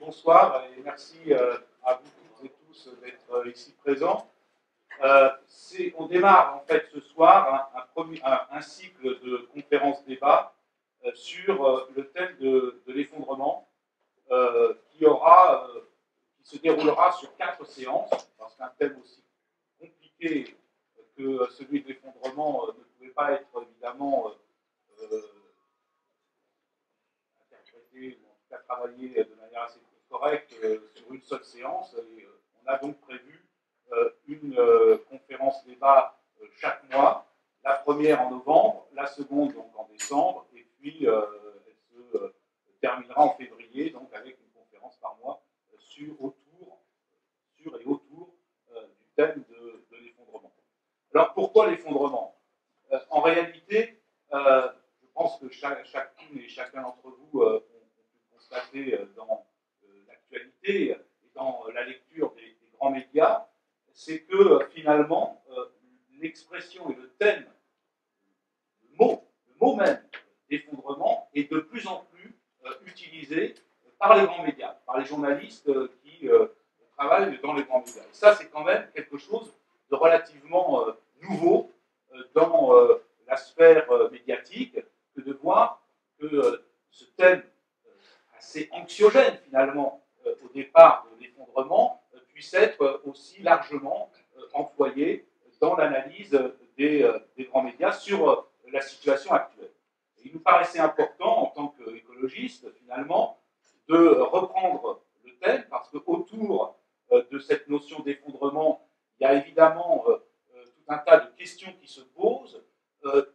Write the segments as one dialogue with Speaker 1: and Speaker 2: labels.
Speaker 1: Bonsoir et merci euh, à vous toutes et tous d'être euh, ici présents. Euh, on démarre en fait ce soir un, cycle de conférences-débats sur le thème de, l'effondrement qui, qui se déroulera sur quatre séances, parce qu'un thème aussi compliqué que celui de l'effondrement ne pouvait pas être évidemment interprété à travailler de manière assez correcte euh, sur une seule séance. Euh, on a donc prévu euh, une conférence débat chaque mois. La première en novembre, la seconde donc en décembre, et puis elle se terminera en février, donc avec une conférence par mois sur, autour, sur et autour du thème de, l'effondrement. Alors pourquoi l'effondrement? En réalité, je pense que chacune et chacun d'entre vous euh, dans euh, l'actualité et dans euh, la lecture des, grands médias, c'est que finalement, l'expression et le thème, le mot, le mot même d'effondrement est de plus en plus utilisé par les grands médias, par les journalistes qui travaillent dans les grands médias. Et ça, c'est quand même quelque chose de relativement nouveau dans la sphère médiatique que de voir que ce thème assez anxiogène finalement euh, au départ de l'effondrement euh, puisse être euh, aussi largement employé dans l'analyse des, grands médias sur la situation actuelle. il nous paraissait important, en tant qu'écologiste, finalement, de reprendre le thème, parce qu'autour de cette notion d'effondrement, il y a évidemment tout un tas de questions qui se posent.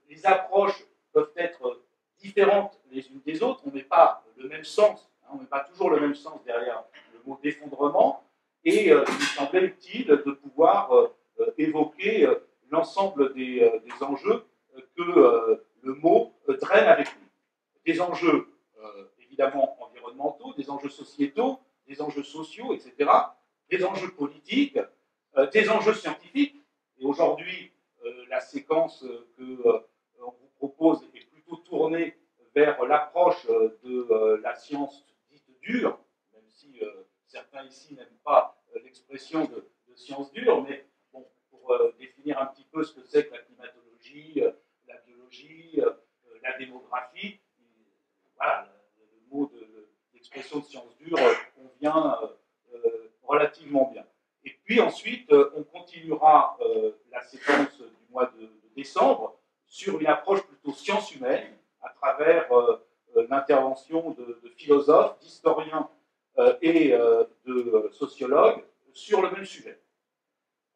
Speaker 1: les approches peuvent être différentes les unes des autres, on n'est pas le même sens, on met pas toujours le même sens derrière le mot d'effondrement, et euh, il me semblait utile de pouvoir euh, euh, évoquer l'ensemble des, enjeux que le mot draine avec lui. Des enjeux évidemment environnementaux, des enjeux sociétaux, des enjeux sociaux, etc., des enjeux politiques, des enjeux scientifiques. Et aujourd'hui, la séquence que on vous propose est plutôt tournée vers l'approche euh, de euh, la science dure, même si euh, certains ici n'aiment pas l'expression de, science dure, mais bon, pour définir un petit peu ce que c'est que la climatologie, la biologie, la démographie, voilà, le mot de l'expression de science dure convient relativement bien. Et puis ensuite, on continuera la séquence du mois de, décembre sur une approche plutôt science humaine, à travers euh, euh, l'intervention de, philosophes, d'historiens euh, et de sociologues sur le même sujet.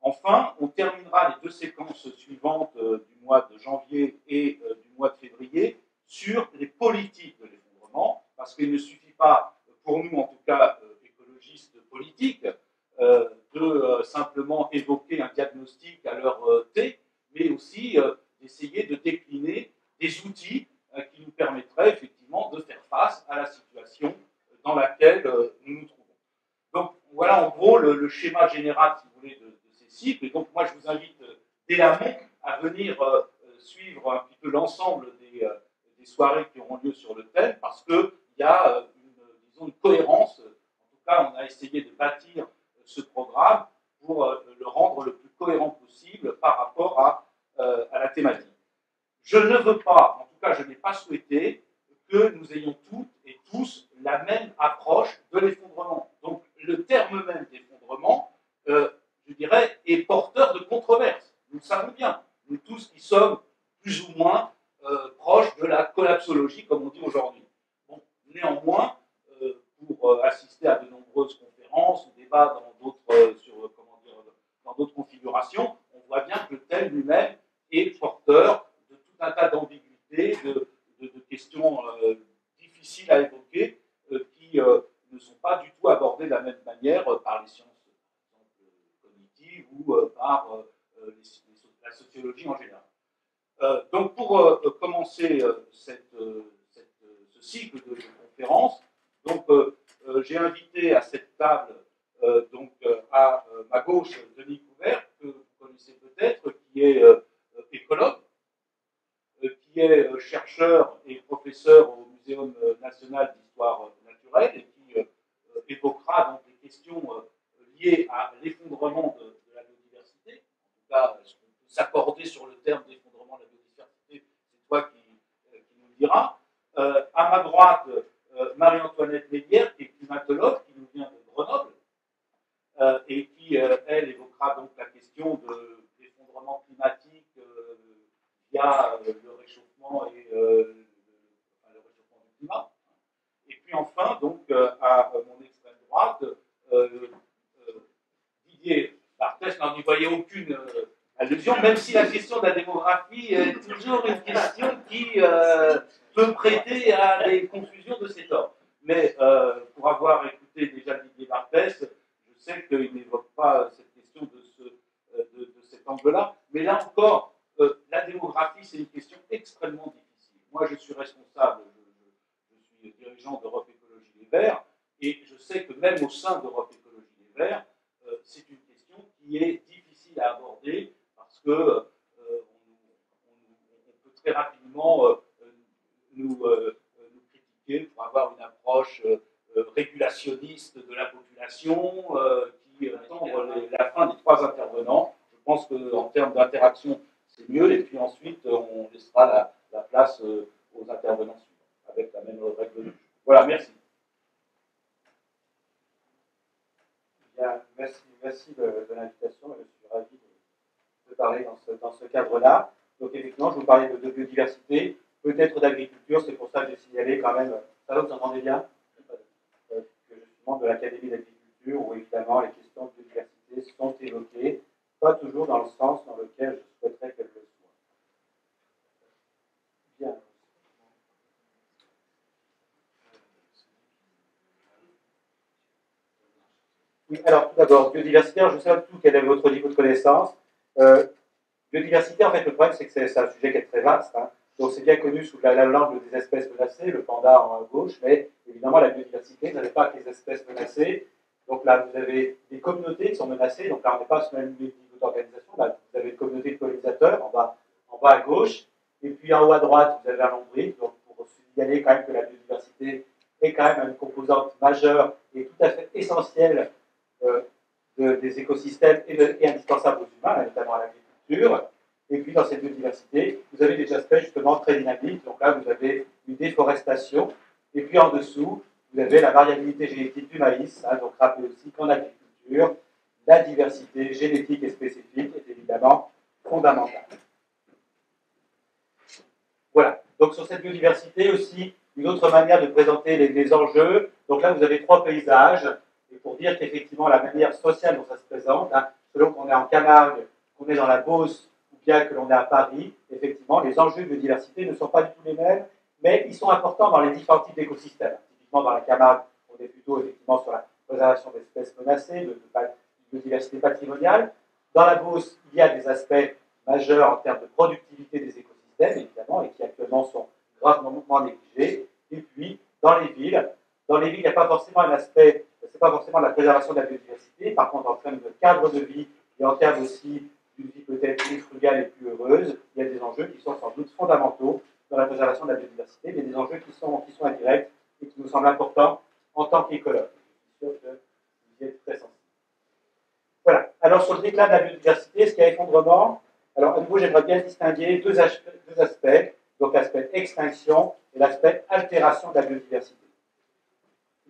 Speaker 1: Enfin, on terminera les deux séquences suivantes du mois de janvier et du mois de février sur les politiques de l'effondrement, parce qu'il ne suffit pas, pour nous en tout cas écologistes politiques, de simplement évoquer un diagnostic à l'heure T, mais aussi d'essayer de décliner des outils euh, qui nous permettrait effectivement de faire face à la situation dans laquelle euh, nous nous trouvons. Donc voilà en gros le, schéma général, si vous voulez, de, ces cycles. Et donc moi je vous invite euh, dès l'amont à venir suivre un petit peu l'ensemble des, soirées qui auront lieu sur le thème, parce qu'il y a une, cohérence. En tout cas, on a essayé de bâtir ce programme pour le rendre le plus cohérent possible par rapport à, la thématique. Je ne veux pas, pas souhaité que nous ayons toutes et tous la même approche Euh,
Speaker 2: biodiversité, en fait, le problème, c'est que c'est un sujet qui est très vaste. Hein. Donc, c'est bien connu sous la, langue des espèces menacées, le panda en gauche, mais évidemment, la biodiversité, vous n'avez pas que les espèces menacées. Donc là, vous avez des communautés qui sont menacées. Donc là, on n'est pas sur le même niveau d'organisation. Vous avez une communauté de pollinisateurs en bas, à gauche. Et puis en haut à droite, vous avez un lombric. Donc, pour signaler quand même que la biodiversité est quand même une composante majeure et tout à fait essentielle des écosystèmes et, indispensables aux humains, notamment à l'agriculture. Et puis dans cette biodiversité, vous avez des aspects justement très dynamiques. Donc là, vous avez une déforestation. Et puis en dessous, vous avez la variabilité génétique du maïs. Hein. donc rappelez aussi qu'en agriculture, la diversité génétique et spécifique est évidemment fondamentale. Voilà. Donc sur cette biodiversité aussi, une autre manière de présenter les, les enjeux. Donc là, vous avez trois paysages pour dire qu'effectivement, la manière sociale dont ça hein, selon qu'on est en Camargue, qu'on est dans la Beauce, ou bien que l'on est à Paris, effectivement, les enjeux de biodiversité ne sont pas du tout les mêmes, mais ils sont importants dans les différents types d'écosystèmes. Typiquement, dans la Camargue, on est plutôt effectivement sur la préservation d'espèces menacées, de, biodiversité patrimoniale. Dans la Beauce, il y a des aspects majeurs en termes de productivité des écosystèmes, évidemment, et qui actuellement sont gravement négligés. Et puis, dans les villes, dans les villes, il n'y a pas forcément un aspect ce n'est pas forcément la préservation de la biodiversité, par contre, en termes de cadre de vie et en termes aussi d'une vie peut-être plus frugale et plus heureuse, il y a des enjeux qui sont sans doute fondamentaux dans la préservation de la biodiversité, mais des enjeux qui sont, qui indirects et qui nous semblent importants en tant qu'écologue. Je suis sûr que vous y êtes très sensible. Voilà. Alors, sur le déclin de la biodiversité, est-ce qu'il y a effondrement? Alors, à nouveau, j'aimerais bien distinguer deux aspects donc l'aspect extinction et l'aspect altération de la biodiversité.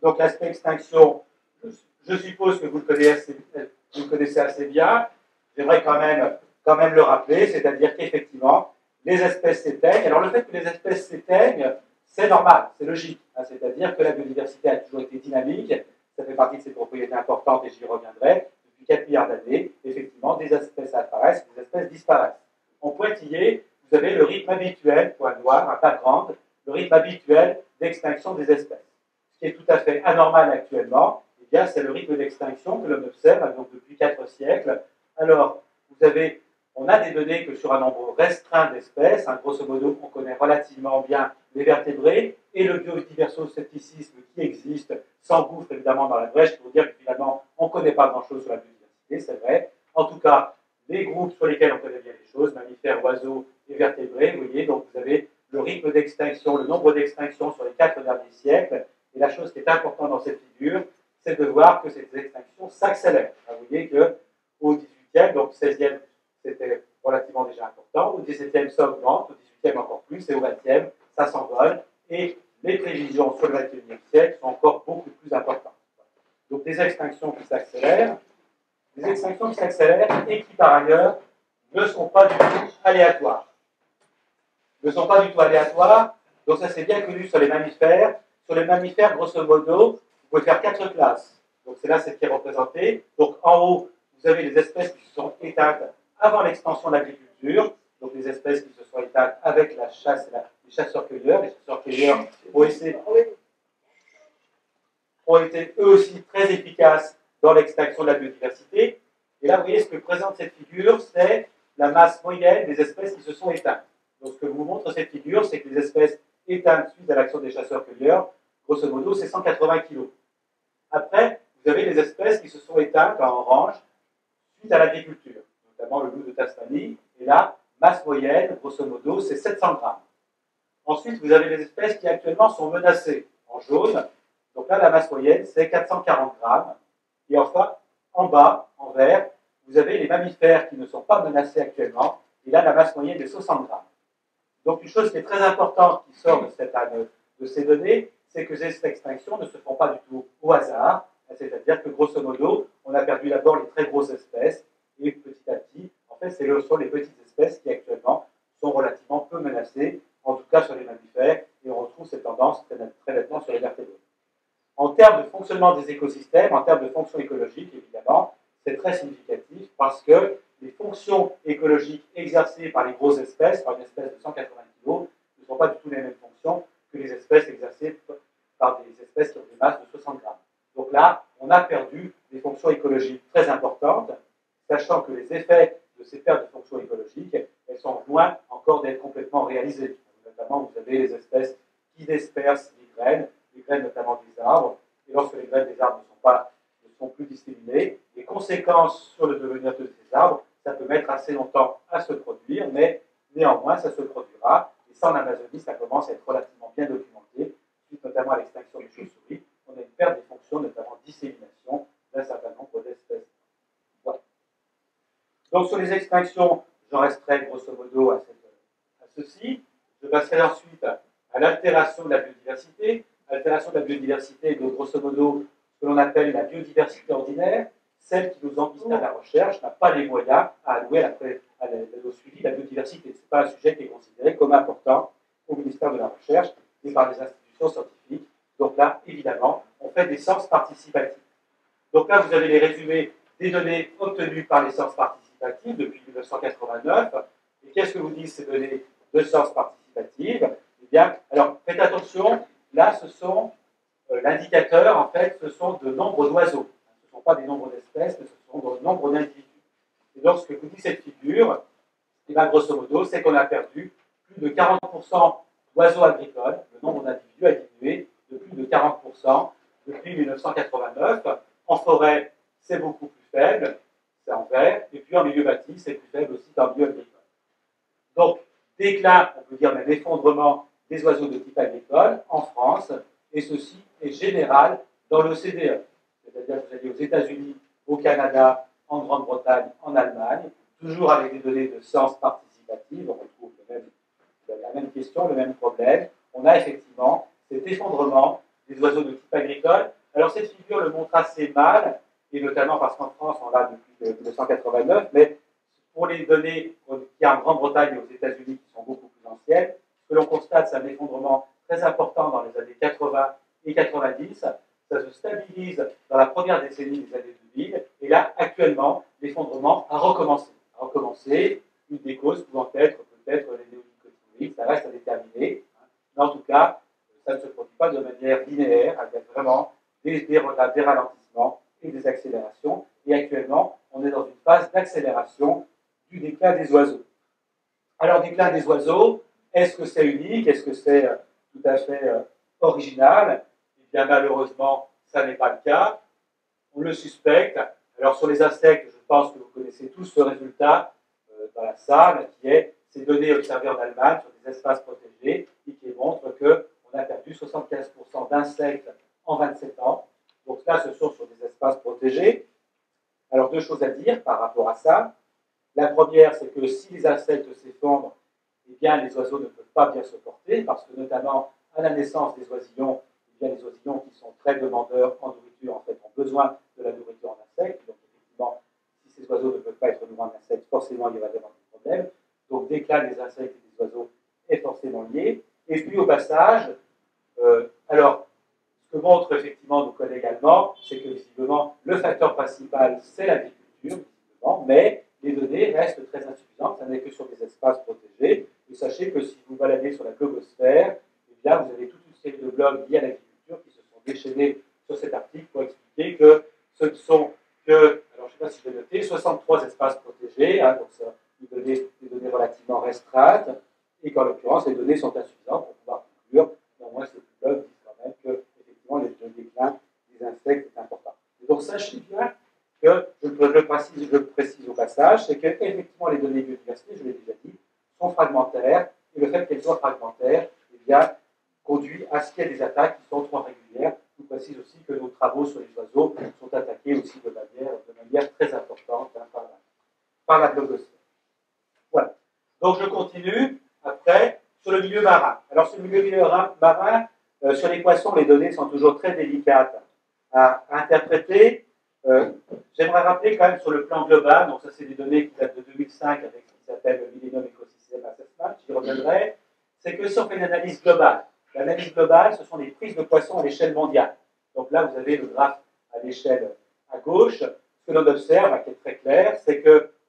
Speaker 2: Donc l'aspect extinction, je suppose que vous le connaissez, assez bien. J'aimerais quand même, quand même le rappeler, c'est-à-dire qu'effectivement, les espèces s'éteignent. Alors le fait que les espèces s'éteignent, c'est normal, c'est logique. Hein. c'est-à-dire que la biodiversité a toujours été dynamique. Ça fait partie de ses propriétés importantes et j'y reviendrai. Depuis 4 milliards d'années, effectivement, des espèces apparaissent, des espèces disparaissent. En pointillé, vous avez le rythme habituel, point noir, un pas grande, le rythme habituel d'extinction des espèces. Ce qui est tout à fait anormal actuellement, c'est le rythme d'extinction que l'on observe donc, depuis quatre siècles. Alors, vous avez, on a des données que sur un nombre restreint d'espèces, hein, grosso modo, on connaît relativement bien les vertébrés et le biodiversité-scepticisme qui existe s'engouffre évidemment dans la brèche pour dire que finalement, on ne connaît pas grand-chose sur la biodiversité, c'est vrai. En tout cas, les groupes sur lesquels on connaît bien les choses, mammifères, oiseaux et vertébrés, vous voyez, donc vous avez le rythme d'extinction, le nombre d'extinctions sur les quatre derniers siècles. Et la chose qui est importante dans cette figure, c'est de voir que ces extinctions s'accélèrent. Vous voyez qu'au 18e, donc 16e, c'était relativement déjà important, au 17e, ça augmente, au 18e encore plus, et au 20e, ça s'envole, et les prévisions sur le 21e siècle sont encore beaucoup plus importantes. Donc des extinctions qui s'accélèrent, des extinctions qui s'accélèrent et qui par ailleurs ne sont pas du tout aléatoires. ne sont pas du tout aléatoires. Donc ça c'est bien connu sur les mammifères. Sur les mammifères, grosso modo, vous pouvez faire quatre classes. Donc c'est là celle qui est représentée. Donc en haut, vous avez les espèces qui se sont éteintes avant l'expansion de l'agriculture. Donc les espèces qui se sont éteintes avec la chasse, les chasseurs-cueilleurs. Les chasseurs-cueilleurs ont, ont été eux aussi très efficaces dans l'extinction de la biodiversité. Et là, vous voyez, ce que présente cette figure, c'est la masse moyenne des espèces qui se sont éteintes. Donc, ce que vous montre cette figure, c'est que les espèces éteintes suite à l'action des chasseurs-cueilleurs, grosso modo, c'est 180 kg. Après, vous avez les espèces qui se sont éteintes en orange suite à l'agriculture, notamment le loup de Tasmanie. Et là, masse moyenne, grosso modo, c'est 700 grammes. Ensuite, vous avez les espèces qui actuellement sont menacées en jaune. Donc là, la masse moyenne, c'est 440 grammes. Et enfin, en bas, en vert, vous avez les mammifères qui ne sont pas menacés actuellement. Et là, la masse moyenne est 60 grammes. Donc, une chose qui est très importante qui sort de, cette, de ces données, c'est que ces extinctions ne se font pas du tout au hasard. C'est-à-dire que, grosso modo, on a perdu d'abord les très grosses espèces, et petit à petit, en fait, ce sont les petites espèces qui actuellement sont relativement peu menacées, en tout cas sur les mammifères, et on retrouve cette tendance très, nettement sur les vertébrés. En termes de fonctionnement des écosystèmes, en termes de fonction écologique, évidemment, c'est très significatif parce que les fonctions écologiques exercées par les grosses espèces, par une espèce de 180 kg, ne sont pas du tout les mêmes fonctions que les espèces exercées par des espèces qui ont des masses de 60 grammes. Donc là, on a perdu des fonctions écologiques très importantes, sachant que les effets de ces pertes de fonctions écologiques, elles sont loin encore d'être complètement réalisées. Notamment, vous avez les espèces qui dispersent les graines, les graines notamment des arbres, et lorsque les graines des arbres ne sont, pas, ne sont plus disséminées, les conséquences sur le devenir de ces arbres, ça peut mettre assez longtemps à se produire, mais néanmoins, ça se produira. Et ça, en Amazonie, ça commence à être relativement bien documenté, notamment à l'extinction des chauves-souris. On a une perte des fonctions, notamment dissémination d'un certain nombre d'espèces. Donc, sur les extinctions, j'en resterai grosso modo à, ceci. Je passerai ensuite à l'altération de la biodiversité altération de la biodiversité, donc grosso modo ce que l'on appelle la biodiversité ordinaire, celle qui nous ambitionne à la recherche n'a pas les moyens à allouer à au suivi de la biodiversité. Ce n'est pas un sujet qui est considéré comme important au ministère de la Recherche et par les institutions scientifiques. Donc là, évidemment, on fait des sciences participatives. Donc là, vous avez les résumés des données obtenues par les sciences participatives depuis 1989. Et qu'est-ce que vous disent ces données de sciences participatives? Eh bien, alors faites attention, Là, ce sont euh, l'indicateur, en fait, ce sont de nombres d'oiseaux. Ce ne sont pas des nombres d'espèces, mais ce sont de nombres d'individus. Et donc, ce que vous dit cette figure, eh bien, grosso modo, c'est qu'on a perdu plus de 40% d'oiseaux agricoles. Le nombre d'individus a diminué de plus de 40% depuis 1989. En forêt, c'est beaucoup plus faible, c'est en vert. Et puis en milieu bâti, c'est plus faible aussi qu'en milieu agricole. Donc, déclin, on peut dire même effondrement des oiseaux de type agricole en France, et ceci est général dans l'OCDE. C'est-à-dire que vous allez aux États-Unis, au Canada, en Grande-Bretagne, en Allemagne, toujours avec des données de sciences participatives, on retrouve la même question, le même problème. On a effectivement cet effondrement des oiseaux de type agricole. Alors cette figure le montre assez mal, et notamment parce qu'en France, on l'a depuis 1989, mais pour les données qu'il y a en Grande-Bretagne et aux États-Unis qui sont beaucoup plus anciennes, ce que l'on constate, c'est un effondrement très important dans les années 80 et 90. Ça se stabilise dans la première décennie des années 2000. Et là, actuellement, l'effondrement a recommencé. A recommencé, une des causes pouvant être peut-être les Ça reste à déterminer. Mais en tout cas, ça ne se produit pas de manière linéaire. Il y a vraiment des, des, des ralentissements et des accélérations. Et actuellement, on est dans une phase d'accélération du déclin des oiseaux. Alors, déclin des oiseaux, est-ce que c'est unique? Est-ce que c'est euh, tout à fait euh, original? Eh bien, malheureusement, ça n'est pas le cas. On le suspecte. Alors, sur les insectes, je pense que vous connaissez tous ce résultat euh, dans la salle, qui est ces données observées en Allemagne sur des espaces protégés et qui montrent qu'on a perdu 75% d'insectes en 27 ans. Donc là, ce sont sur des espaces protégés. Alors, deux choses à dire par rapport à ça. La première, c'est que si les insectes s'effondrent, eh bien, les oiseaux ne peuvent pas bien se porter, parce que notamment à la naissance des oisillons, eh bien, les oisillons qui sont très demandeurs en nourriture, en fait, ont besoin de la nourriture en insectes. Donc, effectivement, si ces oiseaux ne peuvent pas être nourris en insectes, forcément, il y avoir des problèmes. Donc, déclin des insectes et des oiseaux est forcément lié. Et puis au passage, euh, alors, ce que montrent effectivement nos collègues allemands, c'est que visiblement, le facteur principal, c'est l'agriculture, mais les données restent très insuffisantes, ça n'est que sur des espaces protégés. Et sachez que si vous baladez sur la globosphère, eh bien, vous avez toute une série de blogs liés à l'agriculture qui se sont déchaînés sur cet article pour expliquer que ce ne sont que, alors je ne sais pas si je vais noter, 63 espaces protégés, hein, donc ça, des données, relativement restreintes, et qu'en l'occurrence, les données sont insuffisantes pour pouvoir conclure, néanmoins, ces blogs disent quand même que, effectivement, le déclin des insectes est important. Et donc, sachez bien que, je le précise, je le précise au passage, c'est qu'effectivement, les données biodiversité, je l'ai déjà dit, sont fragmentaires, et le fait qu'elles soient fragmentaires, eh bien, conduit à ce qu'il y ait des attaques qui sont trop régulières. Je précise aussi que nos travaux sur les oiseaux sont attaqués aussi de manière, très importante hein, par, la, par la. Voilà. Donc je continue après sur le milieu marin. Alors sur le milieu marin, euh, sur les poissons, les données sont toujours très délicates à, interpréter. Euh, j'aimerais rappeler quand même sur le plan global, donc ça c'est des données qui datent de 2005 avec ce qui s'appelle le Millennium Ecosystem Assessment, j'y reviendrai, c'est que si on fait une analyse globale, L'analyse globale, ce sont les prises de poissons à l'échelle mondiale. Donc là, vous avez le graphe à l'échelle à gauche. Ce que l'on observe, qui est très clair, c'est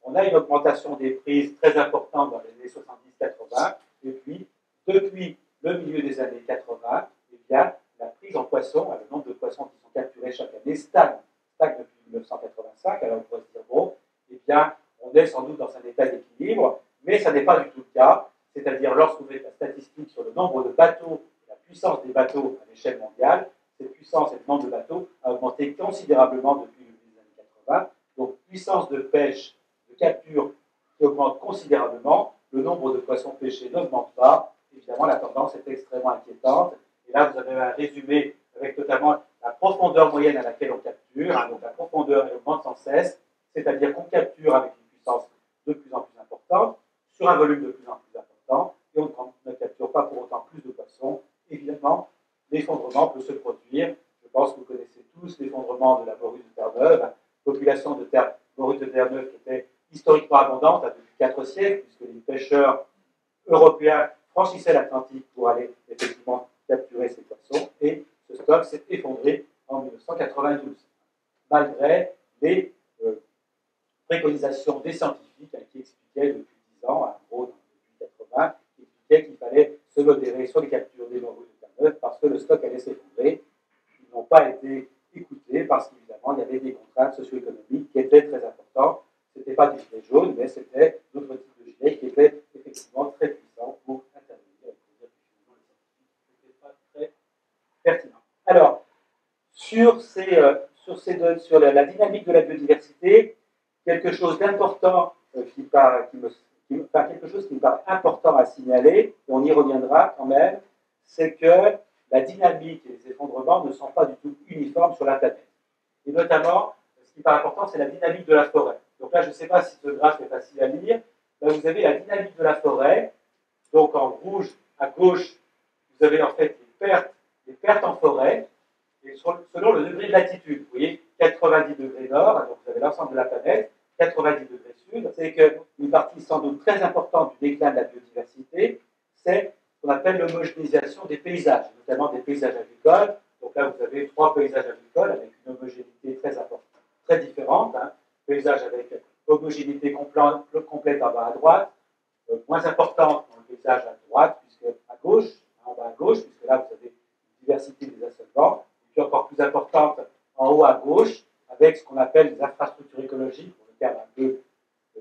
Speaker 2: qu'on a une augmentation des prises très importante dans les années 70-80, et puis, depuis le milieu des années 80, eh bien, la prise en poissons, le nombre de poissons qui sont capturés chaque année, stagne, stagne depuis 1985. Alors on pourrait se dire, bon, eh bien, on est sans doute dans un état d'équilibre, mais ça n'est pas du tout le cas. C'est-à-dire, lorsque vous faites la statistique sur le nombre de bateaux puissance des bateaux à l'échelle mondiale, cette puissance et le nombre de bateaux a augmenté considérablement depuis les années 80. Donc, puissance de pêche, capture augmente considérablement, le nombre de poissons pêchés n'augmente pas. Évidemment, la tendance est extrêmement inquiétante. Et là, vous avez un résumé avec notamment la profondeur moyenne à laquelle on capture. Hein, donc, la profondeur augmente sans cesse, c'est-à-dire qu'on capture avec une puissance de plus en plus importante, sur un volume de plus en plus important, et on ne capture pas pour autant plus de poissons, évidemment, l'effondrement peut se produire. Je pense que vous connaissez tous l'effondrement de la morue de Terre-Neuve, population de terre, morue de Terre-Neuve qui était historiquement abondante depuis quatre siècles, puisque les pêcheurs européens franchissaient l'Atlantique pour aller effectivement capturer ces poissons, et ce stock s'est effondré en 1992, malgré les euh, préconisations des scientifiques hein, qui expliquaient depuis 10 ans, en gros depuis 80, qui expliquaient qu'il fallait se modérer sur les captures des morue de parce que le stock allait s'effondrer. Ils n'ont pas été écoutés parce qu'évidemment, il y avait des contraintes socio-économiques qui étaient très importantes. Ce n'était pas du gilet jaune, mais c'était d'autres types de gilets qui étaient effectivement très puissants pour intervenir finalement, pas très pertinent. Alors, sur, ces, euh, sur, sur la, dynamique de la biodiversité, quelque chose d'important euh, qui, me quelque chose qui me paraît important à signaler, et on y reviendra quand même, c'est que la dynamique et les effondrements ne sont pas du tout uniformes sur la planète. Et notamment, ce qui paraît important, c'est la dynamique de la forêt. Donc là, je ne sais pas si ce graphe est facile à lire. Là, vous avez la dynamique de la forêt. Donc en rouge, à gauche, vous avez en fait les pertes, en forêt. Et selon le degré de latitude, vous voyez, 90 degrés nord, donc vous avez l'ensemble de la planète, 90 degrés sud, c'est qu'une partie sans doute très importante du déclin de la biodiversité, c'est ce qu'on appelle l'homogénéisation des paysages, notamment des paysages agricoles. Donc là, vous avez trois paysages agricoles avec une homogénéité très importante, très différente. Hein. Paysage avec homogénéité complète en bas à droite, euh, moins importante dans le paysage à droite, puisque à gauche, en bas à gauche, puisque là, vous avez une diversité des assolements, et puis encore plus importante en haut à gauche, avec ce qu'on appelle les infrastructures écologiques, terme un peu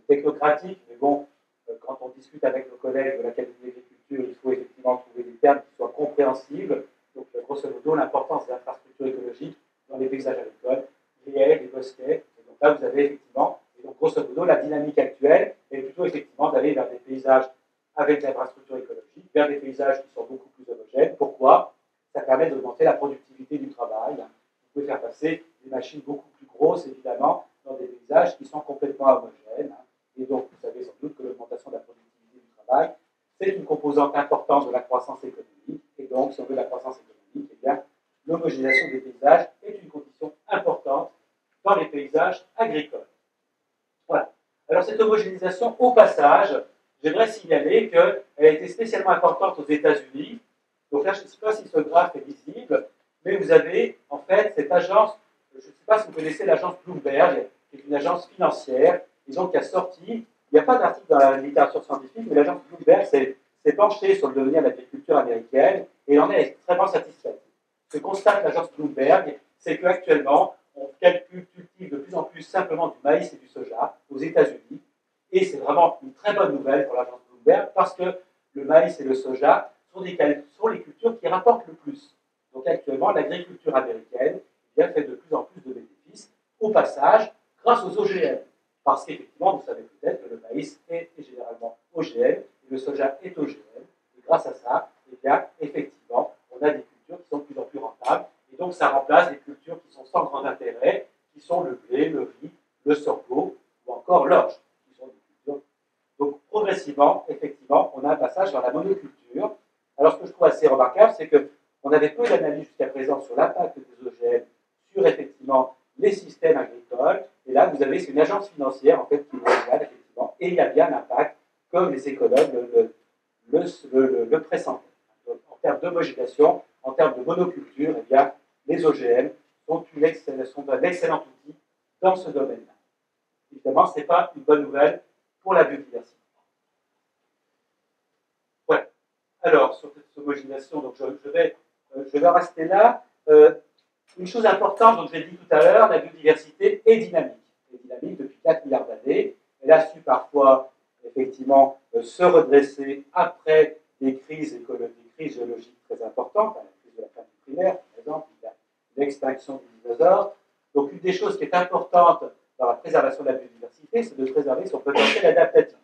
Speaker 2: technocratique, mais bon, euh, quand on discute avec nos collègues de l'Académie d'agriculture, il faut effectivement trouver des termes qui soient compréhensibles. Donc, euh, grosso modo, l'importance des infrastructures écologiques dans les paysages agricoles, les haies, les bosquets. Donc là, vous avez effectivement, et donc grosso modo, la dynamique actuelle est plutôt effectivement d'aller vers des paysages avec l'infrastructure écologique, vers des paysages qui sont beaucoup plus homogènes. Pourquoi? Ça permet d'augmenter la productivité du travail. Vous pouvez faire passer des machines beaucoup plus grosses, évidemment, dans des paysages qui sont complètement homogènes. Et donc, vous savez sans doute que l'augmentation de la productivité du travail, c'est une composante importante de la croissance économique. Et donc, si on veut la croissance économique, eh l'homogénéisation des paysages est une condition importante dans les paysages agricoles. Voilà. Alors, cette homogénéisation, au passage, j'aimerais signaler qu'elle a été spécialement importante aux États-Unis. Donc là, je ne sais pas si ce graphe est visible, mais vous avez en fait cette agence, je ne sais pas si vous connaissez l'agence Bloomberg, qui est une agence financière, disons, qui a sorti, il n'y a pas d'article dans la littérature scientifique, mais l'agence Bloomberg s'est penchée sur le devenir de l'agriculture américaine et en est extrêmement satisfaite. Ce que constate l'agence Bloomberg, c'est qu'actuellement, on cultive de plus en plus simplement du maïs et du soja aux États-Unis. Et c'est vraiment une très bonne nouvelle pour l'agence Bloomberg parce que le maïs et le soja sont, les cultures qui rapportent le plus. Donc actuellement, l'agriculture américaine bien, fait de plus en plus de bénéfices, au passage, grâce aux OGM. Parce qu'effectivement, vous savez peut-être que le maïs est, généralement OGM et le soja est OGM. Et grâce à ça, eh bien, effectivement, on a des cultures qui sont de plus en plus rentables. Et donc, ça remplace des cultures qui sont sans grand intérêt, qui sont le blé, le riz, le sorgho ou encore l'orge, qui sont des cultures. Donc, progressivement, effectivement, on a un passage vers la monoculture. Alors, ce que je trouve assez remarquable, c'est que on avait peu d'analyses jusqu'à présent sur l'impact des OGM sur effectivement les systèmes agricoles. Et là, vous avez, une agence financière en fait qui regarde effectivement, et il y a bien un impact, comme les écologues le, le, le. En termes d'homogénéisation, en termes de monoculture, eh bien, les OGM sont, une un excellent outil dans ce domaine-là. Évidemment, ce n'est pas une bonne nouvelle pour la biodiversité. Voilà. Alors, sur cette homogénéisation, donc je vais euh, je vais rester là. Euh, une chose importante, donc j'ai dit tout à l'heure, la biodiversité est dynamique. Elle est dynamique depuis 4 milliards d'années. Elle a su parfois, effectivement, euh, se redresser après des crises écologiques, des crises géologiques très importantes, hein, la crise de la du par exemple, l'extinction des dinosaures. Donc, une des choses qui est importante dans la préservation de la biodiversité, c'est de préserver son potentiel adaptatif.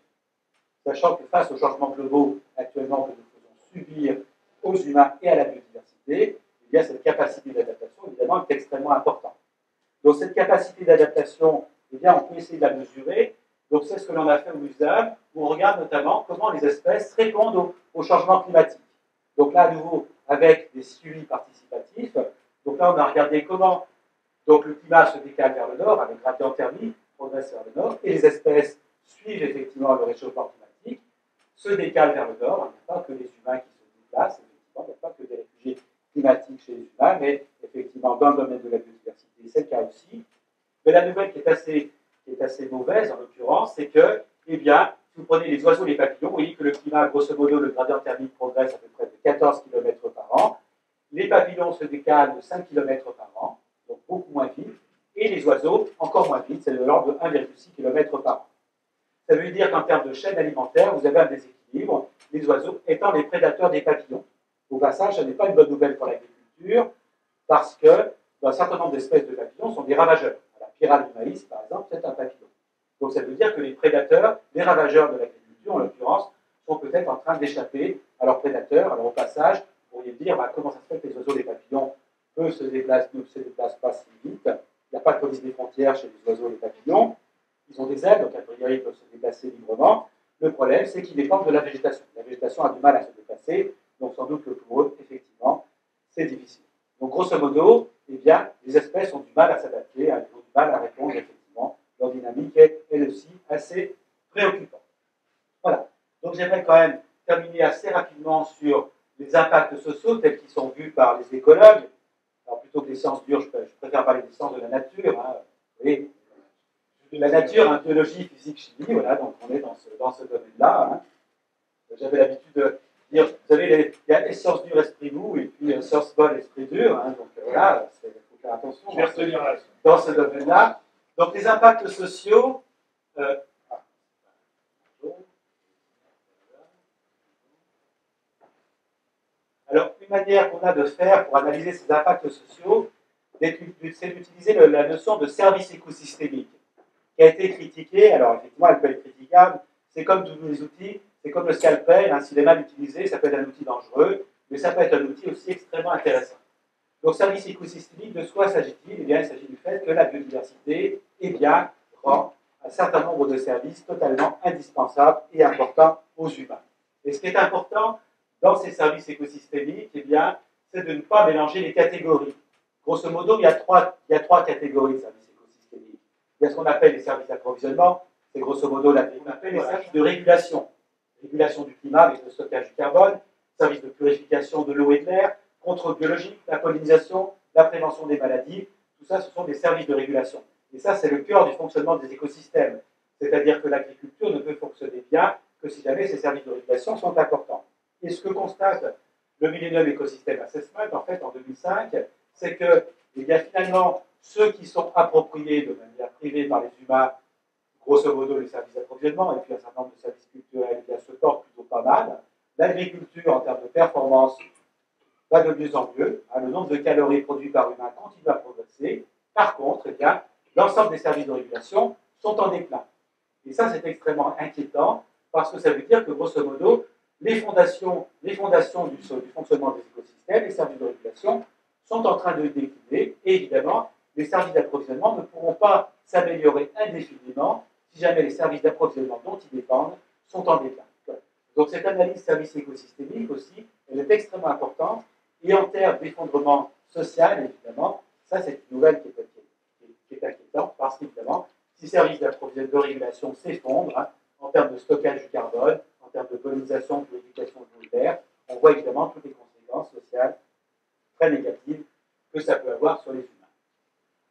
Speaker 2: Sachant que face aux changements globaux actuellement que nous faisons subir aux humains et à la biodiversité, eh bien, cette capacité d'adaptation, évidemment, est extrêmement importante. Donc, cette capacité d'adaptation, eh on peut essayer de la mesurer. Donc, c'est ce que l'on a fait au muséum, où on regarde notamment comment les espèces répondent au, changement climatique. Donc, là, à nouveau, avec des suivis participatifs. Donc, là, on a regardé comment donc, le climat se décale vers le nord, avec gradient thermique, progresse vers le nord, et les espèces suivent effectivement le réchauffement climatique, se décalent vers le nord. Il n'y a pas que les humains qui se déplacent, effectivement, il n'y a pas que des réfugiés climatique chez les humains, mais effectivement, dans le domaine de la biodiversité, c'est le cas aussi. Mais la nouvelle qui est assez, qui est assez mauvaise, en l'occurrence, c'est que, eh bien, si vous prenez les oiseaux et les papillons, vous voyez que le climat, grosso modo, le gradient thermique progresse à peu près de 14 km par an. Les papillons se décalent de 5 km par an, donc beaucoup moins vite. Et les oiseaux, encore moins vite, c'est de l'ordre de 1,6 km par an. Ça veut dire qu'en termes de chaîne alimentaire, vous avez un déséquilibre, les oiseaux étant les prédateurs des papillons. Au passage, ce n'est pas une bonne nouvelle pour l'agriculture, parce que un certain nombre d'espèces de papillons sont des ravageurs. La pyrale du maïs, par exemple, c'est un papillon. Donc ça veut dire que les prédateurs, les ravageurs de l'agriculture, en l'occurrence, sont peut-être en train d'échapper à leurs prédateurs. Alors au passage, vous pourriez dire bah, comment ça se fait que les oiseaux, les papillons, se ne se déplacent pas si vite? Il n'y a pas de police des frontières chez les oiseaux et les papillons. Ils ont des ailes, donc a priori, ils peuvent se déplacer librement. Le problème, c'est qu'ils dépendent de la végétation. La végétation a du mal à se déplacer. Donc sans doute que pour eux, effectivement, c'est difficile. Donc grosso modo, eh bien, les espèces ont du mal à s'adapter, elles ont du mal à répondre, effectivement. Leur dynamique est, elle aussi, assez préoccupante. Voilà. Donc j'aimerais quand même terminer assez rapidement sur les impacts sociaux tels qu'ils sont vus par les écologues. Alors plutôt que les sciences dures, je, préfère parler des sciences de la nature. Hein. Vous voyez, la nature, hein, biologie, physique, chimie, voilà, donc on est dans ce, dans ce domaine-là. Hein. J'avais l'habitude de vous savez, il y a essence dure, esprit mou, et puis essence molle, esprit dur. Hein, donc euh, voilà, il faut faire attention dans ce, domaine-là. Donc les impacts sociaux. Euh, alors, une manière qu'on a de faire pour analyser ces impacts sociaux, c'est d'utiliser la notion de service écosystémique, qui a été critiquée. Alors, effectivement, elle peut être critiquable. C'est comme tous les outils, c'est comme le scalpel, hein, s'il est mal utilisé, ça peut être un outil dangereux, mais ça peut être un outil aussi extrêmement intéressant. Donc, service écosystémique, de quoi s'agit-il? Eh bien, fait que la biodiversité eh bien, rend un certain nombre de services totalement indispensables et importants aux humains. Et ce qui est important dans ces services écosystémiques, eh bien, c'est de ne pas mélanger les catégories. Grosso modo, il y a trois, il y a trois catégories de services écosystémiques. Il y a ce qu'on appelle les services d'approvisionnement, c'est grosso modo la, qu'on appelle les services de régulation. régulation du climat avec le stockage du carbone, services de purification de l'eau et de l'air, contrôle biologique, la pollinisation, la prévention des maladies, tout ça, ce sont des services de régulation. Et ça, c'est le cœur du fonctionnement des écosystèmes. C'est-à-dire que l'agriculture ne peut fonctionner bien que si jamais ces services de régulation sont importants. Et ce que constate le Millennium Ecosystem Assessment, en fait, en 2005, c'est que, eh bien, finalement, ceux qui sont appropriés de manière privée par les humains, grosso modo les services d'approvisionnement, et puis un certain nombre de services culturels, qui se portent plutôt pas mal. L'agriculture, en termes de performance, va de mieux en mieux. Hein, le nombre de calories produites par humain continue à progresser. Par contre, eh bien, l'ensemble des services de régulation sont en déclin. Et ça, c'est extrêmement inquiétant parce que ça veut dire que, grosso modo, les fondations, les fondations du, du fonctionnement des écosystèmes, les services de régulation, sont en train de décliner. Et évidemment, les services d'approvisionnement ne pourront pas s'améliorer indéfiniment si jamais les services d'approvisionnement dont ils dépendent sont en déclin. Donc cette analyse service écosystémique aussi, elle est extrêmement importante. Et en termes d'effondrement social, évidemment, ça c'est une nouvelle qui est, qui est inquiétante parce qu'évidemment, si services d'approvisionnement de régulation s'effondrent, hein, en termes de stockage du carbone, en termes de colonisation, de purification de l'air, on voit évidemment toutes les conséquences sociales très négatives que ça peut avoir sur les humains.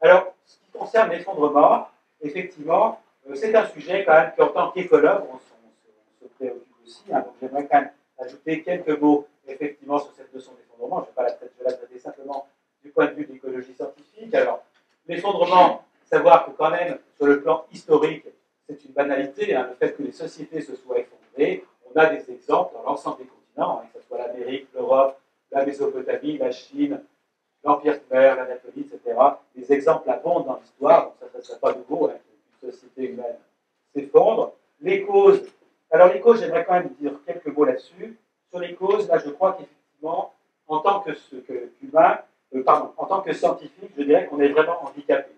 Speaker 2: Alors, ce qui concerne l'effondrement, effectivement, euh, c'est un sujet quand même qui, en tant qu'écologue, on, se préoccupe aussi. Hein. donc, j'aimerais quand même ajouter quelques mots, effectivement, sur cette notion d'effondrement. Je vais, pas la traiter, je vais la traiter simplement du point de vue de l'écologie scientifique. Alors, l'effondrement, savoir que quand même, sur le plan historique, c'est une banalité, hein, le fait que les sociétés se soient effondrées. On a des exemples dans l'ensemble des continents, hein, que ce soit l'Amérique, l'Europe, la Mésopotamie, la Chine, l'Empire Khmer, l'Anatolie, etc. Des exemples abondent dans l'histoire, donc ça ne serait pas nouveau hein, qu'une société humaine s'effondre. Les causes, alors les causes, j'aimerais quand même dire quelques mots là-dessus. Sur les causes, là, je crois qu'effectivement, en tant que, humain, euh, pardon, en tant que scientifique, je dirais qu'on est vraiment handicapé.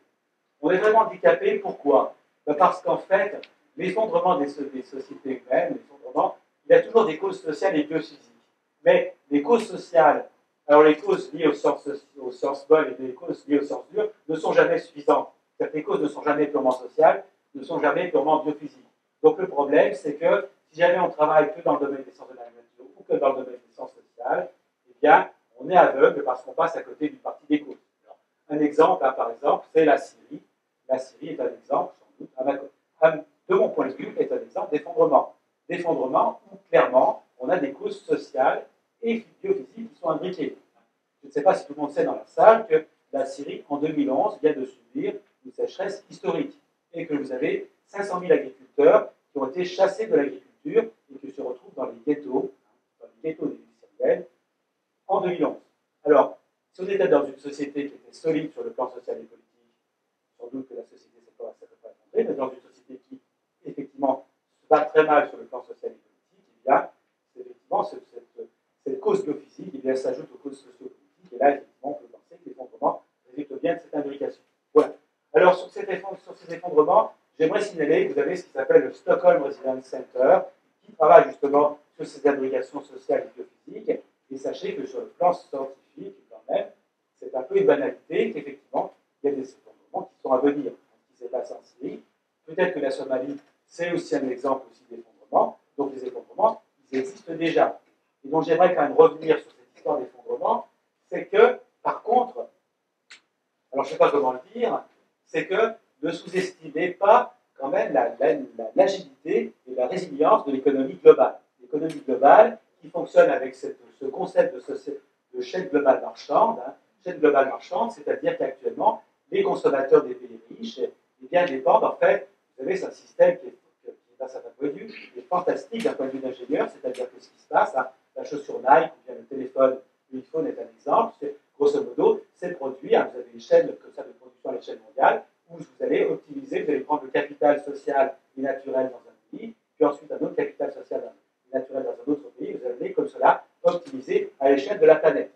Speaker 2: On est vraiment handicapé, pourquoi? Ben, Parce qu'en fait, l'effondrement des, des, sociétés humaines, l'effondrement, il y a toujours des causes sociales et biophysiques. Mais les causes sociales, alors les causes liées aux sciences, aux sciences bonnes et les causes liées aux sciences dures ne sont jamais suffisantes. Certaines causes ne sont jamais purement sociales, ne sont jamais purement biophysiques. Donc le problème, c'est que si jamais on travaille que dans le domaine des sciences de la ou que dans le domaine des sciences sociales, eh on est aveugle parce qu'on passe à côté d'une partie des causes. un exemple, hein, par exemple, c'est la Syrie. La Syrie est un exemple, sans doute, de mon point de vue, est un exemple d'effondrement. D'effondrement où, clairement, on a des causes sociales et biophysiques qui sont imbriquées. Je ne sais pas si tout le monde sait dans la salle que la Syrie, en 2011, vient de subir une sécheresse historique et que vous avez 500 000 agriculteurs qui ont été chassés de l'agriculture et qui se retrouvent dans les ghettos, des villes en 2011. Alors, si on était dans une société qui était solide sur le plan social et politique, sans doute que la société ne peut pas effondrer, mais dans une société qui, effectivement, se bat très mal sur le plan social et politique, eh bien, effectivement, cette, cette, cause biophysique, eh s'ajoute aux causes sociopolitiques, et là, effectivement, on peut penser que l'effondrement résulte bien de cette imbrication. Voilà. Alors, sur, sur ces effondrements, j'aimerais signaler que vous avez ce qui s'appelle le Stockholm Resilience Center, qui travaille justement sur ces imbrications sociales et biophysiques, et sachez que sur le plan scientifique, quand même, c'est un peu une banalité qu'effectivement, il y a des effondrements qui sont à venir. Ce qui s'est passé en Syrie, peut-être que la Somalie, c'est aussi un exemple aussi d'effondrement. Donc les effondrements, ils existent déjà. Et donc j'aimerais quand même revenir sur cette histoire d'effondrement, c'est que, par contre, alors je ne sais pas comment le dire, c'est que ne sous-estimez pas quand même l'agilité et la résilience de l'économie globale. L'économie globale qui fonctionne avec ce concept de, chaîne globale marchande, hein, chaîne globale marchande, c'est-à-dire qu'actuellement, les consommateurs des pays riches eh bien, dépendent, en fait, vous savez, c'est un système qui est, fantastique d'un point de vue d'ingénieur, c'est-à-dire que ce qui se passe, hein, la chaussure Nike, ou le téléphone, l'iPhone est un exemple, grosso modo, c'est produit, hein, vous avez une chaîne de production à l'échelle mondiale, où vous allez optimiser, vous allez prendre le capital social et naturel dans un pays, puis ensuite un autre capital social et naturel dans un autre pays, vous allez comme cela optimiser à l'échelle de la planète.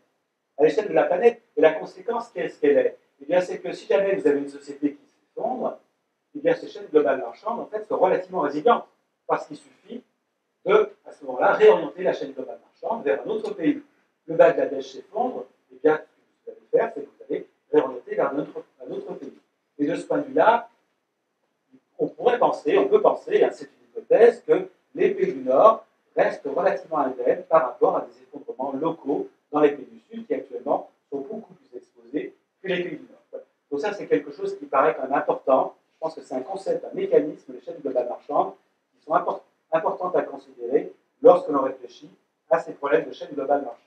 Speaker 2: À l'échelle de la planète, et la conséquence, qu'est-ce qu'elle est? Eh bien, c'est que si jamais vous avez une société qui s'effondre, eh bien, ces chaînes globales marchandes, en fait, sont relativement résilientes, parce qu'il suffit de, à ce moment-là, réorienter la chaîne globale marchande vers un autre pays. Le Bangladesh s'effondre, eh bien, ce que vous allez faire, c'est que vous allez réorienter vers un autre, un autre pays. Et de ce point de vue-là, on pourrait penser, on peut penser, hein, c'est une hypothèse, que les pays du Nord reste relativement indemne par rapport à des effondrements locaux dans les pays du Sud qui actuellement sont beaucoup plus exposés que les pays du Nord. Donc ça, c'est quelque chose qui paraît quand même important. Je pense que c'est un concept, un mécanisme, les chaînes globales marchandes, qui sont importantes à considérer lorsque l'on réfléchit à ces problèmes de chaîne globale marchande.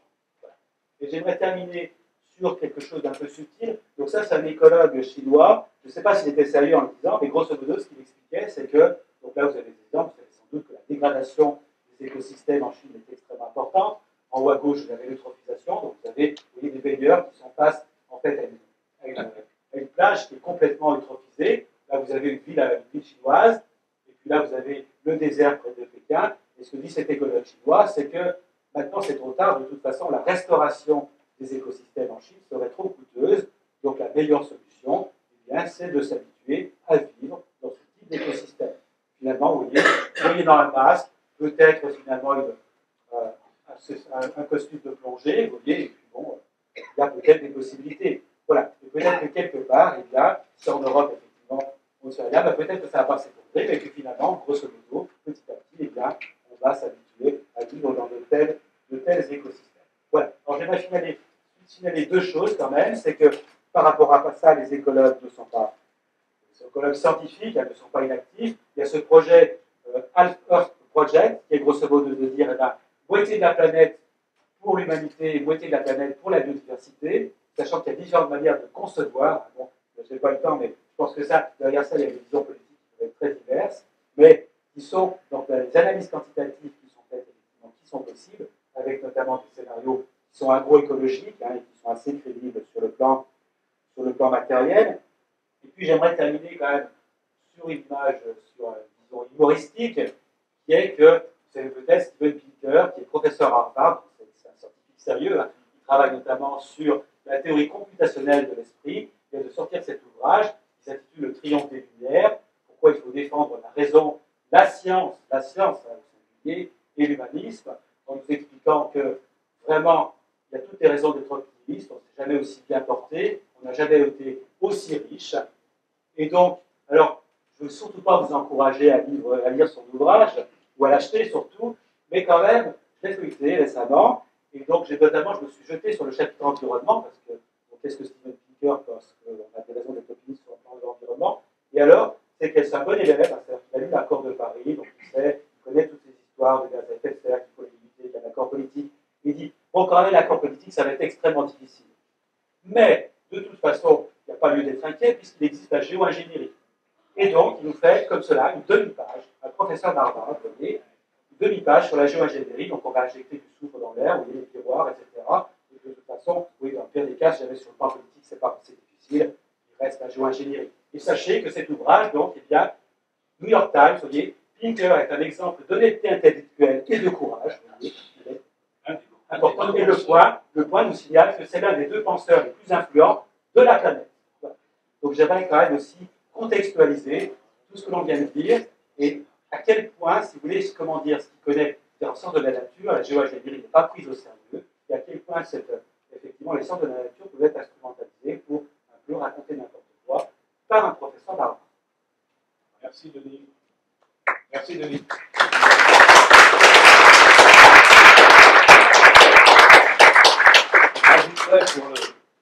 Speaker 2: Et j'aimerais terminer sur quelque chose d'un peu subtil. Donc ça, c'est un écologue chinois. Je ne sais pas s'il était sérieux en le disant, mais grosso modo, ce qu'il expliquait, c'est que, donc là, vous avez des exemples, vous savez sans doute que la dégradation écosystèmes en Chine est extrêmement importante. En haut à gauche, vous avez l'eutrophisation, donc vous avez vous voyez, des baigneurs qui sont face en fait, à une, plage qui est complètement eutrophisée. Là, vous avez une ville, chinoise, et puis là, vous avez le désert près de Pékin. Et ce que dit cet écologue chinois, c'est que Maintenant, c'est trop tard. De toute façon, la restauration des écosystèmes en Chine serait trop coûteuse. Donc, la meilleure solution, eh c'est de s'habituer à vivre dans ce type d'écosystème. Finalement, vous voyez, vous voyez dans la masse, peut-être finalement euh, un, costume de plongée, vous voyez, et puis bon, il y a peut-être des possibilités. Voilà. Et peut-être que quelque part, eh bien, si en Europe, effectivement, on ne sait rien, peut-être que ça va pas s'effondrer, mais que finalement, grosso modo, petit à petit, eh bien, on va s'habituer à vivre dans de tels, écosystèmes. Voilà. Alors j'aimerais signaler, deux choses quand même, c'est que par rapport à ça, les écologues ne sont pas les écologues scientifiques, elles ne sont pas inactifs. Il y a ce projet euh, Earth Project, qui est grosso modo de dire eh ben, moitié de la planète pour l'humanité et moitié de la planète pour la biodiversité, sachant qu'il y a différentes manières de concevoir. Bon, je n'ai pas le temps, mais je pense que ça, derrière ça, il y a des visions politiques qui être très diverses. Mais qui sont donc les analyses quantitatives qui sont faites qui sont possibles, avec notamment des scénarios qui sont agroécologiques hein, et qui sont assez crédibles sur le plan, matériel. Et puis j'aimerais terminer quand même sur une image, sur, disons, humoristique, qui est que, vous savez peut-être, Steven Pinker, qui est professeur à Harvard, c'est un scientifique sérieux, hein, il travaille notamment sur la théorie computationnelle de l'esprit, vient de sortir cet ouvrage qui s'intitule Le triomphe des lumières, pourquoi il faut défendre la raison la science, la science et l'humanisme, en nous expliquant que vraiment, il y a toutes les raisons d'être optimiste, on ne s'est jamais aussi bien porté, on n'a jamais été aussi riche. Et donc, alors, je ne veux surtout pas vous encourager à lire son ouvrage, ou à l'acheter surtout, mais quand même, je l'ai feuilleté récemment, et donc j'ai notamment, je me suis jeté sur le chapitre environnement, parce que qu'est-ce que Steven Pinker, parce qu'on a des raisons d'être optimiste sur le plan de l'environnement, et alors, c'est qu'elle un bon élève, c'est-à-dire qu'il a lu l'accord de Paris, donc il sait, il connaît toutes ces histoires de gaz à effet de serre, qu'il faut limiter, qu'il y a un accord politique. Il dit, bon, quand même, l'accord politique, ça va être extrêmement difficile. Mais, de toute façon, il n'y a pas lieu d'être inquiet, puisqu'il existe la géo-ingénierie. Et donc, il nous fait, comme cela, une demi-page, un professeur d'Harvard, vous voyez, une demi-page sur la géo-ingénierie, donc on va injecter du soufre dans l'air, vous voyez, les tiroirs, etc. Et de toute façon, oui, dans le pire des cas, si jamais sur le plan politique, c'est pas difficile, il reste la géo-ingénierie. Et sachez que cet ouvrage, donc, eh bien, New York Times, vous voyez, Pinker est un exemple d'honnêteté intellectuelle et de courage. Voyez. Et le point, le point nous signale que c'est l'un des deux penseurs les plus influents de la planète. Donc j'aimerais quand même aussi contextualiser tout ce que l'on vient de dire et à quel point, si vous voulez, comment dire, ce qui connaît en sciences de la nature, la géo-ingénierie n'est pas prise au sérieux, et à quel point effectivement les sciences de la nature peuvent être instrumentalisées pour un peu raconter n'importe quoi par un professeur d'art.
Speaker 1: Merci Denis. Merci Denis.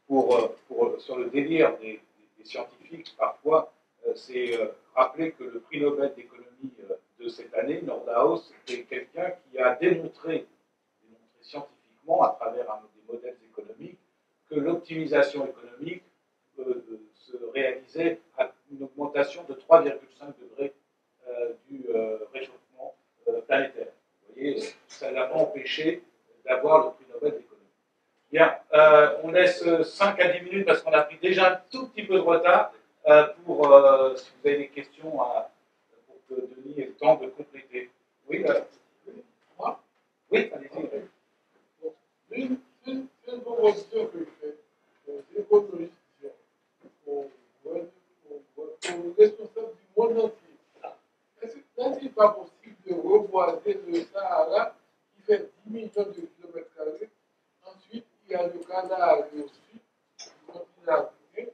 Speaker 1: pour, pour, sur le délire des, scientifiques, parfois, c'est euh, rappeler que le prix Nobel d'économie euh, de cette année, Nordhaus, c'était quelqu'un qui a démontré, démontré scientifiquement à travers des modèles économiques que l'optimisation économique se réalisait à une augmentation de 3,5 degrés euh, du euh, réchauffement euh, planétaire. Vous voyez, ça n'a pas empêché d'avoir le prix Nobel d'économie. Bien, on laisse 5 à 10 minutes parce qu'on a pris déjà un tout petit peu de retard pour, si vous avez des questions, pour que Denis ait le temps de compléter. Oui, moi? Oui, allez-y.
Speaker 3: Une, proposition que je fais, c'est économiste aux responsables du monde entier. Est-ce n'est pas possible de reboiser le Sahara qui fait 10 millions de kilomètres carrés Ensuite, il y a le canal au sud du continent qui fait,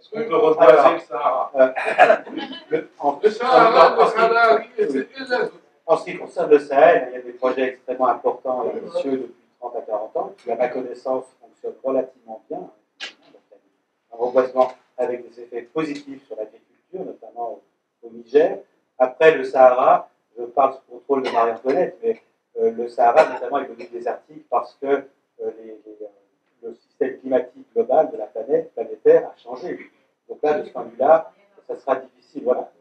Speaker 3: je vois la superficie du Sahara, la superficie du canal, mais ça fait 50 2000 kilomètres, je ne sais rien. le Moyen-Orient parce que du, du, canal de Suède jusqu'à jusqu'à jusqu'à Chine, il y a une grande partie qui est désertique. Si on veut reboiser toute, toute cette partie-là, et si peut-être peut-être l'Australie aussi, parce que l'Australie est assez désertique.
Speaker 1: Denis, est-ce qu'on peut reboiser le Sahara
Speaker 2: Euh, le,
Speaker 3: Sahara, le Sahara.
Speaker 2: En ce qui concerne le Sahel, il y a des projets extrêmement importants et ambitieux depuis 30 à 40 ans, qui, à ma connaissance, fonctionnent relativement bien. Un reboisement avec des effets positifs sur l'agriculture, notamment au, Niger. Après le Sahara, je parle sous contrôle de Marie-Antoinette, mais euh, le Sahara, notamment, est devenu désertique parce que euh, les- les, le système climatique global de la planète planétaire a changé. Donc là, de ce point de vue-là, ça sera difficile. Voilà.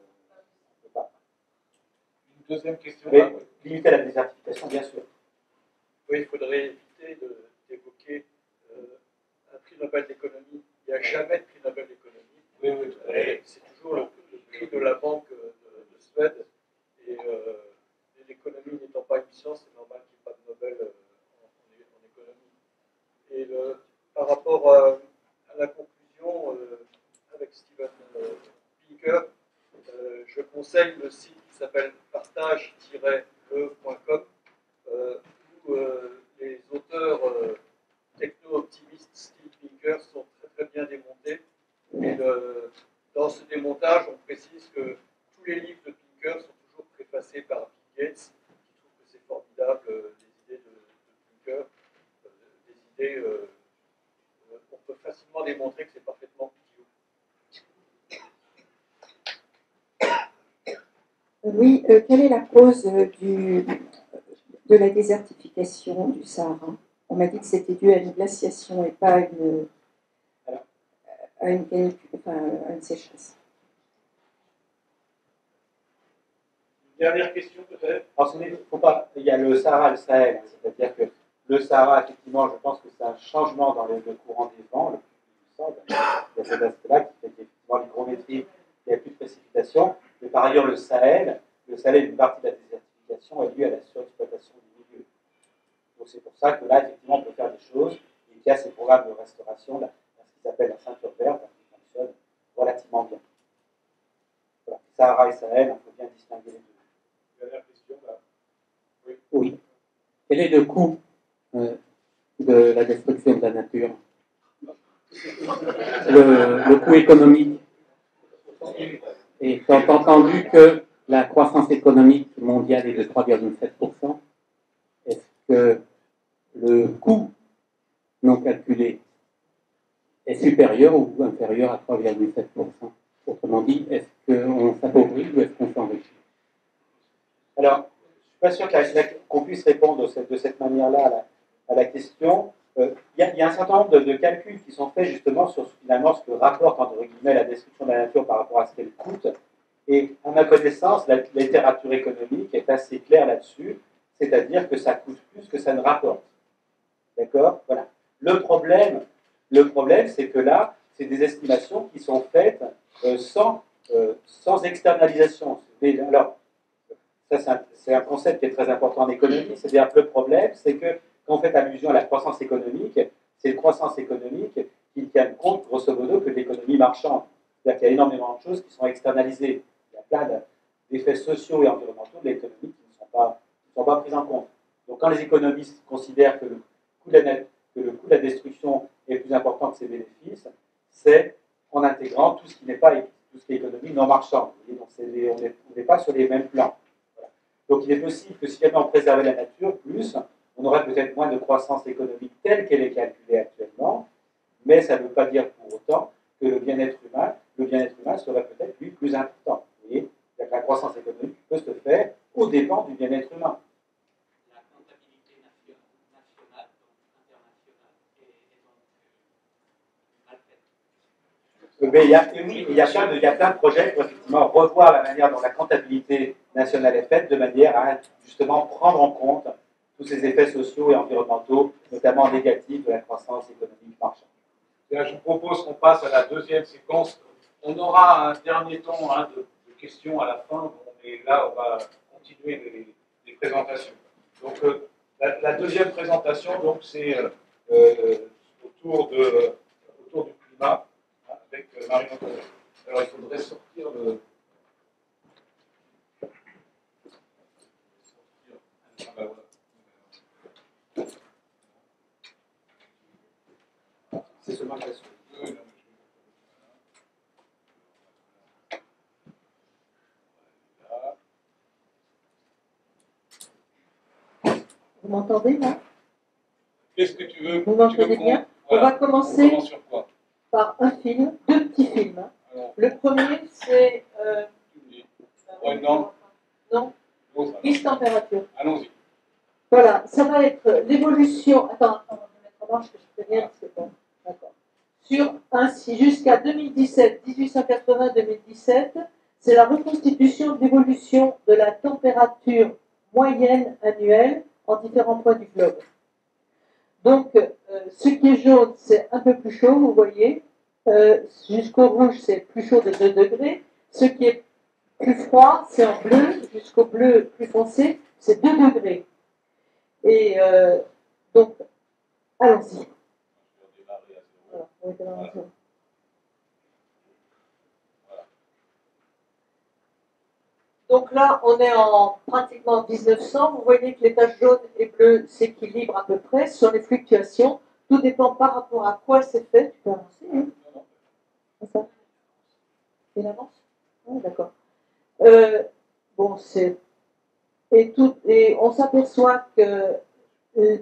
Speaker 1: Une deuxième question.
Speaker 2: Mais limiter la désertification, bien sûr.
Speaker 4: Oui, il faudrait éviter d'évoquer euh, un prix Nobel d'économie. Il n'y a jamais de prix Nobel d'économie.
Speaker 1: Oui, oui,
Speaker 4: C'est toujours le, le prix de la Banque de, de Suède. Et, euh, et l'économie n'étant pas une science, c'est normal qu'il n'y ait pas de Nobel euh, en, en- en économie. Et par rapport à, à la conclusion euh, avec Steven euh, Pinker, euh, je conseille le site qui s'appelle partage-le.com euh, où euh, les auteurs euh, techno-optimistes Steve Pinker sont très très bien démontés. Et dans ce démontage, on précise que tous les livres de Pinker sont toujours préfacés par Bill Gates, qui trouve que c'est formidable euh, les idées de, Pinker, euh, euh, on peut facilement démontrer que c'est parfaitement idiot.
Speaker 5: Oui, euh, quelle est la cause euh, du, de la désertification du Sahara? On m'a dit que c'était dû à une glaciation et pas à une, à une, canicule, enfin, à une sécheresse.
Speaker 1: Une dernière question peut-être?
Speaker 2: Faut pas, il y a le Sahara et le Sahel, c'est-à-dire que le Sahara, effectivement, je pense que c'est un changement dans le, le courant des vents, le plus du sol. Il y a cet aspect-là qui fait qu'effectivement, l'hygrométrie, il n'y a plus de précipitations. Mais par ailleurs, le Sahel, le Sahel, une partie de la désertification est due à la surexploitation du milieu. Donc, c'est pour ça que là, effectivement, on peut faire des choses et qu'il y a ces programmes de restauration, là, ce qui s'appelle la ceinture verte, qui fonctionne relativement bien. Voilà. Sahara et Sahel, on peut bien distinguer les deux.
Speaker 1: Dernière question. là.
Speaker 6: Oui. Quel est le coût de la destruction de la nature. Le, coût économique. Et tu as entendu que la croissance économique mondiale est de 3,7%. Est-ce que le coût non calculé est supérieur ou inférieur à 3,7% Autrement dit, est-ce qu'on s'appauvrit ou est-ce qu'on s'enrichit?
Speaker 2: Alors, je ne suis pas sûr qu'on puisse répondre de cette, manière-là à à la question. Euh, Il y, a- un certain nombre de, calculs qui sont faits justement sur finalement ce que rapporte entre guillemets la destruction de la nature par rapport à ce qu'elle coûte. Et à ma connaissance, la, littérature économique est assez claire là-dessus, c'est-à-dire que ça coûte plus que ça ne rapporte. D'accord? Voilà. Le problème, le problème, c'est que là, c'est des estimations qui sont faites euh, sans, euh, sans externalisation. Alors, ça, c'est un, un concept qui est très important en économie. C'est-à-dire que le problème, c'est que quand on fait allusion à la croissance économique, c'est une croissance économique qui tient compte, grosso modo, que de l'économie marchande. C'est-à-dire qu'il y a énormément de choses qui sont externalisées. Il y a plein de- d'effets sociaux et environnementaux de l'économie qui ne sont pas, pris en compte. Donc, quand les économistes considèrent que le coût de la, destruction est plus important que ses bénéfices, c'est en intégrant tout ce qui n'est pas est économie non marchande. Vous donc les- on n'est pas sur les mêmes plans. Donc il est possible que si jamais on préservait la nature plus, on aurait peut-être moins de croissance économique telle qu'elle est calculée actuellement, mais ça ne veut pas dire pour autant que le bien-être humain, le bien-être humain serait peut-être lui plus important. Vous voyez la croissance économique peut se faire au dépens du bien-être humain.
Speaker 6: La comptabilité nationale, donc internationale, est, donc mal faite.
Speaker 2: Mais il y a, et oui, il y a plein de, il y a plein de projets pour effectivement revoir la manière dont la comptabilité nationale est faite, de manière à justement prendre en compte tous ces effets sociaux et environnementaux, notamment négatifs de la croissance économique marchande.
Speaker 1: Bien, je vous propose qu'on passe à la deuxième séquence. On aura un dernier temps hein, de, questions à la fin, mais là, on va continuer les, présentations. Donc, euh, La, deuxième présentation, donc, c'est euh, euh, autour, de, autour du climat avec Marie Antoinette. Alors, il faudrait sortir le. Ah, bah, voilà.
Speaker 2: C'est seulement
Speaker 1: Voilà.
Speaker 5: Vous m'entendez là?
Speaker 1: Qu'est-ce que tu veux
Speaker 5: Vous m'entendez bien? On
Speaker 1: voilà.
Speaker 5: va
Speaker 1: On
Speaker 5: commencer
Speaker 1: commence sur quoi?
Speaker 5: par un film, deux petits films.
Speaker 1: Alors,
Speaker 5: Le premier, c'est. euh,
Speaker 1: non.
Speaker 5: Non. 10 températures.
Speaker 1: Allons-y.
Speaker 5: Voilà, ça va être l'évolution. Attends, attends, on va mettre en marche que je fais rien, c'est bon. Sur ainsi jusqu'à 2017, 1880-2017, c'est la reconstitution de l'évolution de la température moyenne annuelle en différents points du globe. Donc, euh, ce qui est jaune, c'est un peu plus chaud, vous voyez. Euh, jusqu'au rouge, c'est plus chaud de 2 degrés. Ce qui est plus froid, c'est en bleu. Jusqu'au bleu plus foncé, c'est 2 degrés. Et euh, donc, allons-y.
Speaker 1: Je vais redémarrer à
Speaker 5: Donc là, on est en pratiquement 1900. Vous voyez que les taches jaunes et bleues s'équilibrent à peu près sur les fluctuations. Tout dépend par rapport à quoi c'est fait. Tu peux avancer, hein ça Il avance Ah, D'accord. Euh, bon, c'est. Et, et on s'aperçoit que euh,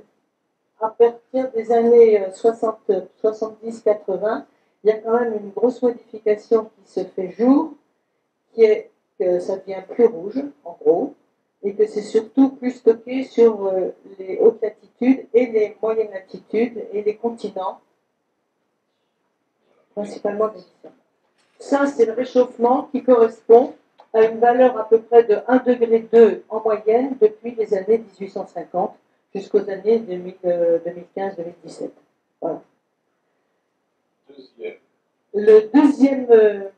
Speaker 5: à partir des années euh, 60, 70-80, il y a quand même une grosse modification qui se fait jour, qui est que ça devient plus rouge, en gros, et que c'est surtout plus stocké sur euh, les hautes latitudes et les moyennes latitudes et les continents, principalement des. Ça, c'est le réchauffement qui correspond à une valeur à peu près de 1,2 degré en moyenne depuis les années 1850 jusqu'aux années 2000, euh, 2015-2017.
Speaker 1: Deuxième.
Speaker 5: Le deuxième, euh,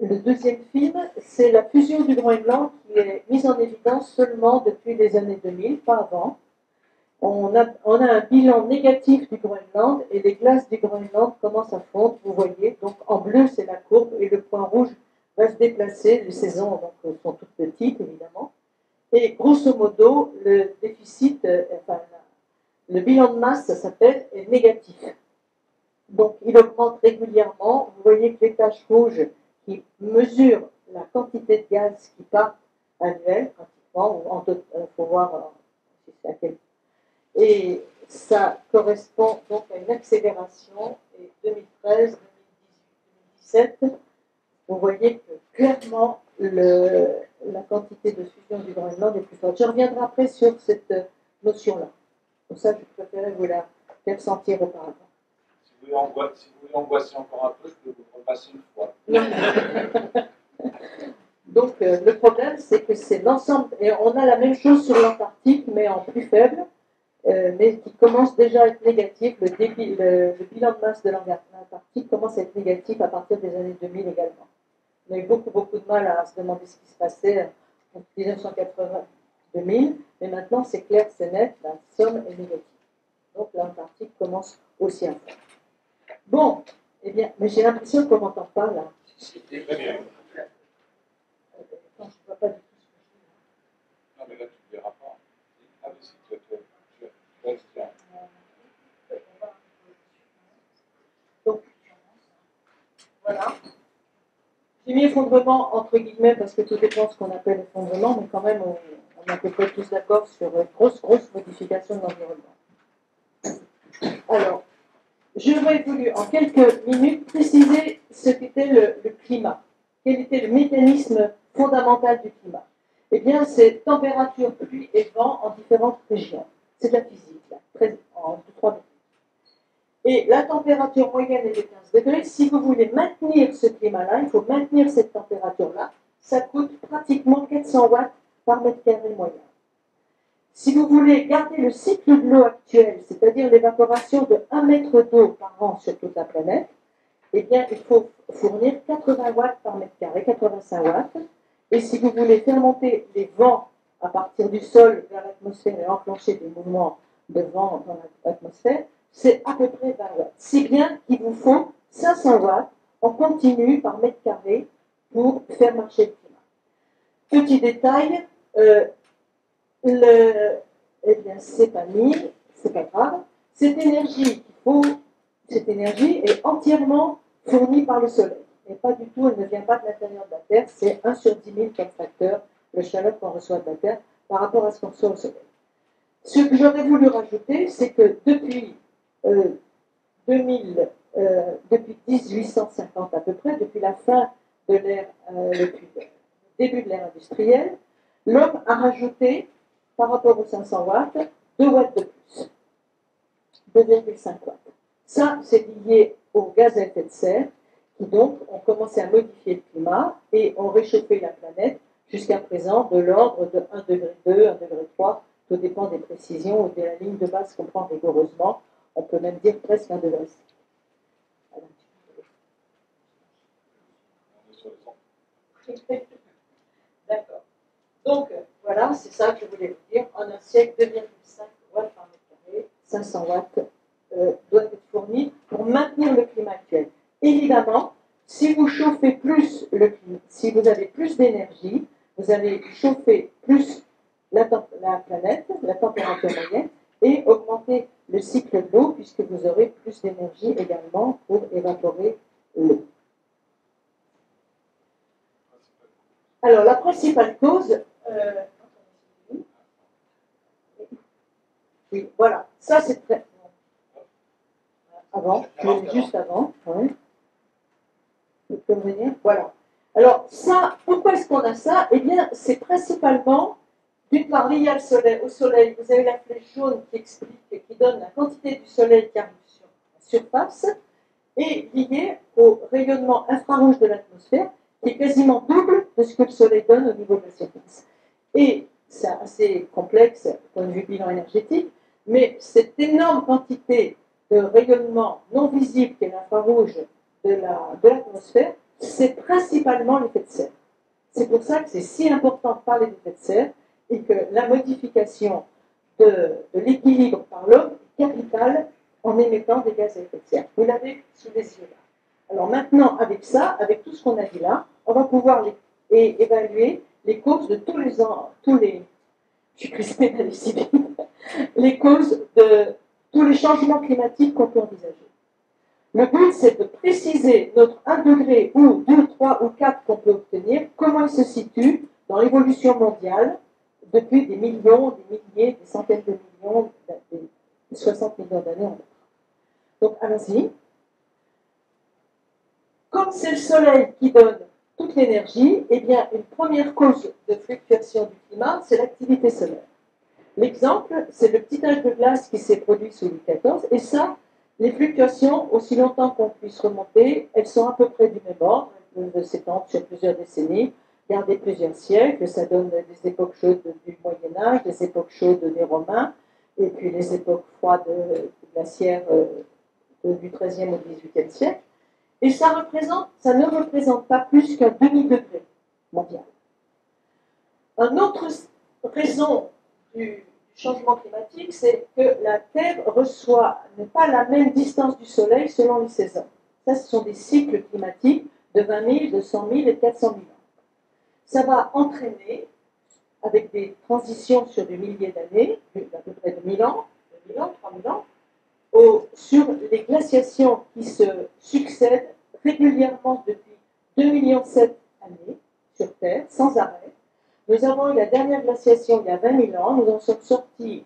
Speaker 5: le deuxième film, c'est la fusion du Groenland qui est mise en évidence seulement depuis les années 2000, pas avant. On a, on a un bilan négatif du Groenland et les glaces du Groenland commencent à fondre, vous voyez. Donc en bleu, c'est la courbe et le point rouge va se déplacer. Les saisons donc, sont toutes petites, évidemment. Et grosso modo, le déficit, euh, enfin, le bilan de masse, ça s'appelle, est négatif. Donc, il augmente régulièrement. Vous voyez que les taches rouges qui mesurent la quantité de gaz qui part annuel, pratiquement, il faut voir euh, à quel Et ça correspond donc à une accélération. Et 2013, 2018, 2017, vous voyez que clairement le- la quantité de fusion du Groenland est plus forte. Je reviendrai après sur cette notion-là. Pour ça, je préférais vous la faire sentir auparavant.
Speaker 1: Si vous, voulez si vous voulez angoisser encore un peu, je peux vous repasser une fois.
Speaker 5: Donc euh, le problème, c'est que c'est l'ensemble, et on a la même chose sur l'Antarctique, mais en plus faible, euh, mais qui commence déjà à être négatif. Le, débit- le- le bilan de masse de l'Antarctique commence à être négatif à partir des années 2000 également. On a eu beaucoup, beaucoup de mal à se demander ce qui se passait en 1980-2000, mais maintenant c'est clair, c'est net, la somme est négative. Donc l'Antarctique commence aussi à faire. Bon, eh bien, mais j'ai l'impression qu'on m'entend pas là.
Speaker 1: Très bien.
Speaker 5: Non, je vois pas du tout ce que je dis.
Speaker 1: Non, mais là, tu ne verras pas. Ah, mais si, tu.
Speaker 5: Donc, voilà. J'ai mis effondrement entre guillemets parce que tout dépend ce qu'on appelle effondrement, mais quand même, on, on est à peu près tous d'accord sur une grosse, grosse modification de l'environnement. Alors, j'aurais voulu en quelques minutes préciser ce qu'était le, climat. Quel était le mécanisme fondamental du climat? Eh bien, c'est température, pluie et vent en différentes régions. C'est de la physique, là, en trois minutes. Et la température moyenne est de 15 degrés. Si vous voulez maintenir ce climat-là, il faut maintenir cette température-là. Ça coûte pratiquement 400 watts par mètre carré moyen. Si vous voulez garder le cycle de l'eau actuel, c'est-à-dire l'évaporation de 1 mètre d'eau par an sur toute la planète, eh bien, il faut fournir 80 watts par mètre carré, 85 watts. Et si vous voulez faire monter les vents à partir du sol vers l'atmosphère et enclencher des mouvements de vent dans l'atmosphère, c'est à peu près 20 watts. Si bien qu'il vous faut 500 watts en continu par mètre carré pour faire marcher le climat. Petit détail, euh, le, eh bien, c'est pas mis, c'est pas grave. Cette énergie qu'il faut, cette énergie est entièrement fournie par le soleil. Et pas du tout, elle ne vient pas de l'intérieur de la Terre, c'est 1 sur 10 000 comme facteur, le chaleur qu'on reçoit de la Terre par rapport à ce qu'on reçoit au soleil. Ce que j'aurais voulu rajouter, c'est que depuis, 2000, euh, euh, depuis 1850 à peu près, depuis la fin de l'ère, euh, le début de l'ère industrielle, l'homme a rajouté, par rapport aux 500 watts, 2 watts de plus. 2,5 watts. Ça, c'est lié aux gaz à effet de serre qui donc ont commencé à modifier le climat et ont réchauffé la planète jusqu'à présent de l'ordre de 1,2 degré, 1,3 degré, tout dépend des précisions ou de la ligne de base qu'on prend rigoureusement, on peut même dire presque 1 degré. D'accord. Donc, voilà, c'est ça que je voulais vous dire. En un siècle, 2,5 watts par mètre carré, 500 watts euh, doivent être fournis pour maintenir le climat actuel. Évidemment, si vous chauffez plus le climat, si vous avez plus d'énergie, vous allez chauffer plus la, planète, la température moyenne, et augmenter le cycle de l'eau, puisque vous aurez plus d'énergie également pour évaporer l'eau. Alors, la principale cause. Euh, oui, voilà. Ça, c'est très. Avant, juste avant. Oui. Voilà. Alors, ça, pourquoi est-ce qu'on a ça? Eh bien, c'est principalement, d'une part, lié au soleil, au soleil. Vous avez la flèche jaune qui explique, qui donne la quantité du soleil qui arrive sur la surface, et lié au rayonnement infrarouge de l'atmosphère, qui est quasiment double de ce que le soleil donne au niveau de la surface. Et c'est assez complexe, point de vue bilan énergétique, mais cette énorme quantité de rayonnement non visible qu'est l'infrarouge de l'atmosphère, c'est principalement l'effet de serre. C'est pour ça que c'est si important de parler d'effet de serre et que la modification de, l'équilibre par l'homme est capitale en émettant des gaz à effet de serre. Vous l'avez sous les yeux là. Alors maintenant, avec ça, avec tout ce qu'on a dit là, on va pouvoir évaluer les causes de tous les, tous les, je suis les causes de tous les changements climatiques qu'on peut envisager. Le but, c'est de préciser notre 1 degré ou 2, 3 ou 4 qu'on peut obtenir, comment il se situe dans l'évolution mondiale depuis des millions, des milliers, des centaines de millions, des 60 millions d'années en Donc, allons-y. Comme c'est le Soleil qui donne toute l'énergie, eh bien, une première cause de fluctuation du climat, c'est l'activité solaire. L'exemple, c'est le petit âge de glace qui s'est produit sous Louis XIV, et ça, les fluctuations, aussi longtemps qu'on puisse remonter, elles sont à peu près du même ordre, elles peuvent s'étendre sur plusieurs décennies, garder plusieurs siècles, ça donne des époques chaudes du Moyen Âge, des époques chaudes des Romains, et puis les époques froides glaciaires euh, du XIIIe au XVIIIe siècle. Et ça, représente, ça ne représente pas plus qu'un demi-degré mondial. Une autre raison du, changement climatique, c'est que la Terre reçoit n'est pas la même distance du Soleil selon les saisons. Ça, ce sont des cycles climatiques de 20 000, de 100 000 et 400 000 ans. Ça va entraîner, avec des transitions sur des milliers d'années, à peu près de 1000 ans, 2000 ans, 3000 ans, sur les glaciations qui se succèdent régulièrement depuis 2,7 millions d'années sur Terre, sans arrêt, nous avons eu la dernière glaciation il y a 20 000 ans. Nous en sommes sortis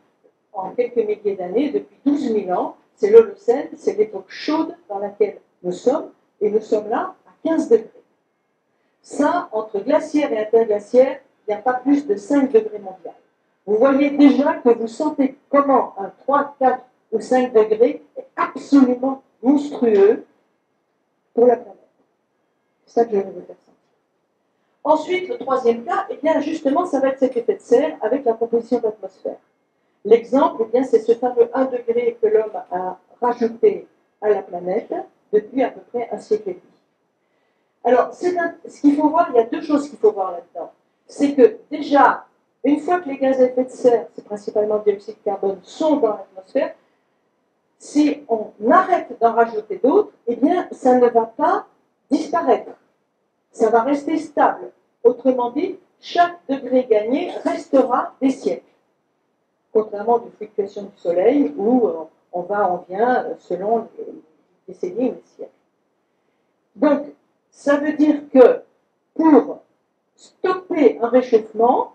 Speaker 5: en quelques milliers d'années, depuis 12 000 ans. C'est l'Holocène, c'est l'époque chaude dans laquelle nous sommes, et nous sommes là à 15 degrés. Ça, entre glaciaire et interglaciaire, il n'y a pas plus de 5 degrés mondial. Vous voyez déjà que vous sentez comment un 3, 4 ou 5 degrés est absolument monstrueux pour la planète. C'est ça que je vous faire Ensuite, le troisième cas, eh bien, justement, ça va être cet effet de serre avec la composition de l'atmosphère. L'exemple, eh c'est ce fameux 1 degré que l'homme a rajouté à la planète depuis à peu près un siècle et demi. Alors, ce qu'il faut voir, il y a deux choses qu'il faut voir là-dedans. C'est que déjà, une fois que les gaz à effet de serre, c'est principalement le dioxyde de carbone, sont dans l'atmosphère, si on arrête d'en rajouter d'autres, eh bien, ça ne va pas disparaître. Ça va rester stable. Autrement dit, chaque degré gagné restera des siècles. Contrairement aux fluctuations du Soleil où euh, on va, on vient euh, selon les décennies ou les siècles. Donc, ça veut dire que pour stopper un réchauffement,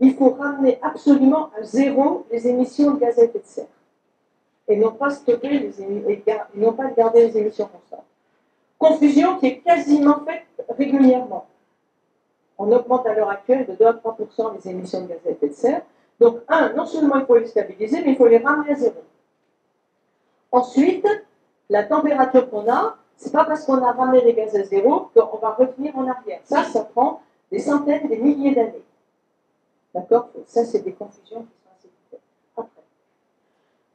Speaker 5: il faut ramener absolument à zéro les émissions de gaz à effet de serre. Et non pas et non pas garder les émissions constantes. Confusion qui est quasiment faite régulièrement. On augmente à l'heure actuelle de 2 à 3% les émissions de gaz à effet de serre. Donc, un, non seulement il faut les stabiliser, mais il faut les ramener à zéro. Ensuite, la température qu'on a, c'est pas parce qu'on a ramené les gaz à zéro qu'on va revenir en arrière. Ça, ça prend des centaines, des milliers d'années. D'accord? Ça, c'est des confusions qui sont assez Après.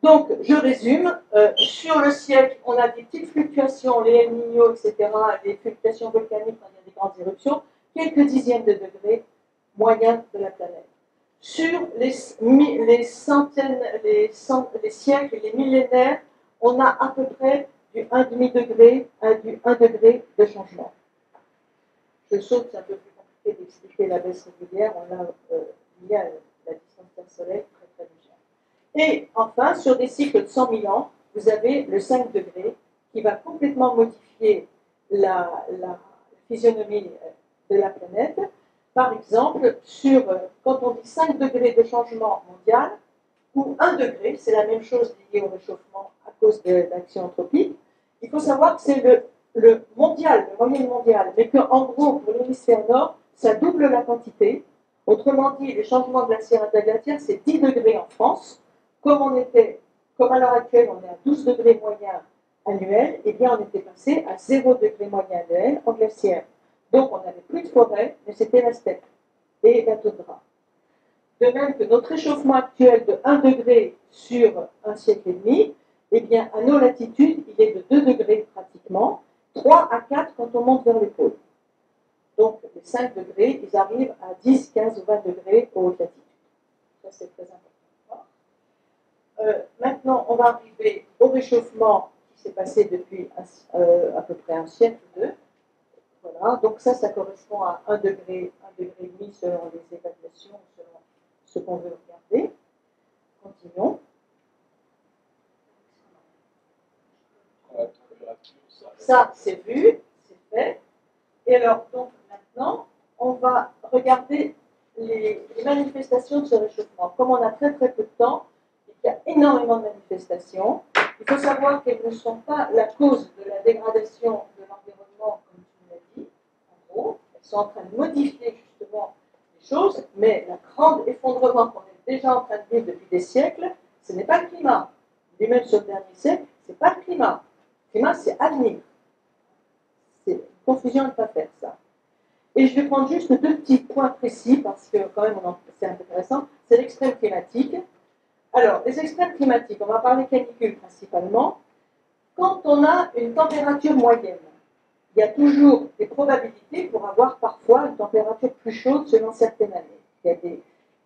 Speaker 5: Donc, je résume. Euh, sur le siècle, on a des petites fluctuations, les El Niño, etc., des fluctuations volcaniques quand il y a des grandes éruptions, quelques dixièmes de degrés moyens de la planète. Sur les, centaines, les, les siècles, les millénaires, on a à peu près du 1,5 degré à du 1 degré de changement. Je saute, c'est un peu plus compliqué d'expliquer la baisse régulière. On a euh, lié la distance Terre-Soleil très très légère. Et enfin, sur des cycles de 100 000 ans, vous avez le 5 degrés qui va complètement modifier la, la physionomie de la planète. Par exemple, euh, quand on dit 5 degrés de changement mondial, ou 1 degré, c'est la même chose liée au réchauffement à cause de l'action anthropique, il faut savoir que c'est le, mondial, le moyenne mondial, mais qu'en gros, pour l'hémisphère nord, ça double la quantité. Autrement dit, les changements glaciaires interglaciaires, c'est 10 degrés en France. Comme on était, comme à l'heure actuelle, on est à 12 degrés moyens annuels, eh bien, on était passé à 0 degré moyen annuel en glaciaire. Donc, on n'avait plus de forêt, mais c'était la steppe et la toundra. De même que notre réchauffement actuel de 1 degré sur un siècle et demi, eh bien, à nos latitudes, il est de 2 degrés pratiquement, 3 à 4 quand on monte vers les pôles. Donc, les 5 degrés, ils arrivent à 10, 15 ou 20 degrés aux hautes latitudes. Ça, c'est très important. Euh, maintenant, on va arriver au réchauffement qui s'est passé depuis euh, à peu près un siècle ou deux. Voilà, donc ça, ça correspond à 1 degré, 1 degré et demi selon les évaluations, selon ce qu'on veut regarder. Continuons. Ça, c'est vu, c'est fait. Et alors, donc, maintenant, on va regarder les, manifestations de ce réchauffement. Comme on a très très peu de temps, qu'il y a énormément de manifestations, il faut savoir qu'elles ne sont pas la cause de la dégradation de l'environnement, comme tu l'as dit, en gros. Elles sont en train de modifier justement les choses, mais le grand effondrement qu'on est déjà en train de vivre depuis des siècles, ce n'est pas le climat. Lui-même sur le dernier siècle, ce n'est pas le climat. Climat, c'est avenir. C'est confusion de ne pas faire ça. Et je vais prendre juste deux petits points précis parce que quand même c'est intéressant. C'est l'extrême climatique. Alors, les extrêmes climatiques, on va parler canicule principalement. Quand on a une température moyenne, il y a toujours des probabilités pour avoir parfois une température plus chaude selon certaines années. Il y a des,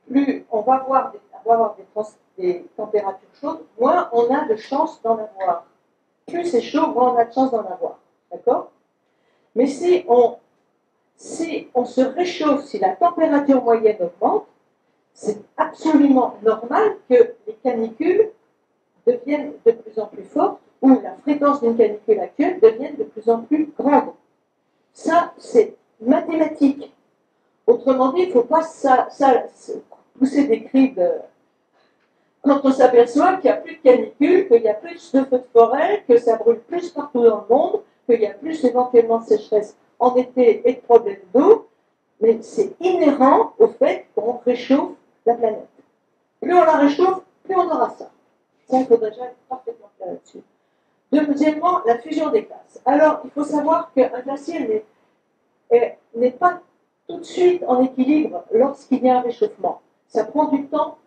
Speaker 5: plus on va avoir des, avoir des températures chaudes, moins on a de chances d'en avoir. Plus c'est chaud, moins on a de chances d'en avoir. D'accord? Mais si on, si on se réchauffe, si la température moyenne augmente, c'est absolument normal que les canicules deviennent de plus en plus fortes ou la fréquence d'une canicule actuelle devienne de plus en plus grande. Ça, c'est mathématique. Autrement dit, il ne faut pas pousser des cris de... Quand on s'aperçoit qu'il n'y a plus de canicules, qu'il y a plus de feux de forêt, que ça brûle plus partout dans le monde, qu'il y a plus éventuellement de sécheresse en été et de problèmes d'eau, mais c'est inhérent au fait qu'on réchauffe la planète. Plus on la réchauffe, plus on aura ça. Ça, il faudrait déjà être parfaitement clair là-dessus. Deuxièmement, la fusion des glaces. Alors, il faut savoir qu'un glacier n'est pas tout de suite en équilibre lorsqu'il y a un réchauffement. Ça prend du temps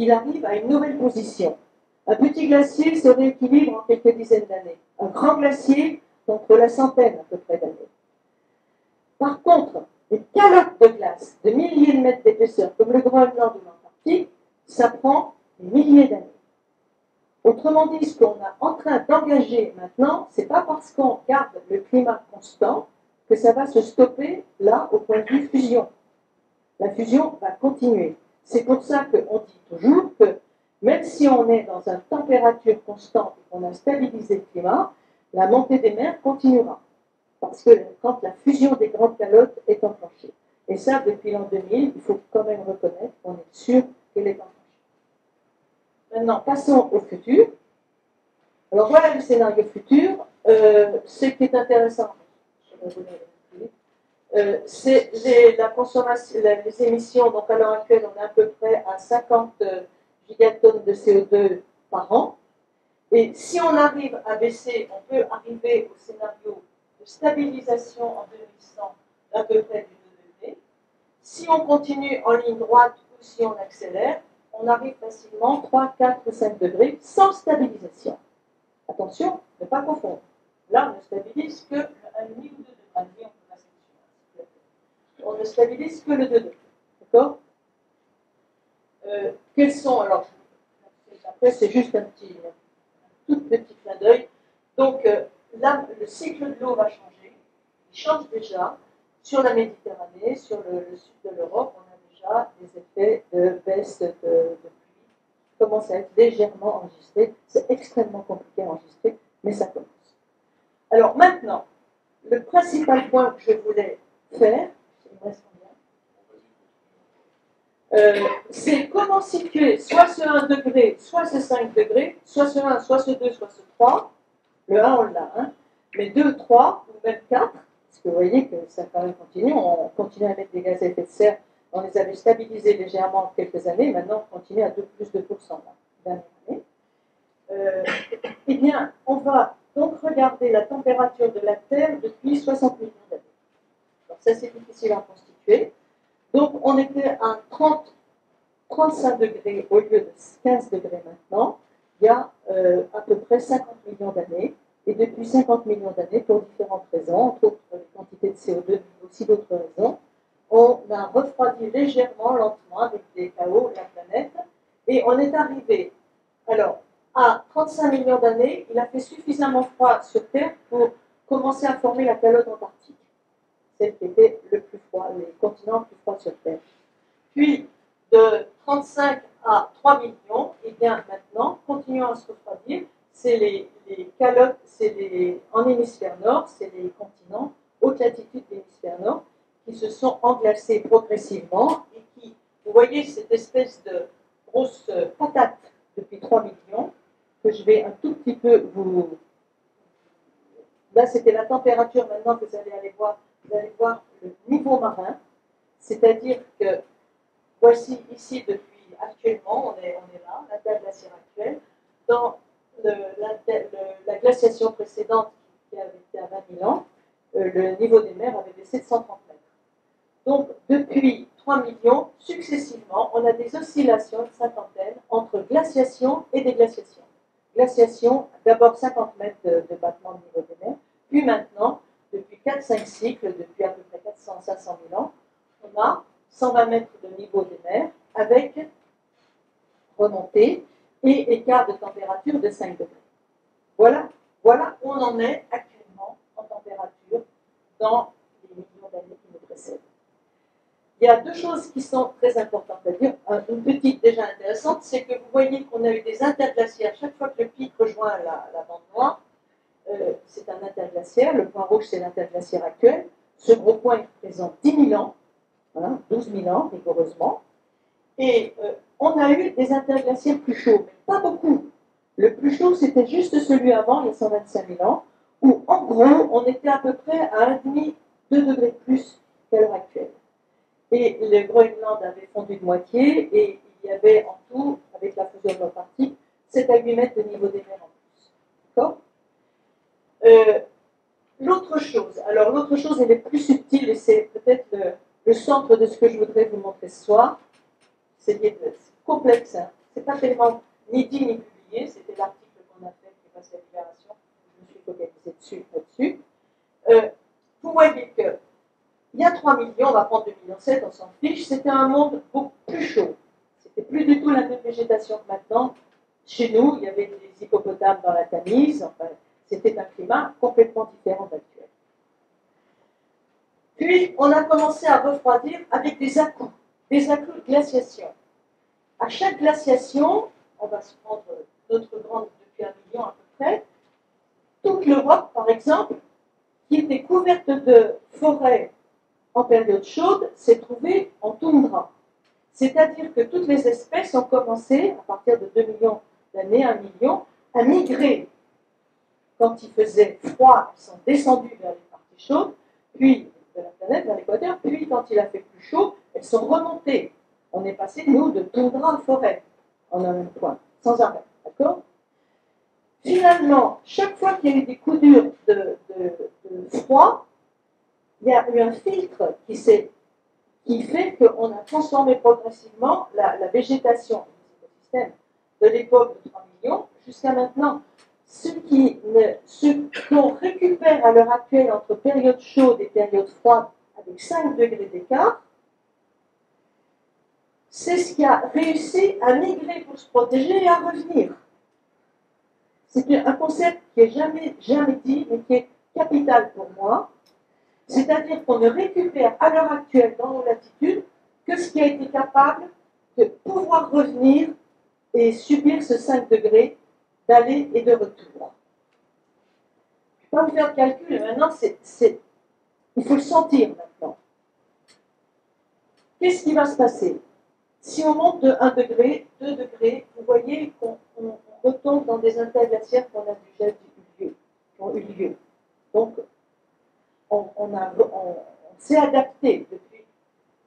Speaker 5: qu'il arrive à une nouvelle position. Un petit glacier se rééquilibre en quelques dizaines d'années. Un grand glacier contre la centaine à peu près d'années. Par contre, Les calottes de glace de milliers de mètres d'épaisseur, comme le Groenland ou l'Antarctique, ça prend des milliers d'années. Autrement dit, ce qu'on est en train d'engager maintenant, c'est pas parce qu'on garde le climat constant que ça va se stopper là au point de fusion. La fusion va continuer. C'est pour ça qu'on dit toujours que même si on est dans une température constante et qu'on a stabilisé le climat, la montée des mers continuera. Parce que quand la fusion des grandes calottes est enclenchée. Et ça, depuis l'an 2000, il faut quand même reconnaître qu'on est sûr qu'elle est enclenchée. Maintenant, passons au futur. Alors voilà le scénario futur. Euh, ce qui est intéressant, euh, c'est la consommation, les émissions. Donc à l'heure actuelle, on est à peu près à 50 gigatonnes de CO2 par an. Et si on arrive à baisser, on peut arriver au scénario de stabilisation en 2100 d'à peu près du 2 degrés. Si on continue en ligne droite ou si on accélère, on arrive facilement 3, 4, 5 degrés sans stabilisation. Attention, ne pas confondre. Là, on ne stabilise que le 1,5 ou 2 degrés. On ne stabilise que le 2 degrés. D'accord? Euh, Quels sont, alors, après, c'est juste un petit, tout petit clin d'œil. Donc, euh, là, le cycle de l'eau va changer. Il change déjà sur la Méditerranée, sur le, sud de l'Europe. On a déjà des effets de baisse de, pluie qui commencent à être légèrement enregistrés. C'est extrêmement compliqué à enregistrer, mais ça commence. Alors maintenant, le principal point que je voulais faire, euh, c'est comment situer soit ce 1 degré, soit ce 5 degrés, soit ce 1, soit ce 2, soit ce 3. Le 1, on l'a, hein. mais 2, 3, ou même 4, parce que vous voyez que ça quand même continue, on continue à mettre des gaz à effet de serre, on les avait stabilisés légèrement en quelques années, maintenant on continue à 2, plus de pourcents dernière année. Eh bien, on va donc regarder la température de la Terre depuis 60 millions d'années. Ça, c'est difficile à constituer. Donc, on était à 30, 35 degrés au lieu de 15 degrés maintenant, il y a euh, à peu près 50 millions d'années. Et depuis 50 millions d'années, pour différentes raisons, entre autres les quantités de CO2, mais aussi d'autres raisons, on a refroidi légèrement, lentement, avec des chaos, la planète. Et on est arrivé, alors, à 35 millions d'années, il a fait suffisamment froid sur Terre pour commencer à former la calotte antarctique qui était le plus froid, les continents plus froids sur Terre. Puis, de 35 à 3 millions, et bien maintenant, continuons à se refroidir, c'est les, calottes, c'est en hémisphère nord, c'est les continents, haute latitude de l'hémisphère nord, qui se sont englacés progressivement et qui, vous voyez cette espèce de grosse patate depuis 3 millions, que je vais un tout petit peu vous... Là, c'était la température, maintenant que vous allez aller voir vous allez voir le niveau marin, c'est-à-dire que voici ici depuis actuellement, on est, là, la date glaciaire actuelle, dans la, la, glaciation précédente qui avait été à 20 000 ans, euh, le niveau des mers avait baissé de 130 mètres. Donc depuis 3 millions, successivement, on a des oscillations de cinquantaine entre glaciation et déglaciation. Glaciation, d'abord 50 mètres de, de battement de niveau 4, 5 cycles, depuis à peu près 400, 500 000 ans, on a 120 mètres de niveau des mers avec remontée et écart de température de 5 degrés. Voilà, voilà où on en est actuellement en température dans les millions d'années qui nous précèdent. Il y a deux choses qui sont très importantes à dire. Une petite déjà intéressante, c'est que vous voyez qu'on a eu des interglaciaires chaque fois que le pic rejoint la bande noire euh, c'est un interglaciaire. Le point rouge, c'est l'interglaciaire actuel. Ce gros point représente 10 000 ans, 12 000 ans rigoureusement. Et euh, on a eu des interglaciaires plus chauds, mais pas beaucoup. Le plus chaud, c'était juste celui avant, il y a 125 000 ans, où en gros, on était à peu près à 1,5, 2 degrés de plus qu'à l'heure actuelle. Et le Groenland avait fondu de moitié, et il y avait en tout, avec la fusion antarctique, 7 à 8 mètres de niveau des mers en plus. D'accord? Euh, l'autre chose, alors l'autre chose, elle est plus subtile et c'est peut-être le, centre de ce que je voudrais vous montrer ce soir. C'est complexe, hein. c'est pas tellement ni dit ni publié, c'était l'article qu'on a fait qui est passé à Libération, je me suis focalisée dessus, là-dessus. Euh, vous voyez que il y a 3 millions, on va prendre 2 millions 7, on s'en fiche, c'était un monde beaucoup plus chaud. C'était plus du tout la même végétation que maintenant. Chez nous, il y avait des hippopotames dans la Tamise, c'était un climat complètement différent d'actuel. Puis, on a commencé à refroidir avec des à des à de glaciation. À chaque glaciation, on va se prendre notre grande depuis un million à peu près, toute l'Europe, par exemple, qui était couverte de forêts en période chaude, s'est trouvée en toundra. C'est-à-dire que toutes les espèces ont commencé, à partir de 2 millions d'années, 1 million, à migrer. Quand il faisait froid, elles sont descendues vers les parties chaudes, puis de la planète, vers l'équateur, puis quand il a fait plus chaud, elles sont remontées. On est passé, nous, de toundra à forêt, en un même point, sans arrêt. D'accord? Finalement, chaque fois qu'il y a eu des coups durs de, froid, il y a eu un filtre qui, fait qu'on a transformé progressivement la, végétation, de l'époque de 3 millions jusqu'à maintenant. Ce qui qu'on récupère à l'heure actuelle entre période chaude et période froide avec 5 degrés d'écart, c'est ce qui a réussi à migrer pour se protéger et à revenir. C'est un concept qui est jamais, jamais dit, mais qui est capital pour moi. C'est-à-dire qu'on ne récupère à l'heure actuelle dans nos latitudes que ce qui a été capable de pouvoir revenir et subir ce 5 degrés d'aller et de retour. Pas vous faire le calcul, maintenant, il faut le sentir maintenant. Qu'est-ce qui va se passer? Si on monte de 1 degré, 2 degrés, vous voyez qu'on retombe dans des interglaciaires qu'on a déjà qui ont eu lieu. Donc, on, s'est adapté depuis,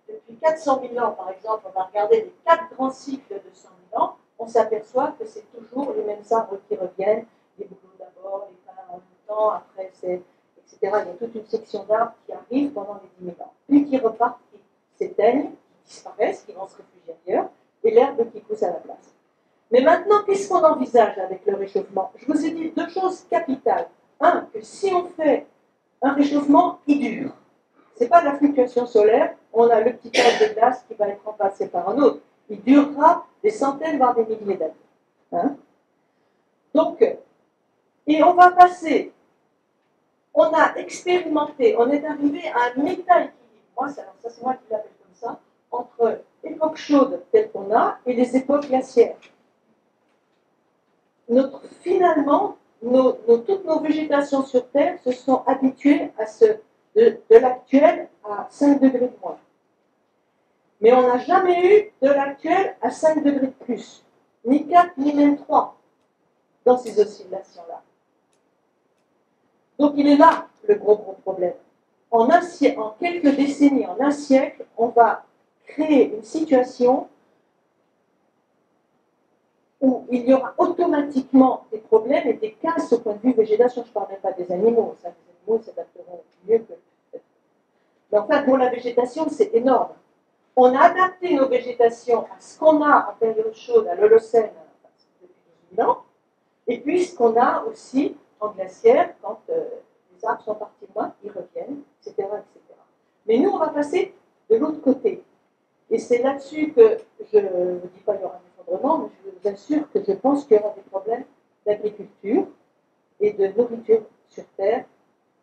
Speaker 5: depuis 400 000 ans, par exemple, on va regarder les quatre grands cycles de 100 000 ans, on s'aperçoit que c'est toujours les mêmes arbres qui reviennent, les bouleaux d'abord, les pins en même temps, après c'est, etc. Il y a toute une section d'arbres qui arrivent pendant les 10 000 ans, puis qui repartent, qui s'éteignent, qui disparaissent, qui vont se réfugier ailleurs, et l'herbe qui pousse à la place. Mais maintenant, qu'est-ce qu'on envisage avec le réchauffement? Je vous ai dit deux choses capitales. Un, que si on fait un réchauffement, il dure. Ce n'est pas de la fluctuation solaire, on a le petit tas de glace qui va être remplacé par un autre. Il durera des centaines, voire des milliers d'années. Hein Donc, et on va passer, on a expérimenté, on est arrivé à un méta-équilibre, moi, ça c'est moi qui l'appelle comme ça, entre époque chaude telle qu'on a et les époques glaciaires finalement, toutes nos végétations sur Terre se sont habituées à ce, de, l'actuel à 5 degrés de moins. Mais on n'a jamais eu de l'actuel à 5 degrés de plus, ni 4, ni même 3, dans ces oscillations-là. Donc il est là le gros gros problème. En, quelques décennies, en un siècle, on va créer une situation où il y aura automatiquement des problèmes et des casses au point de vue végétation. Je ne parle pas des animaux, ça, les animaux s'adapteront mieux que. Mais enfin, pour la végétation, c'est énorme. On a adapté nos végétations à ce qu'on a en période chaude, à l'Holocène, depuis 10 000 ans, et puis ce qu'on a aussi en glaciaire, quand euh, les arbres sont partis loin, ils reviennent, etc., etc. Mais nous, on va passer de l'autre côté. Et c'est là-dessus que je ne dis pas qu'il y aura mais je vous assure que je pense qu'il y aura des problèmes d'agriculture et de nourriture sur Terre,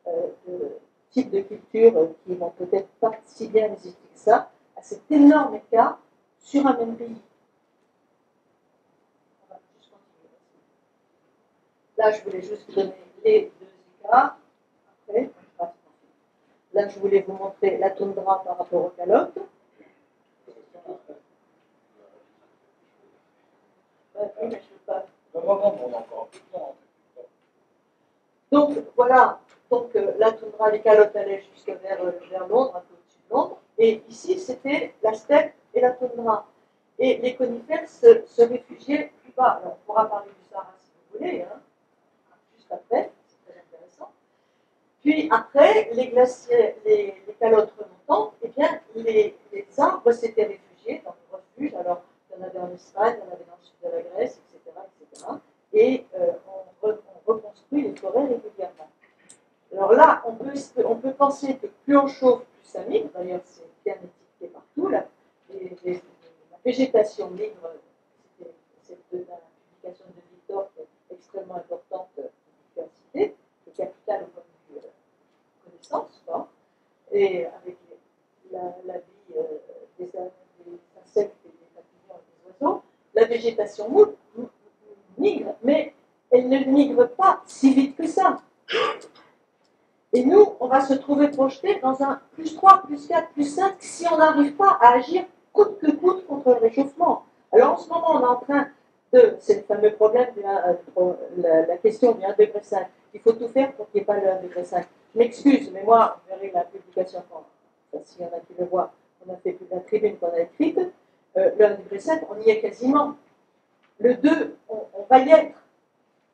Speaker 5: euh, de type de culture qui vont peut-être pas si bien résister que ça, à cet énorme écart sur un même pays. Là, je voulais juste vous donner les deux écarts. Après, Là, je voulais vous montrer la toundra par rapport aux calottes. Donc voilà, donc euh, la toundra, les calottes allaient jusqu'à vers, euh, vers Londres, un peu au-dessus de Londres, et ici c'était la steppe et la toundra. Et les conifères se, se réfugiaient plus bas. Alors on pourra parler du Sahara si vous voulez, hein, juste après, c'est très intéressant. Puis après, les glaciers, les, calottes remontant, eh bien les, les arbres s'étaient réfugiés dans les refuges. Alors il y en avait en Espagne, il y en avait dans le sud de la Grèce, etc. etc. et euh, on, reconstruit les forêts régulièrement. Alors là, on peut, on peut penser que plus on chauffe, plus ça migre, d'ailleurs c'est bien étiqueté partout, la, la végétation migre, c'est la publication de Victor qui est extrêmement importante en diversité, le capital au point de vue euh, connaissance, et avec la, vie euh, des, des, insectes et des papillons et des oiseaux, la végétation migre, mais elle ne migre pas si vite que ça. Et nous, on va se trouver projeté dans un plus 3, plus 4, plus 5 si on n'arrive pas à agir coûte que coûte contre le réchauffement. Alors en ce moment, on est en train de, c'est le fameux problème, de la, la, question du 1 degré 5. Il faut tout faire pour qu'il n'y ait pas le 1 degré 5. Je m'excuse, mais moi, vous verrez la publication, enfin, s'il y en a qui le voient, on a fait la tribune qu'on a écrite, euh, le 1 degré 5, on y est quasiment. Le 2, on, on va y être.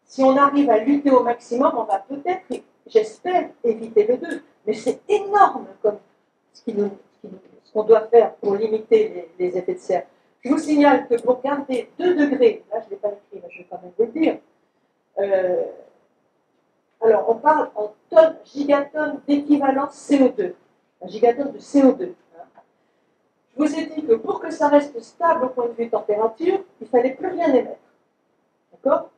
Speaker 5: Si on arrive à lutter au maximum, on va peut-être j'espère éviter le 2. Mais c'est énorme comme ce qu'on doit faire pour limiter les, effets de serre. Je vous signale que pour garder 2 degrés, là je ne l'ai pas écrit, mais je vais quand même vous le dire, euh, alors on parle en tonnes, gigatonnes d'équivalent CO2, un gigatonne de CO2. Je vous ai dit que pour que ça reste stable au point de vue température, il ne fallait plus rien émettre. D'accord?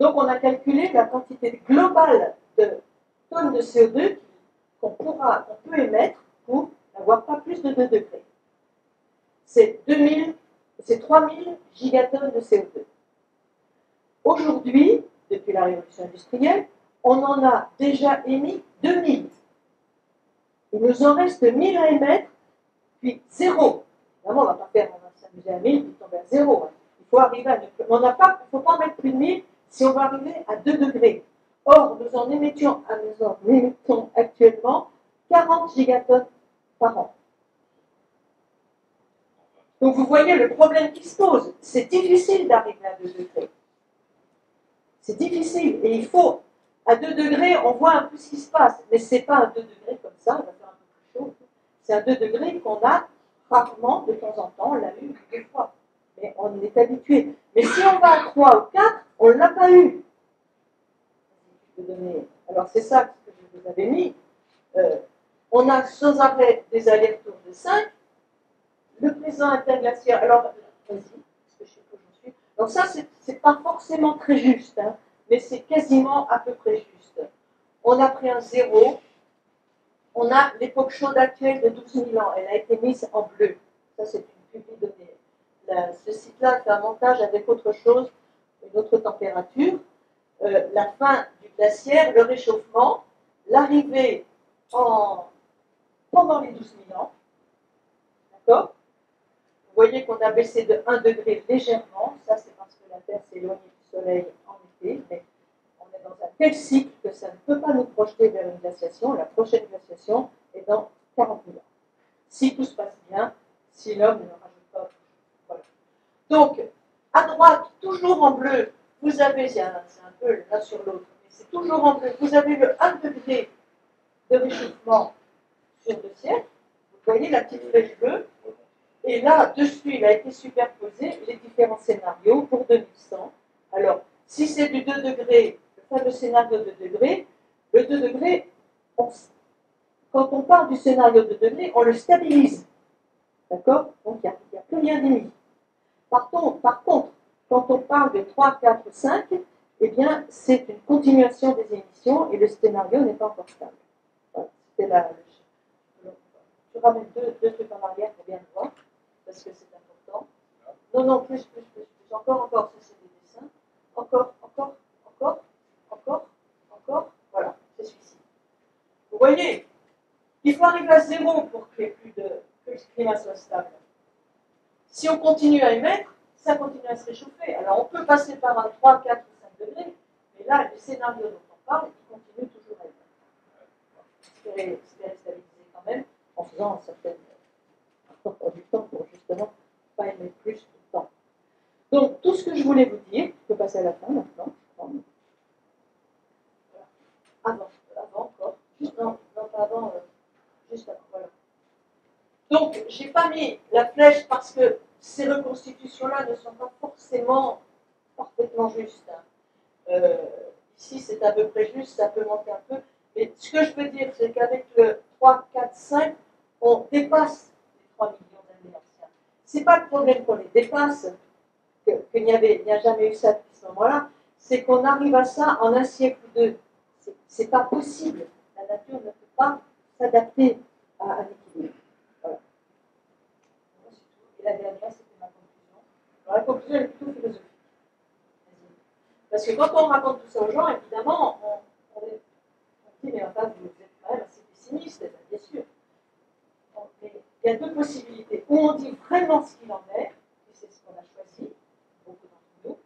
Speaker 5: Donc on a calculé la quantité globale de tonnes de CO2 qu'on pourra, on peut émettre pour n'avoir pas plus de 2 degrés. C'est 2000, c'est 3000 gigatonnes de CO2. Aujourd'hui, depuis la révolution industrielle, on en a déjà émis 2000. Il nous en reste 1000 à émettre, puis zéro. Évidemment, on ne va pas faire, on va s'amuser à 1000, puis tomber à zéro. Il faut arriver à On n'a pas, il ne faut pas en mettre plus de 1000 si on va arriver à 2 degrés. Or, nous en émettions, nous en émettons actuellement 40 gigatonnes par an. Donc vous voyez le problème qui se pose. C'est difficile d'arriver à 2 degrés. C'est difficile. Et il faut, à 2 degrés, on voit un peu ce qui se passe. Mais ce n'est pas un 2 degrés comme ça, on va faire un peu plus chaud. C'est un 2 degrés qu'on a rarement, de temps en temps, on l'a eu deux fois. Mais on est habitué. Mais si on va à 3 ou 4, on ne l'a pas eu donner. Alors c'est ça que je vous avais mis. Euh, on a sans arrêt des allers-retours de 5. Le présent interglaciaire. Alors, vas-y, parce que je sais où j'en suis. Donc ça, c'est pas forcément très juste, hein, mais c'est quasiment à peu près juste. On a pris un zéro. On a l'époque chaude actuelle de 12 000 ans. Elle a été mise en bleu. Ça, c'est une publique donnée. ce site-là fait un montage avec autre chose, une autre température. Euh, la fin du glaciaire, le réchauffement, l'arrivée en, pendant les 12 000 ans. D'accord? Vous voyez qu'on a baissé de 1 degré légèrement. Ça, c'est parce que la Terre s'est éloignée du Soleil en été. Mais on est dans un tel cycle que ça ne peut pas nous projeter vers une glaciation. La prochaine glaciation est dans 40 000 ans. Si tout se passe bien, si l'homme ne rajoute pas. Voilà. Donc, à droite, toujours en bleu, vous avez, c'est un, peu l'un sur l'autre, mais c'est toujours en vous avez le 1 degré de réchauffement sur deux siècles, vous voyez la petite flèche bleue, et là, dessus, il a été superposé les différents scénarios pour 2100. Alors, si c'est du 2 degrés, le fameux scénario de 2 degrés, le 2 degrés, quand on parle du scénario de 2 degrés, on le stabilise. D'accord? Donc, il n'y a, plus rien d'émis. Par, par contre, quand on parle de 3, 4, 5, eh bien, c'est une continuation des émissions et le scénario n'est pas encore stable. C'était la, je ramène deux, deux, trucs en arrière pour bien le voir, parce que c'est important. Non, non, plus, plus, plus, plus. Encore, encore, ça c'est des dessins. Encore, encore, encore, encore, encore. Voilà, c'est celui-ci. Vous voyez, il faut arriver à zéro pour de, que le climat soit stable. Si on continue à émettre, ça continue à se réchauffer. Alors on peut passer par un 3, 4 ou 5 degrés, mais là, le scénario dont on parle, il continue toujours à être. Espérer, stabiliser quand même, en faisant un certain du temps pour justement pas aimer plus de temps. Donc tout ce que je voulais vous dire, je peux passer à la fin maintenant. Avant, avant encore, juste non pas avant, euh, juste avant, voilà. Donc, j'ai pas mis la flèche parce que ces reconstitutions-là ne sont pas forcément parfaitement justes. Euh, ici, c'est à peu près juste, ça peut monter un peu. Mais ce que je veux dire, c'est qu'avec le 3, 4, 5, on dépasse les 3 millions d'années anciens. Ce n'est pas le problème qu'on les dépasse, qu'il n'y a jamais eu ça depuis ce moment-là, c'est qu'on arrive à ça en un siècle ou deux. Ce n'est pas possible. La nature ne peut pas s'adapter à un équilibre. La dernière, c'était ma conclusion. Alors, la conclusion est plutôt philosophique. Parce que quand on raconte tout ça aux gens, évidemment, on, est, dit, mais enfin, vous êtes quand même assez pessimiste, bien sûr. il y a deux possibilités. Ou on dit vraiment ce qu'il en est, et c'est ce qu'on a choisi, beaucoup d'entre nous,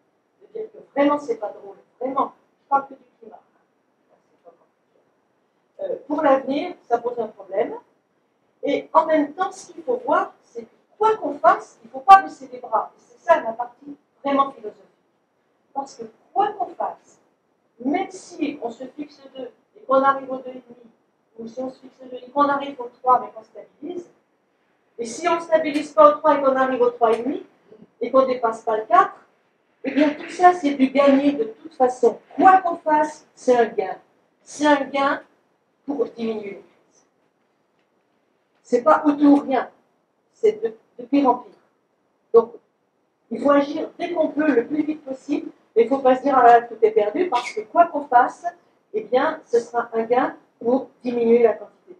Speaker 5: de dire que vraiment c'est pas drôle, vraiment, je parle que du climat. Euh, pour l'avenir, ça pose un problème. Et en même temps, ce qu'il faut voir, quoi qu'on fasse, il ne faut pas baisser les bras. C'est ça la partie vraiment philosophique. Parce que quoi qu'on fasse, même si on se fixe 2 et qu'on arrive au 2,5, ou si on se fixe 2 et qu'on arrive au 3 mais qu'on stabilise, et si on ne stabilise pas au 3 et qu'on arrive au 3,5 et qu'on ne dépasse pas le 4, eh bien tout ça c'est du gagner de toute façon. Quoi qu'on fasse, c'est un gain. C'est un gain pour diminuer crises. C'est pas ou tout ou rien, c'est de, pire en pire. Donc, il faut agir dès qu'on peut, le plus vite possible, mais il ne faut pas se dire, ah tout est perdu, parce que quoi qu'on fasse, eh bien, ce sera un gain pour diminuer la quantité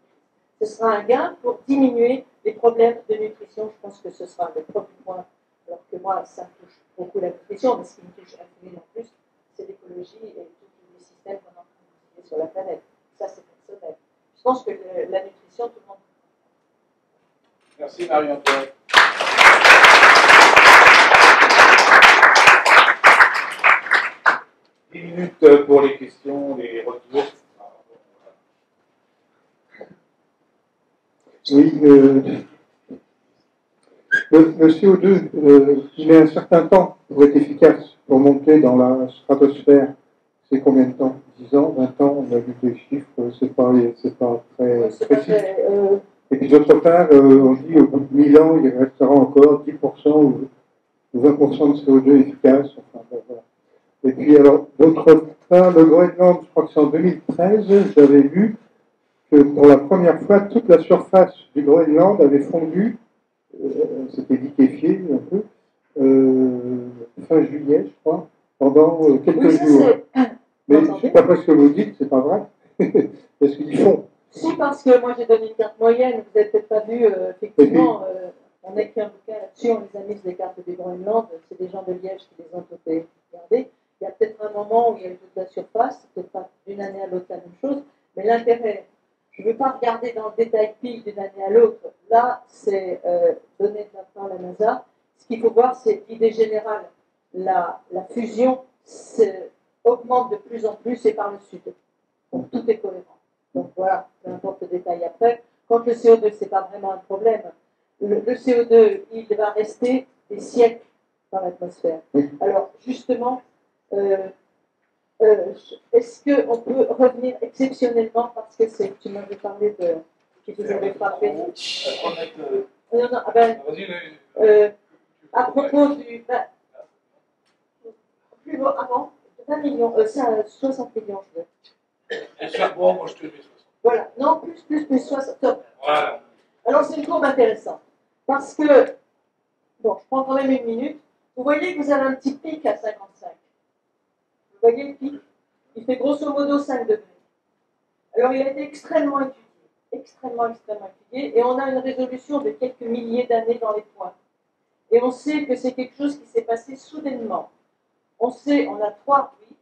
Speaker 5: de Ce sera un gain pour diminuer les problèmes de nutrition. Je pense que ce sera le premier point, alors que moi, ça me touche beaucoup la nutrition, mais ce qui me touche en plus, c'est l'écologie et tous les systèmes qu'on est en train de sur la planète. Ça, c'est personnel. Je pense que la nutrition, tout le monde.
Speaker 1: Merci Marie-Antoine. 10 minutes pour les questions, les retours.
Speaker 7: Oui, euh, le, le, CO2, euh, il met un certain temps pour être efficace, pour monter dans la stratosphère. C'est combien de temps? 10 ans, 20 ans? On a vu des chiffres, c'est pas, pas très précis. Euh... Et puis d'autre part, euh, on dit au bout de 1000 ans, il restera encore 10% ou 20% de CO2 efficace. Enfin, bon, voilà. Et puis, alors, d'autre part, le Groenland, je crois que c'est en 2013, j'avais vu que pour la première fois, toute la surface du Groenland avait fondu, euh, c'était liquéfié un peu, euh, fin juillet, je crois, pendant quelques
Speaker 5: oui,
Speaker 7: jours. Mais je sais pas ce que vous dites, c'est pas vrai. Parce qu'ils font.
Speaker 5: Si, parce que moi j'ai donné une carte moyenne, vous n'avez peut-être pas vu, euh, effectivement, euh, on a écrit un bouquin là-dessus, on les a mis les cartes du Groenland, c'est des gens de Liège qui les ont toutes. Il y a peut-être un moment où il y a eu toute la surface, peut-être pas d'une année à l'autre la même chose, mais l'intérêt, je ne veux pas regarder dans le détail pile d'une année à l'autre, là c'est euh, donné par la NASA. Ce qu'il faut voir, c'est l'idée générale. La, la fusion augmente de plus en plus et par le sud. Donc tout est cohérent. Donc voilà, peu importe le détail après. Quand le CO2, ce n'est pas vraiment un problème. Le, le, CO2, il va rester des siècles dans l'atmosphère. Alors justement, euh, euh, est-ce qu'on peut revenir exceptionnellement parce que c'est, tu m'avais parlé de qui vous avait frappé Non, non, ah ben, euh, à propos du. Ben, plus loin, avant, 20 millions, euh, 60 millions, je veux.
Speaker 8: Et charbon, moi je te mets 60.
Speaker 5: Voilà, non, plus, plus, plus 60. Top. Voilà. Alors c'est une courbe intéressante. Parce que, bon, je prends quand même une minute. Vous voyez que vous avez un petit pic à 55. Vous voyez le pic? Il fait grosso modo 5 degrés. Alors il a été extrêmement étudié, extrêmement, extrêmement étudié, et on a une résolution de quelques milliers d'années dans les points. Et on sait que c'est quelque chose qui s'est passé soudainement. On sait, on a trois, oui,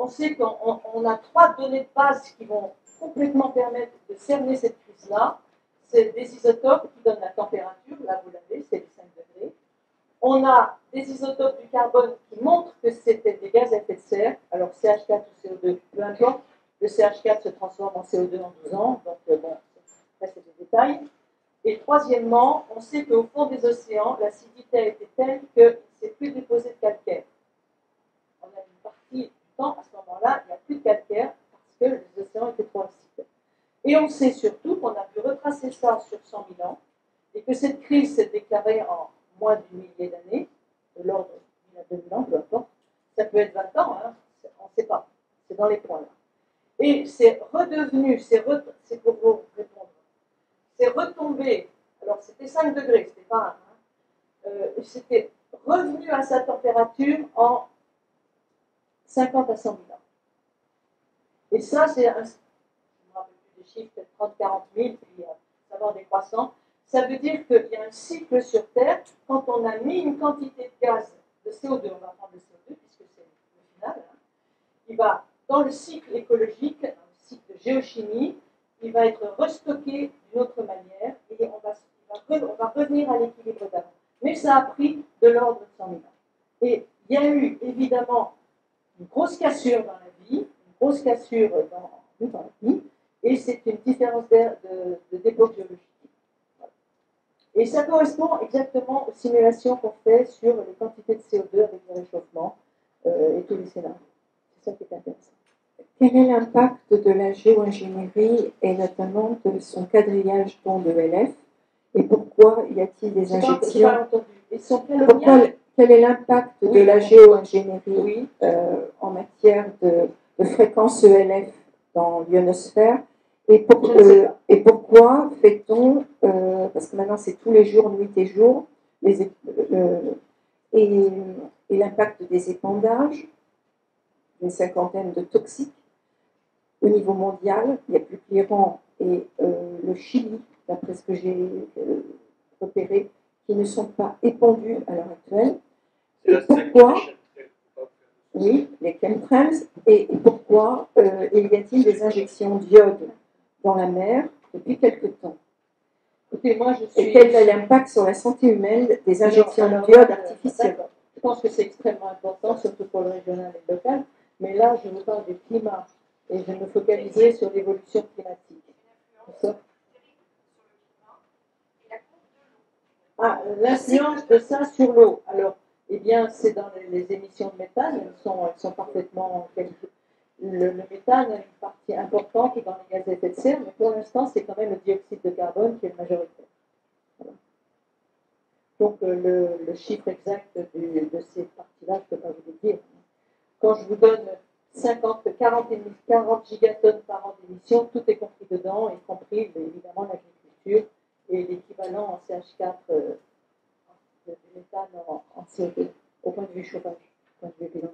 Speaker 5: on sait qu'on a trois données de base qui vont complètement permettre de cerner cette crise-là. C'est des isotopes qui donnent la température, là vous l'avez, c'est les 5 degrés. On a des isotopes du carbone qui montrent que c'était des gaz à effet de serre, alors CH4 ou CO2, peu importe, le CH4 se transforme en CO2 en 12 ans, donc euh, bon, ça c'est des détails. Et troisièmement, on sait qu'au fond des océans, l'acidité a été telle qu'il ne s'est plus déposé de calcaire. On a une partie à ce moment-là, il n'y a plus de calcaire parce que les océans étaient trop acides. Et on sait surtout qu'on a pu retracer ça sur 100 000 ans et que cette crise s'est déclarée en moins d'une millier d'années, de l'ordre de 2000 ans, peu importe. Ça peut être 20 ans, hein, on ne sait pas. C'est dans les points là. Et c'est redevenu, c'est pour vous répondre tombé, alors c'était 5 degrés, c'était pas 1, hein, c'était revenu à sa température en 50 à 100 000 ans. Et ça, c'est un, je me rappelle plus des chiffres, peut-être 30, 40 000, puis euh, ça va en décroissant. Ça veut dire qu'il y a un cycle sur Terre, quand on a mis une quantité de gaz, de CO2, on va prendre le CO2 puisque c'est le final, hein, il va, dans le cycle écologique, dans le cycle de géochimie, il va être restocké d'une autre manière et on va, on va revenir à l'équilibre d'avant. Mais ça a pris de l'ordre de 100 000 ans. Et il y a eu évidemment grosse cassure dans la vie, une grosse cassure dans, dans la vie, et c'est une différence d'époque géologique. Et ça correspond exactement aux simulations qu'on fait sur les quantités de CO2 avec le réchauffement euh, et tous les scénarios. C'est ça qui est intéressant.
Speaker 9: Quel est l'impact de la géo-ingénierie et notamment de son quadrillage ton de LF et pourquoi y a-t-il des injections? pourquoi, Quel est l'impact de la géo-ingénierie euh, en matière de, de fréquence ELF dans l'ionosphère? Et, euh, et, pourquoi fait-on, euh, parce que maintenant c'est tous les jours, nuit et jour, les, et, et l'impact des épandages, une cinquantaine de toxiques, au niveau mondial, il n'y a plus que l'Iran et le Chili d'après ce que j'ai euh, repéré, qui ne sont pas épandus à l'heure actuelle. Pourquoi Oui, les chemtrails. Et, pourquoi euh, y a-t-il des injections d'iode dans la mer depuis quelque temps? Moi, je suis... Et quel est l'impact sur la santé humaine des injections d'iode artificielles?
Speaker 5: Je pense que c'est extrêmement important, surtout pour le régional et le local. Mais là, je vous parle du climat et je me focaliser sur l'évolution climatique. Ah, l'influence de ça sur l'eau. Alors, eh bien, c'est dans les, émissions de méthane, elles sont, elles parfaitement qualifiées. Le, méthane a une partie importante dans les gaz à effet de serre, mais pour l'instant, c'est quand même le dioxyde de carbone qui est le majoritaire. Donc, euh, le, chiffre exact de ces parties-là, je ne peux pas vous le dire. Quand je vous donne 50, 40, 40 gigatonnes par an d'émissions, tout est compris dedans, y compris évidemment l'agriculture et l'équivalent en CH4 euh, de méthane en, en, CO2 au point de vue chauffage. Au point de vue bilan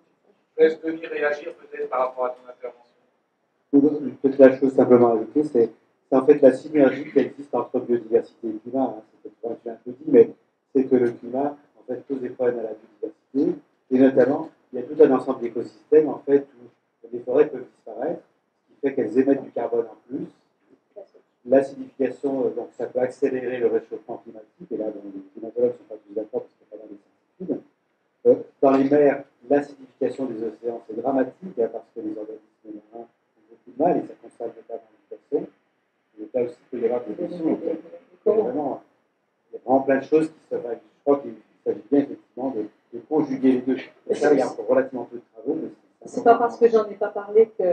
Speaker 1: Je laisse Denis réagir peut-être par rapport à ton
Speaker 2: intervention. Peut-être la chose simplement à ajouter, c'est en fait la synergie qui existe entre biodiversité et climat. Hein. C'est as un peu dit, mais c'est que le climat en fait pose des problèmes à la biodiversité et notamment il y a tout un ensemble d'écosystèmes en fait où les forêts peuvent disparaître, ce qui fait qu'elles émettent du carbone en plus L'acidification, euh, donc ça peut accélérer le réchauffement climatique, et là, les climatologues ne sont pas tous d'accord parce qu'il y a pas mal d'incertitudes. Euh, dans les mers, l'acidification des océans, c'est dramatique, hein, parce que les organismes marins ont beaucoup de mal, et ça concerne notamment les poissons. Mais là aussi, il peut y avoir des pollutions. Il y a vraiment, plein de choses qui se Je crois qu'il s'agit bien effectivement de, conjuguer les deux. Et ça, il y a encore relativement peu de travaux, mais
Speaker 5: c'est pas parce que j'en ai pas parlé que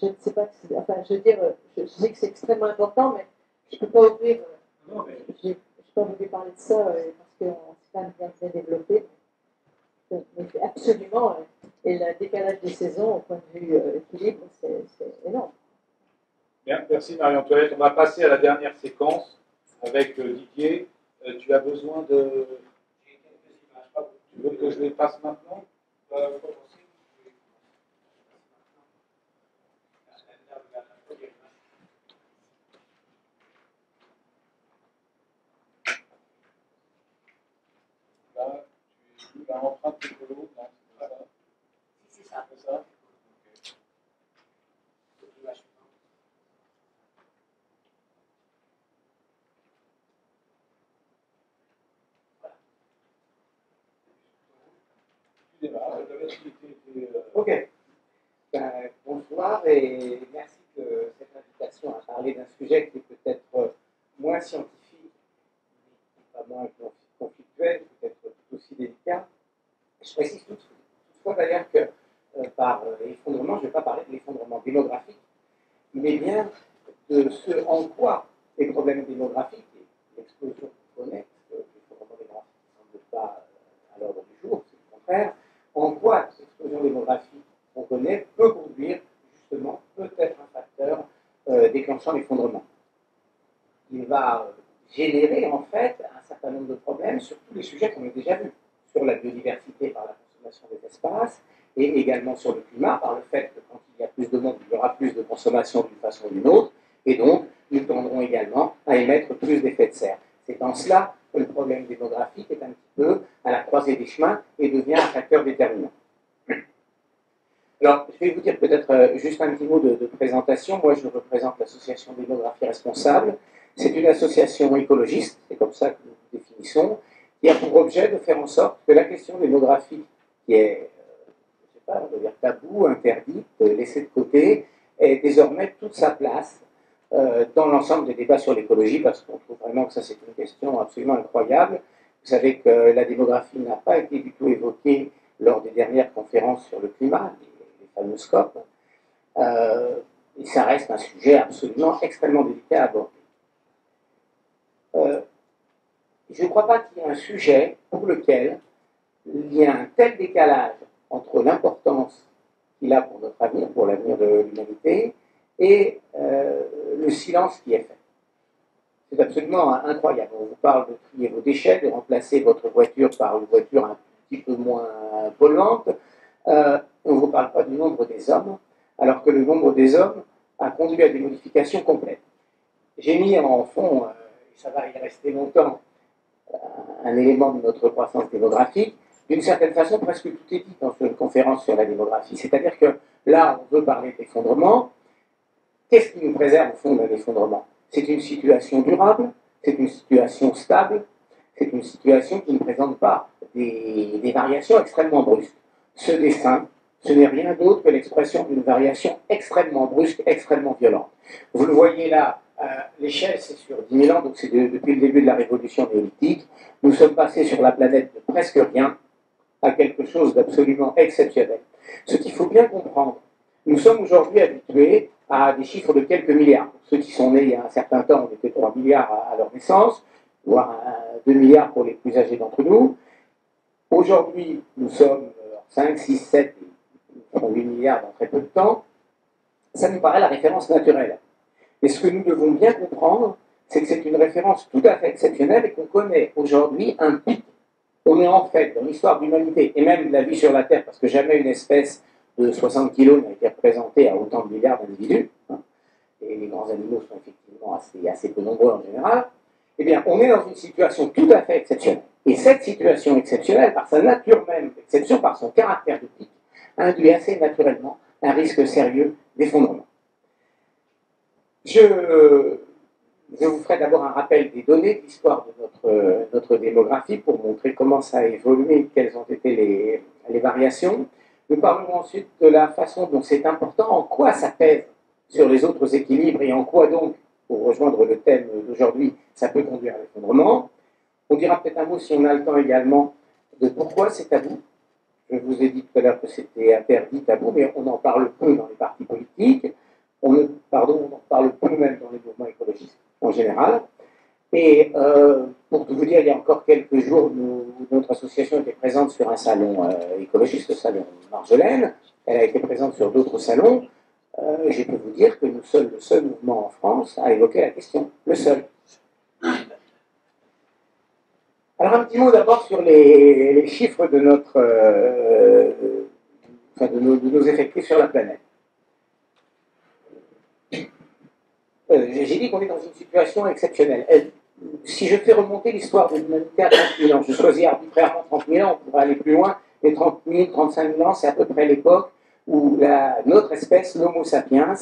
Speaker 5: je ne sais pas. Enfin, je veux dire, je, sais que c'est extrêmement important, mais je peux pas ouvrir. Je ne peux pas vous parler de ça euh, parce que c'est quand même bien, bien développé. Mais absolument, euh, et le décalage des saisons au point de vue euh, équilibre, c'est énorme.
Speaker 1: Bien, merci Marie-Antoinette. On va passer à la dernière séquence avec Didier. tu as besoin de. Tu veux que je les passe maintenant? La empreinte écolo, c'est ça C'est
Speaker 6: Ok. Ben, bonsoir et merci de cette invitation à parler d'un sujet qui est peut-être moins scientifique, mais pas moins conflictuel, peut-être tout aussi délicat. Je précise toutefois d'ailleurs que euh, par euh, effondrement, je ne vais pas parler de l'effondrement démographique, mais bien de ce en quoi les problèmes démographiques et l'explosion qu'on connaît, que l'effondrement démographique ne semble pas euh, à l'ordre du jour, c'est le contraire, en quoi cette explosion démographique qu'on connaît peut conduire justement peut-être un facteur déclenchant l'effondrement. Il va générer en fait un certain nombre de problèmes sur tous les sujets qu'on a déjà vus, sur la biodiversité par la consommation des espaces, et également sur le climat par le fait que quand il y a plus de monde, il y aura plus de consommation d'une façon ou d'une autre, et donc nous tendrons également à émettre plus d'effets de serre. C'est en cela que le problème démographique est un petit peu à la croisée des chemins et devient un facteur déterminant. Alors, je vais vous dire peut-être euh, juste un petit mot de, de présentation. Moi, je représente l'association Démographie Responsable. C'est une association écologiste, c'est comme ça que nous nous définissons, qui a pour objet de faire en sorte que la question démographique, qui est, euh, je sais pas, on dire tabou, interdite, euh, laissée de côté, ait désormais toute sa place euh, dans l'ensemble des débats sur l'écologie, parce qu'on trouve vraiment que ça c'est une question absolument incroyable. Vous savez que la démographie n'a pas été du tout évoquée lors des dernières conférences sur le climat, les, fameux SCOP, euh, et ça reste un sujet absolument extrêmement délicat à aborder. Je ne crois pas qu'il y ait un sujet pour lequel il y a un tel décalage entre l'importance qu'il a pour notre avenir, pour l'avenir de l'humanité, et euh, le silence qui est fait. C'est absolument incroyable. On vous parle de trier vos déchets, de remplacer votre voiture par une voiture un petit peu moins polluante. Euh, on ne vous parle pas du nombre des hommes, alors que le nombre des hommes a conduit à des modifications complètes. J'ai mis en fond, euh, et ça va y rester longtemps, un élément de notre croissance démographique. D'une certaine façon, presque tout est dit dans une conférence sur la démographie. C'est-à-dire que là, on veut parler d'effondrement, Qu'est-ce qui nous préserve au fond d'un effondrement? C'est une situation durable, c'est une situation stable, c'est une situation qui ne présente pas des, variations extrêmement brusques. Ce dessin, ce n'est rien d'autre que l'expression d'une variation extrêmement brusque, extrêmement violente. Vous le voyez là, l'échelle c'est sur 10 000 ans, donc c'est de- depuis le début de la révolution néolithique. Nous sommes passés sur la planète de presque rien à quelque chose d'absolument exceptionnel. Ce qu'il faut bien comprendre, nous sommes aujourd'hui habitués à des chiffres de quelques milliards. Ceux qui sont nés il y a un certain temps, on était 3 milliards à, à leur naissance, voire euh, 2 milliards pour les plus âgés d'entre nous. Aujourd'hui, nous sommes euh, 5, 6, 7, nous ferons 8 milliards dans très peu de temps. Ça nous paraît la référence naturelle. Et ce que nous devons bien comprendre, c'est que c'est une référence tout à fait exceptionnelle et qu'on connaît aujourd'hui un pic. On est en fait, dans l'histoire de l'humanité et même de la vie sur la Terre, parce que jamais une espèce de 60 kilos n'a été représentée à autant de milliards d'individus, hein, et les grands animaux sont effectivement assez, assez peu nombreux en général, eh bien, on est dans une situation tout à fait exceptionnelle. Et cette situation exceptionnelle, par sa nature même d'exception, par son caractère de pic, induit assez naturellement un risque sérieux d'effondrement. Je, vous ferai d'abord un rappel des données de l'histoire de notre, notre démographie pour montrer comment ça a évolué, quelles ont été les, les variations. Nous parlerons ensuite de la façon dont c'est important, en quoi ça pèse sur les autres équilibres et en quoi donc, pour rejoindre le thème d'aujourd'hui, ça peut conduire à l'effondrement. On dira peut-être un mot, si on a le temps également, de pourquoi c'est tabou. Je vous ai dit tout à l'heure que c'était interdit, tabou, mais on en parle peu dans les partis politiques. On, pardon, on en parle peu même dans les mouvements écologistes en général. Et euh, pour tout vous dire, il y a encore quelques jours, notre association était présente sur un salon euh, écologiste, le salon Marjolaine. Elle a été présente sur d'autres salons. Euh, je peux vous dire que nous sommes le seul mouvement en France à évoquer la question. Le seul. Alors un petit mot d'abord sur les, chiffres de notre, enfin de, nos, de, nos, effectifs sur la planète. Euh, J'ai dit qu'on est dans une situation exceptionnelle. Elle, si je fais remonter l'histoire de l'humanité à 30 000 ans, je choisis arbitrairement 30 000 ans, on pourrait aller plus loin, mais 30 000, 35 000 ans, c'est à peu près l'époque où notre espèce, l'Homo sapiens,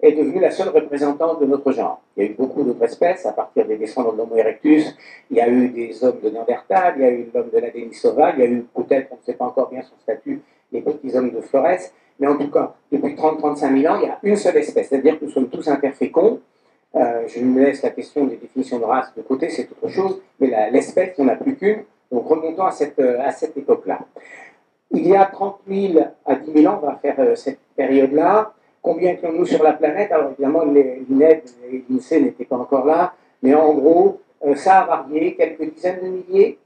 Speaker 6: est devenue la seule représentante de notre genre. Il y a eu beaucoup d'autres espèces, à partir des descendants de l'Homo erectus, il y a eu des hommes de Néandertal, il y a eu l'homme de la Denisova, il y a eu peut-être, on ne sait pas encore bien son statut, les petits hommes de Flores, mais en tout cas, depuis 30-35 000 ans, il y a une seule espèce, c'est-à-dire que nous sommes tous interféconds. Euh, je me laisse la question des définitions de race de côté, c'est autre chose, mais l'espèce, il n'y en a plus qu'une, donc remontons à cette, à cette époque-là. Il y a 30 000 à 10 000 ans, on va faire euh, cette période-là. Combien étions-nous sur la planète? Alors évidemment, l'INED et l'INSEE n'étaient pas encore là, mais en gros, euh, ça a varié, quelques dizaines de milliers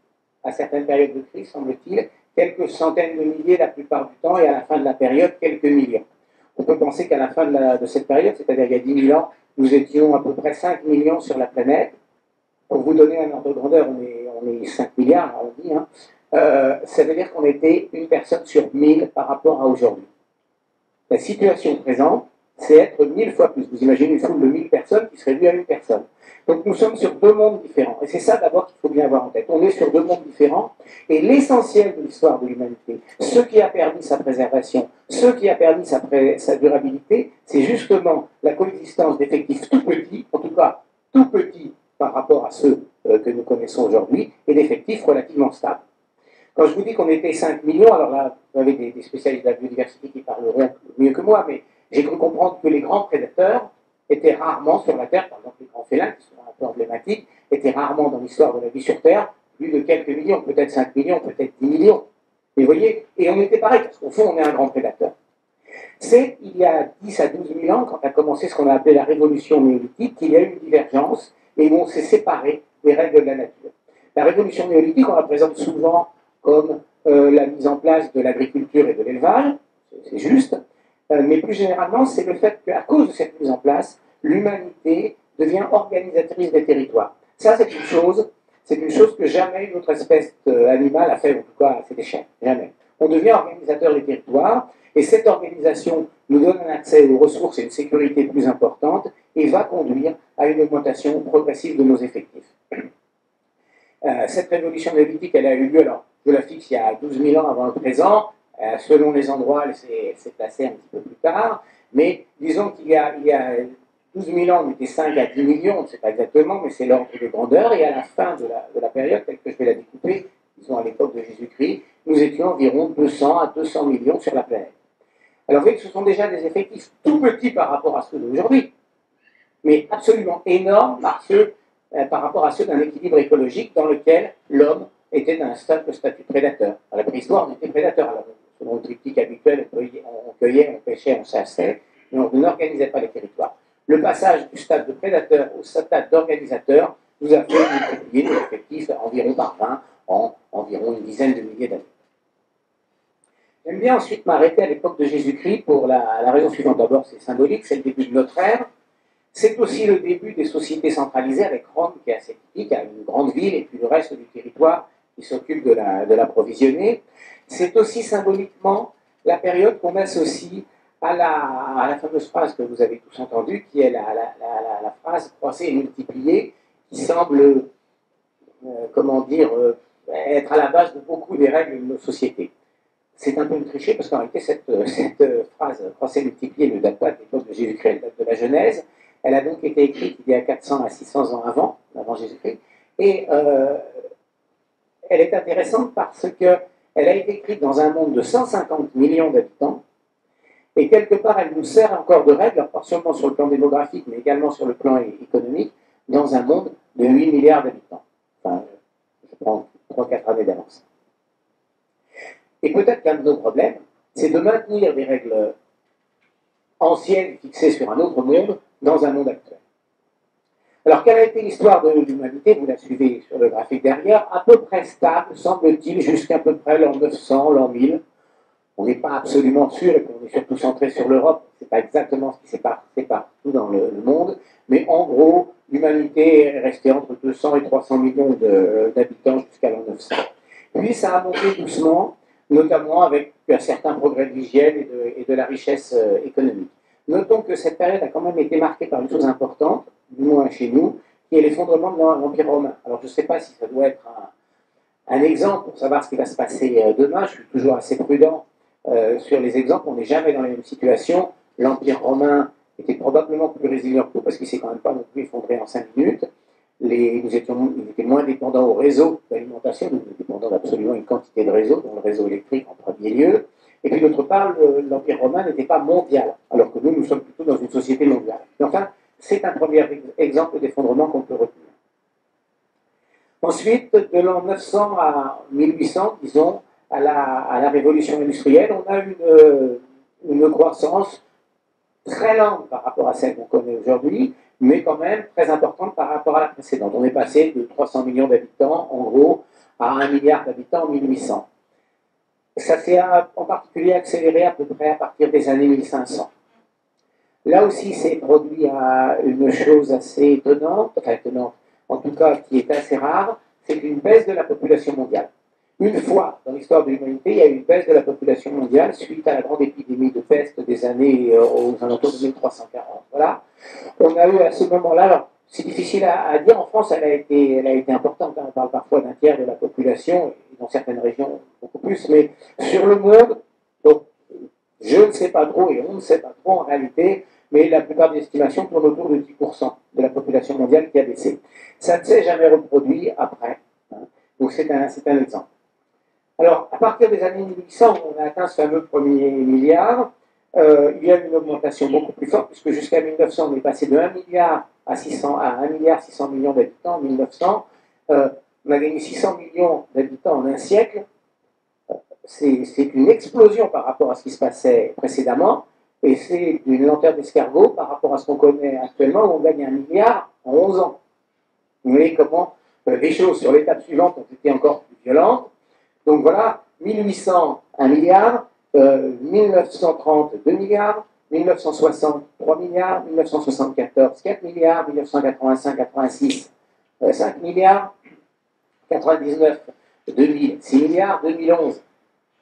Speaker 6: à certaines périodes de crise, semble-t-il, quelques centaines de milliers la plupart du temps, et à la fin de la période, quelques millions. On peut penser qu'à la fin de, cette période, c'est-à-dire il y a 10 000 ans, nous étions à peu près 5 millions sur la planète. pour vous donner un ordre de grandeur, on est, on est 5 milliards, on dit, hein, euh, ça veut dire qu'on était une personne sur 1000 par rapport à aujourd'hui. La situation présente, c'est être 1000 fois plus. Vous imaginez une foule de 1000 personnes qui se réduit à une personne. Donc nous sommes sur deux mondes différents. Et c'est ça d'abord qu'il faut bien avoir en tête. On est sur deux mondes différents. Et l'essentiel de l'histoire de l'humanité, ce qui a permis sa préservation, ce qui a permis sa, durabilité, c'est justement la coexistence d'effectifs tout petits, en tout cas tout petits par rapport à ceux euh, que nous connaissons aujourd'hui, et d'effectifs relativement stables. Quand je vous dis qu'on était 5 millions, alors là, vous avez des, spécialistes de la biodiversité qui parleront mieux que moi, mais j'ai cru comprendre que les grands prédateurs étaient rarement sur la Terre, par exemple les grands félins, qui sont un peu emblématiques, étaient rarement dans l'histoire de la vie sur Terre, plus de quelques millions, peut-être 5 millions, peut-être 10 millions. Et vous voyez, et on était pareil, parce qu'au fond, on est un grand prédateur. C'est il y a 10 à 12 000 ans, quand a commencé ce qu'on a appelé la révolution néolithique, qu'il y a eu une divergence et où on s'est séparé des règles de la nature. La révolution néolithique, on la présente souvent comme euh, la mise en place de l'agriculture et de l'élevage, c'est juste, mais plus généralement, c'est le fait qu'à cause de cette mise en place, l'humanité devient organisatrice des territoires. Ça, c'est une chose, c'est une chose que jamais une autre espèce animale a fait, en tout cas à cette échelle. Jamais. On devient organisateur des territoires, et cette organisation nous donne un accès aux ressources et une sécurité plus importante, et va conduire à une augmentation progressive de nos effectifs. Euh, cette révolution néolithique, elle a eu lieu, alors je la fixe il y a 12 000 ans avant le présent, euh, selon les endroits, elle s'est placée un petit peu plus tard, mais disons qu'il y, a, 12 000 ans, on était 5 à 10 millions, on ne sait pas exactement, mais c'est l'ordre de grandeur, et à la fin de la, de la période, telle que je vais la découper, disons à l'époque de Jésus-Christ, nous étions environ 200 à 200 millions sur la planète. Alors vous voyez que ce sont déjà des effectifs tout petits par rapport à ceux d'aujourd'hui mais absolument énorme euh, par rapport à ceux d'un équilibre écologique dans lequel l'homme était stade de statut prédateur. À la préhistoire, on était prédateur. Alors, selon le triptyque habituel, on cueillait, on pêchait, on chassait, mais on n'organisait pas les territoires. Le passage du stade de prédateur au stade d'organisateur nous a fait multiplier nos effectifs environ par 20 en environ une dizaine de milliers d'années. J'aime bien ensuite m'arrêter à l'époque de Jésus-Christ pour la, raison suivante. D'abord, c'est symbolique, c'est le début de notre ère. C'est aussi le début des sociétés centralisées avec Rome qui est assez typique, a une grande ville et puis le reste du territoire qui s'occupe de l'approvisionner. C'est aussi symboliquement la période qu'on associe à la, fameuse phrase que vous avez tous entendue, qui est la, phrase croisée et multipliée, qui semble, euh, comment dire, euh, être à la base de beaucoup des règles de nos sociétés. C'est un peu une trichée parce qu'en réalité, cette, cette phrase croisée et multipliée ne date pas de l'époque de Jésus-Christ, elle date de la Genèse. Elle a donc été écrite il y a 400 à 600 ans avant, avant Jésus-Christ, et euh, elle est intéressante parce qu'elle a été écrite dans un monde de 150 millions d'habitants, et quelque part elle nous sert encore de règle, pas seulement sur le plan démographique, mais également sur le plan économique, dans un monde de 8 milliards d'habitants. Enfin, je prends 3-4 années d'avance. Et peut-être qu'un de nos problèmes, c'est de maintenir des règles anciennes fixées sur un autre monde dans un monde actuel. Alors, quelle a été l'histoire de l'humanité? Vous la suivez sur le graphique derrière, à peu près stable, semble-t-il, jusqu'à peu près l'an 900, l'an 1000. On n'est pas absolument sûr, et on est surtout centré sur l'Europe, c'est pas exactement ce qui s'est passé partout dans le, monde, mais en gros, l'humanité est restée entre 200 et 300 millions d'habitants jusqu'à l'an 900. Puis ça a monté doucement, notamment avec un certain progrès de l'hygiène et, et de, la richesse euh, économique. Notons que cette période a quand même été marquée par une chose importante, du moins chez nous, qui est l'effondrement de l'Empire romain. Alors je ne sais pas si ça doit être un, exemple pour savoir ce qui va se passer euh, demain. Je suis toujours assez prudent euh, sur les exemples. On n'est jamais dans la même situation. L'Empire romain était probablement plus résilient que nous parce qu'il ne s'est quand même pas non plus effondré en cinq minutes. Les, nous étions, moins dépendants au réseau d'alimentation, nous étions dépendants d'absolument une quantité de réseaux, dont le réseau électrique en premier lieu. Et puis d'autre part, l'Empire romain n'était pas mondial, alors que nous, nous sommes plutôt dans une société mondiale. Mais enfin, c'est un premier exemple d'effondrement qu'on peut retenir. Ensuite, de l'an 900 à 1800, disons, à la, révolution industrielle, on a une, une croissance très lente par rapport à celle qu'on connaît aujourd'hui, mais quand même très importante par rapport à la précédente. On est passé de 300 millions d'habitants, en gros, à 1 milliard d'habitants en 1800. Ça s'est en particulier accéléré à peu près à partir des années 1500. Là aussi, c'est produit à une chose assez étonnante, enfin étonnante, en tout cas qui est assez rare, c'est une baisse de la population mondiale. Une fois dans l'histoire de l'humanité, il y a eu une baisse de la population mondiale suite à la grande épidémie de peste des années euh, aux alentours de 1340. Voilà. On a eu à ce moment-là, alors c'est difficile à, dire, en France elle a été, elle a été importante, hein. on parle parfois d'un tiers de la population, et dans certaines régions beaucoup plus, mais sur le monde, donc je ne sais pas trop et on ne sait pas trop en réalité, mais la plupart des estimations tournent autour de 10% de la population mondiale qui a baissé. Ça ne s'est jamais reproduit après. Hein. Donc c'est un, un exemple. Alors, à partir des années 1800, on a atteint ce fameux premier milliard. Euh, il y a une augmentation beaucoup plus forte, puisque jusqu'à 1900, on est passé de 1 milliard à, 600, à 1 milliard 600 millions d'habitants en 1900. Euh, on a gagné 600 millions d'habitants en un siècle. C'est une explosion par rapport à ce qui se passait précédemment, et c'est une lenteur d'escargot par rapport à ce qu'on connaît actuellement, où on gagne un milliard en 11 ans. Vous voyez comment euh, les choses sur l'étape suivante ont été encore plus violentes. Donc voilà, 1800, 1 milliard, 1930, euh, 2 milliards, 1960, 3 milliards, 1974, 4 milliards, 1985, 86, 5 milliards, 99, 2000, 6 milliards, 2011,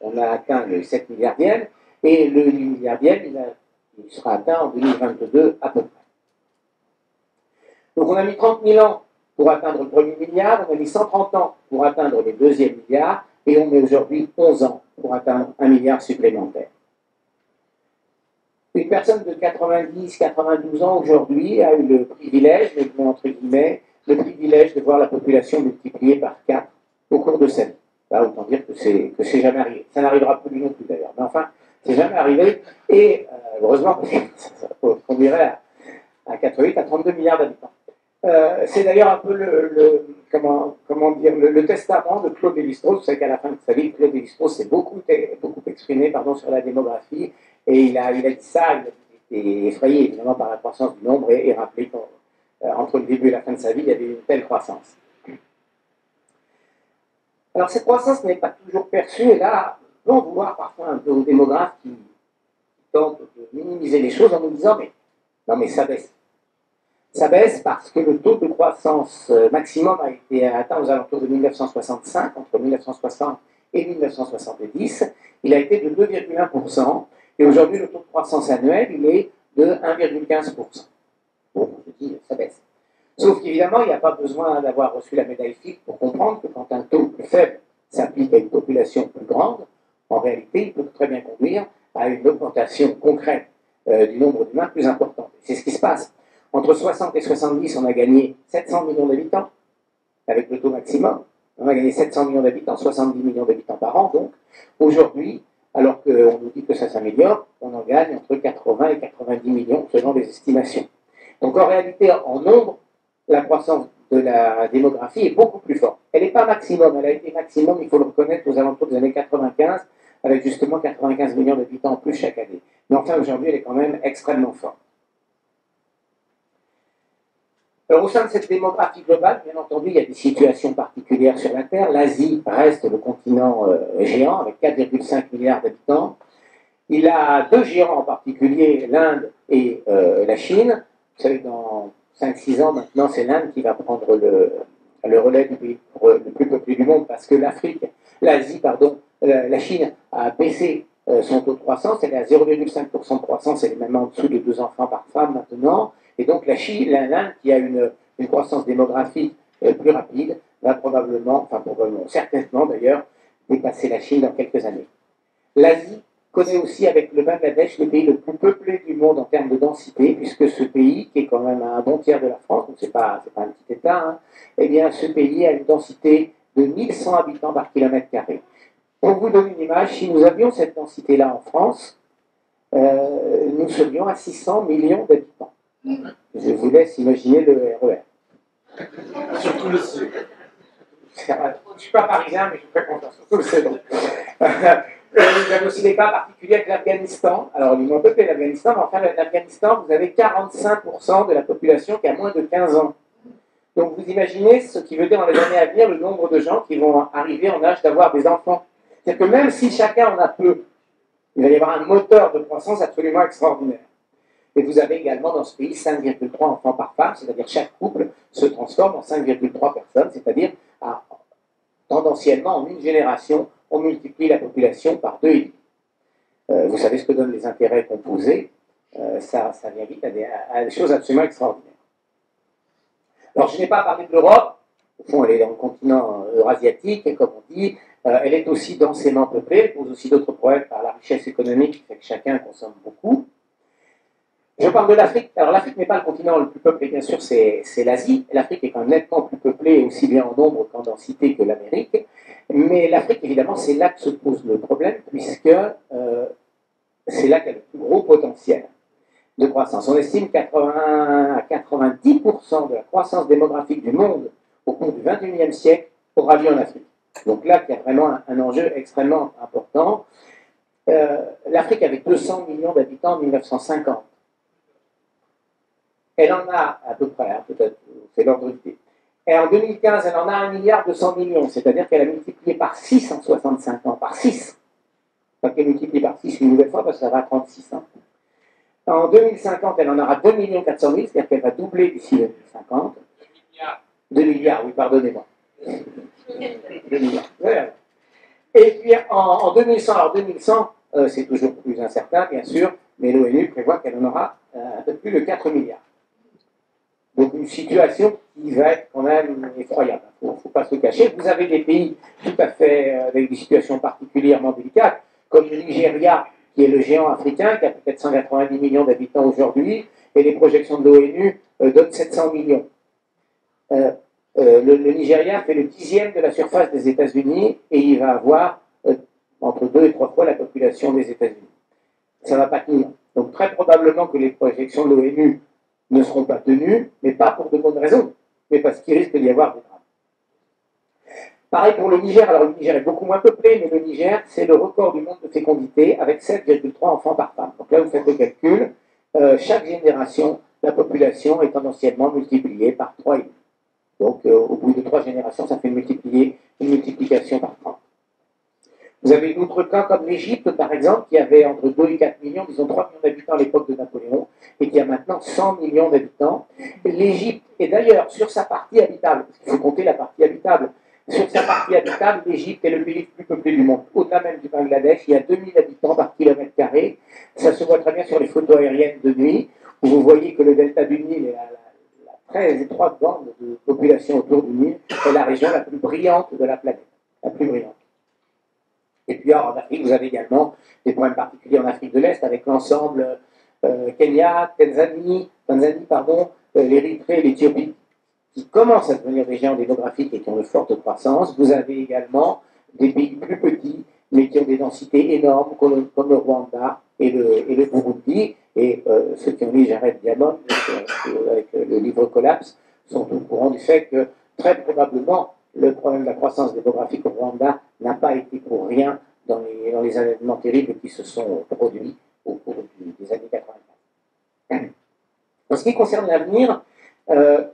Speaker 6: on a atteint le 7 milliardième, et le 8 milliardième, il, sera atteint en 2022 à peu près. Donc on a mis 30 000 ans pour atteindre le premier milliard, on a mis 130 ans pour atteindre le deuxième milliard, et on met aujourd'hui 11 ans pour atteindre un milliard supplémentaire. Une personne de 90, 92 ans aujourd'hui a eu le privilège, entre guillemets, le privilège de voir la population multipliée par 4 au cours de sa vie. Là, autant dire que c'est, que c'est jamais arrivé. Ça n'arrivera plus non plus d'ailleurs. Mais enfin, c'est jamais arrivé. Et euh, heureusement, ça conduirait à, à 88 à 32 milliards d'habitants. Euh, c'est d'ailleurs un peu le, comment, comment dire, le, testament de Claude Lévi-Strauss. Vous savez qu'à la fin de sa vie, Claude Lévi-Strauss s'est beaucoup, beaucoup exprimé pardon, sur la démographie. Et il a, il a dit ça, il été effrayé évidemment par la croissance du nombre et, rappelé qu'entre le début et la fin de sa vie, il y avait une telle croissance. Alors cette croissance n'est pas toujours perçue, et là, on peut voir parfois un peu aux démographes qui tentent de minimiser les choses en nous disant mais non mais ça baisse. Ça baisse parce que le taux de croissance euh, maximum a été atteint aux alentours de 1965, entre 1960 et 1970. Il a été de 2,1%, et aujourd'hui le taux de croissance annuel, il est de 1,15%. Bon, je dis, ça baisse. Sauf qu'évidemment, il n'y a pas besoin d'avoir reçu la médaille FIC pour comprendre que quand un taux plus faible s'applique à une population plus grande, en réalité, il peut très bien conduire à une augmentation concrète euh, du nombre d'humains plus importante. C'est ce qui se passe. Entre 60 et 70, on a gagné 700 millions d'habitants, avec le taux maximum. On a gagné 700 millions d'habitants, 70 millions d'habitants par an. Donc, aujourd'hui, alors qu'on nous dit que ça s'améliore, on en gagne entre 80 et 90 millions selon les estimations. Donc, en réalité, en nombre, la croissance de la démographie est beaucoup plus forte. Elle n'est pas maximum, elle a été maximum, il faut le reconnaître, aux alentours des années 95, avec justement 95 millions d'habitants en plus chaque année. Mais enfin, aujourd'hui, elle est quand même extrêmement forte. Alors, au sein de cette démographie globale, bien entendu, il y a des situations particulières sur la Terre. L'Asie reste le continent euh, géant avec 4,5 milliards d'habitants. Il a deux géants en particulier, l'Inde et euh, la Chine. Vous savez, dans 5-6 ans maintenant, c'est l'Inde qui va prendre le, le relais du pays le plus peuplé du monde parce que l'Afrique, l'Asie, pardon, la, Chine a baissé euh, son taux de croissance. Elle est à 0,5% de croissance. Elle est même en dessous de deux enfants par femme maintenant. Et donc la Chine, l'Inde, qui a une, croissance démographique euh, plus rapide, va probablement, enfin probablement, certainement d'ailleurs, dépasser la Chine dans quelques années. L'Asie connaît aussi avec le Bangladesh le pays le plus peuplé du monde en termes de densité, puisque ce pays, qui est quand même un bon tiers de la France, donc ce n'est pas, pas, un petit État, hein, eh bien ce pays a une densité de 1100 habitants par kilomètre carré. Pour vous donner une image, si nous avions cette densité-là en France, euh, nous serions à 600 millions d'habitants. Je vous laisse imaginer le RER.
Speaker 1: Surtout le C.
Speaker 6: Je ne suis pas parisien, mais je fais confiance. Surtout le C. Vous avez aussi des cas particuliers avec l'Afghanistan. Alors, ils m'ont peuplé l'Afghanistan, mais enfin, l'Afghanistan, vous avez 45% de la population qui a moins de 15 ans. Donc, vous imaginez ce qui veut dire dans les années à venir le nombre de gens qui vont arriver en âge d'avoir des enfants. C'est-à-dire que même si chacun en a peu, il va y avoir un moteur de croissance absolument extraordinaire. Mais vous avez également dans ce pays 5,3 enfants par femme, c'est-à-dire chaque couple se transforme en 5,3 personnes, c'est-à-dire tendanciellement en une génération, on multiplie la population par deux et demi. Euh, vous savez ce que donnent les intérêts composés, euh, ça, ça vient vite à des, à des choses absolument extraordinaires. Alors je n'ai pas parlé de l'Europe, au fond, elle est dans le continent euh, eurasiatique, comme on dit. Euh, elle est aussi densément peuplée, elle pose aussi d'autres problèmes par la richesse économique qui fait que chacun consomme beaucoup. Je parle de l'Afrique. Alors l'Afrique n'est pas le continent le plus peuplé, bien sûr, c'est l'Asie. L'Afrique est quand même nettement plus peuplée, aussi bien en nombre qu'en densité que l'Amérique. Mais l'Afrique, évidemment, c'est là que se pose le problème, puisque euh, c'est là qu'elle a le plus gros potentiel de croissance. On estime 80 à 90% de la croissance démographique du monde au cours du XXIe siècle aura lieu en Afrique. Donc là, il y a vraiment un, enjeu extrêmement important. Euh, L'Afrique avait 200 millions d'habitants en 1950. Elle en a à peu près, hein, peut-être, c'est l'ordre d'idée. Et en 2015, elle en a 1 milliard 200 millions, c'est-à-dire qu'elle a multiplié par 6 en 65 ans, par 6. Pas qu'elle multiplie par 6 une nouvelle fois, parce que ça va à 36 ans. En 2050, elle en aura 2 millions 400 000, c'est-à-dire qu'elle va doubler d'ici 2050. 2 milliards, oui, pardonnez-moi. 2 milliards. Et puis en, 2100, alors 2100, euh, c'est toujours plus incertain, bien sûr, mais l'ONU prévoit qu'elle en aura euh, un peu plus de 4 milliards. Donc une situation qui va être quand même effroyable. Il ne faut pas se cacher. Vous avez des pays tout à fait euh, avec des situations particulièrement délicates, comme le Nigeria, qui est le géant africain, qui a peut-être 190 millions d'habitants aujourd'hui, et les projections de l'ONU donnent 700 millions. Euh, euh, le, Nigeria fait le dixième de la surface des États-Unis et il va avoir euh, entre deux et trois fois la population des États-Unis. Ça ne va pas tenir. Donc très probablement que les projections de l'ONU ne seront pas tenues, mais pas pour de bonnes raisons, mais parce qu'il risque d'y avoir des drames. Pareil pour le Niger. Alors le Niger est beaucoup moins peuplé, mais le Niger, c'est le record du monde de fécondité avec 7,3 enfants par femme. Donc là, vous faites le calcul. chaque génération, la population est tendanciellement multipliée par 3,5. Donc, euh, au bout de trois générations, ça fait multiplier, une multiplication par 30. Vous avez d'autres cas comme l'Égypte, par exemple, qui avait entre 2 et 4 millions, disons 3 millions d'habitants à l'époque de Napoléon, et qui a maintenant 100 millions d'habitants. L'Égypte est d'ailleurs sur sa partie habitable, parce qu'il faut compter la partie habitable. Sur sa partie habitable, l'Égypte est le pays le plus peuplé du monde. Au-delà même du Bangladesh, il y a 2000 habitants par kilomètre carré. Ça se voit très bien sur les photos aériennes de nuit, où vous voyez que le delta du Nil est la, très étroite bande de population autour du Nil est la région la plus brillante de la planète, la plus brillante. Et puis en Afrique, vous avez également des problèmes particuliers en Afrique de l'Est avec l'ensemble euh, Kenya, Tanzanie, Tanzanie pardon, euh, l'Érythrée, l'Éthiopie, qui commencent à devenir des géants démographiques et qui ont de fortes croissances. Vous avez également des pays plus petits, mais qui ont des densités énormes, comme, le Rwanda et le, Burundi. Et euh, ceux qui ont lu Jared Diamond euh, avec le livre Collapse sont au courant du fait que très probablement le problème de la croissance démographique au Rwanda n'a pas été pour rien dans les, événements terribles qui se sont produits au cours des années 80. En ce qui concerne l'avenir, euh,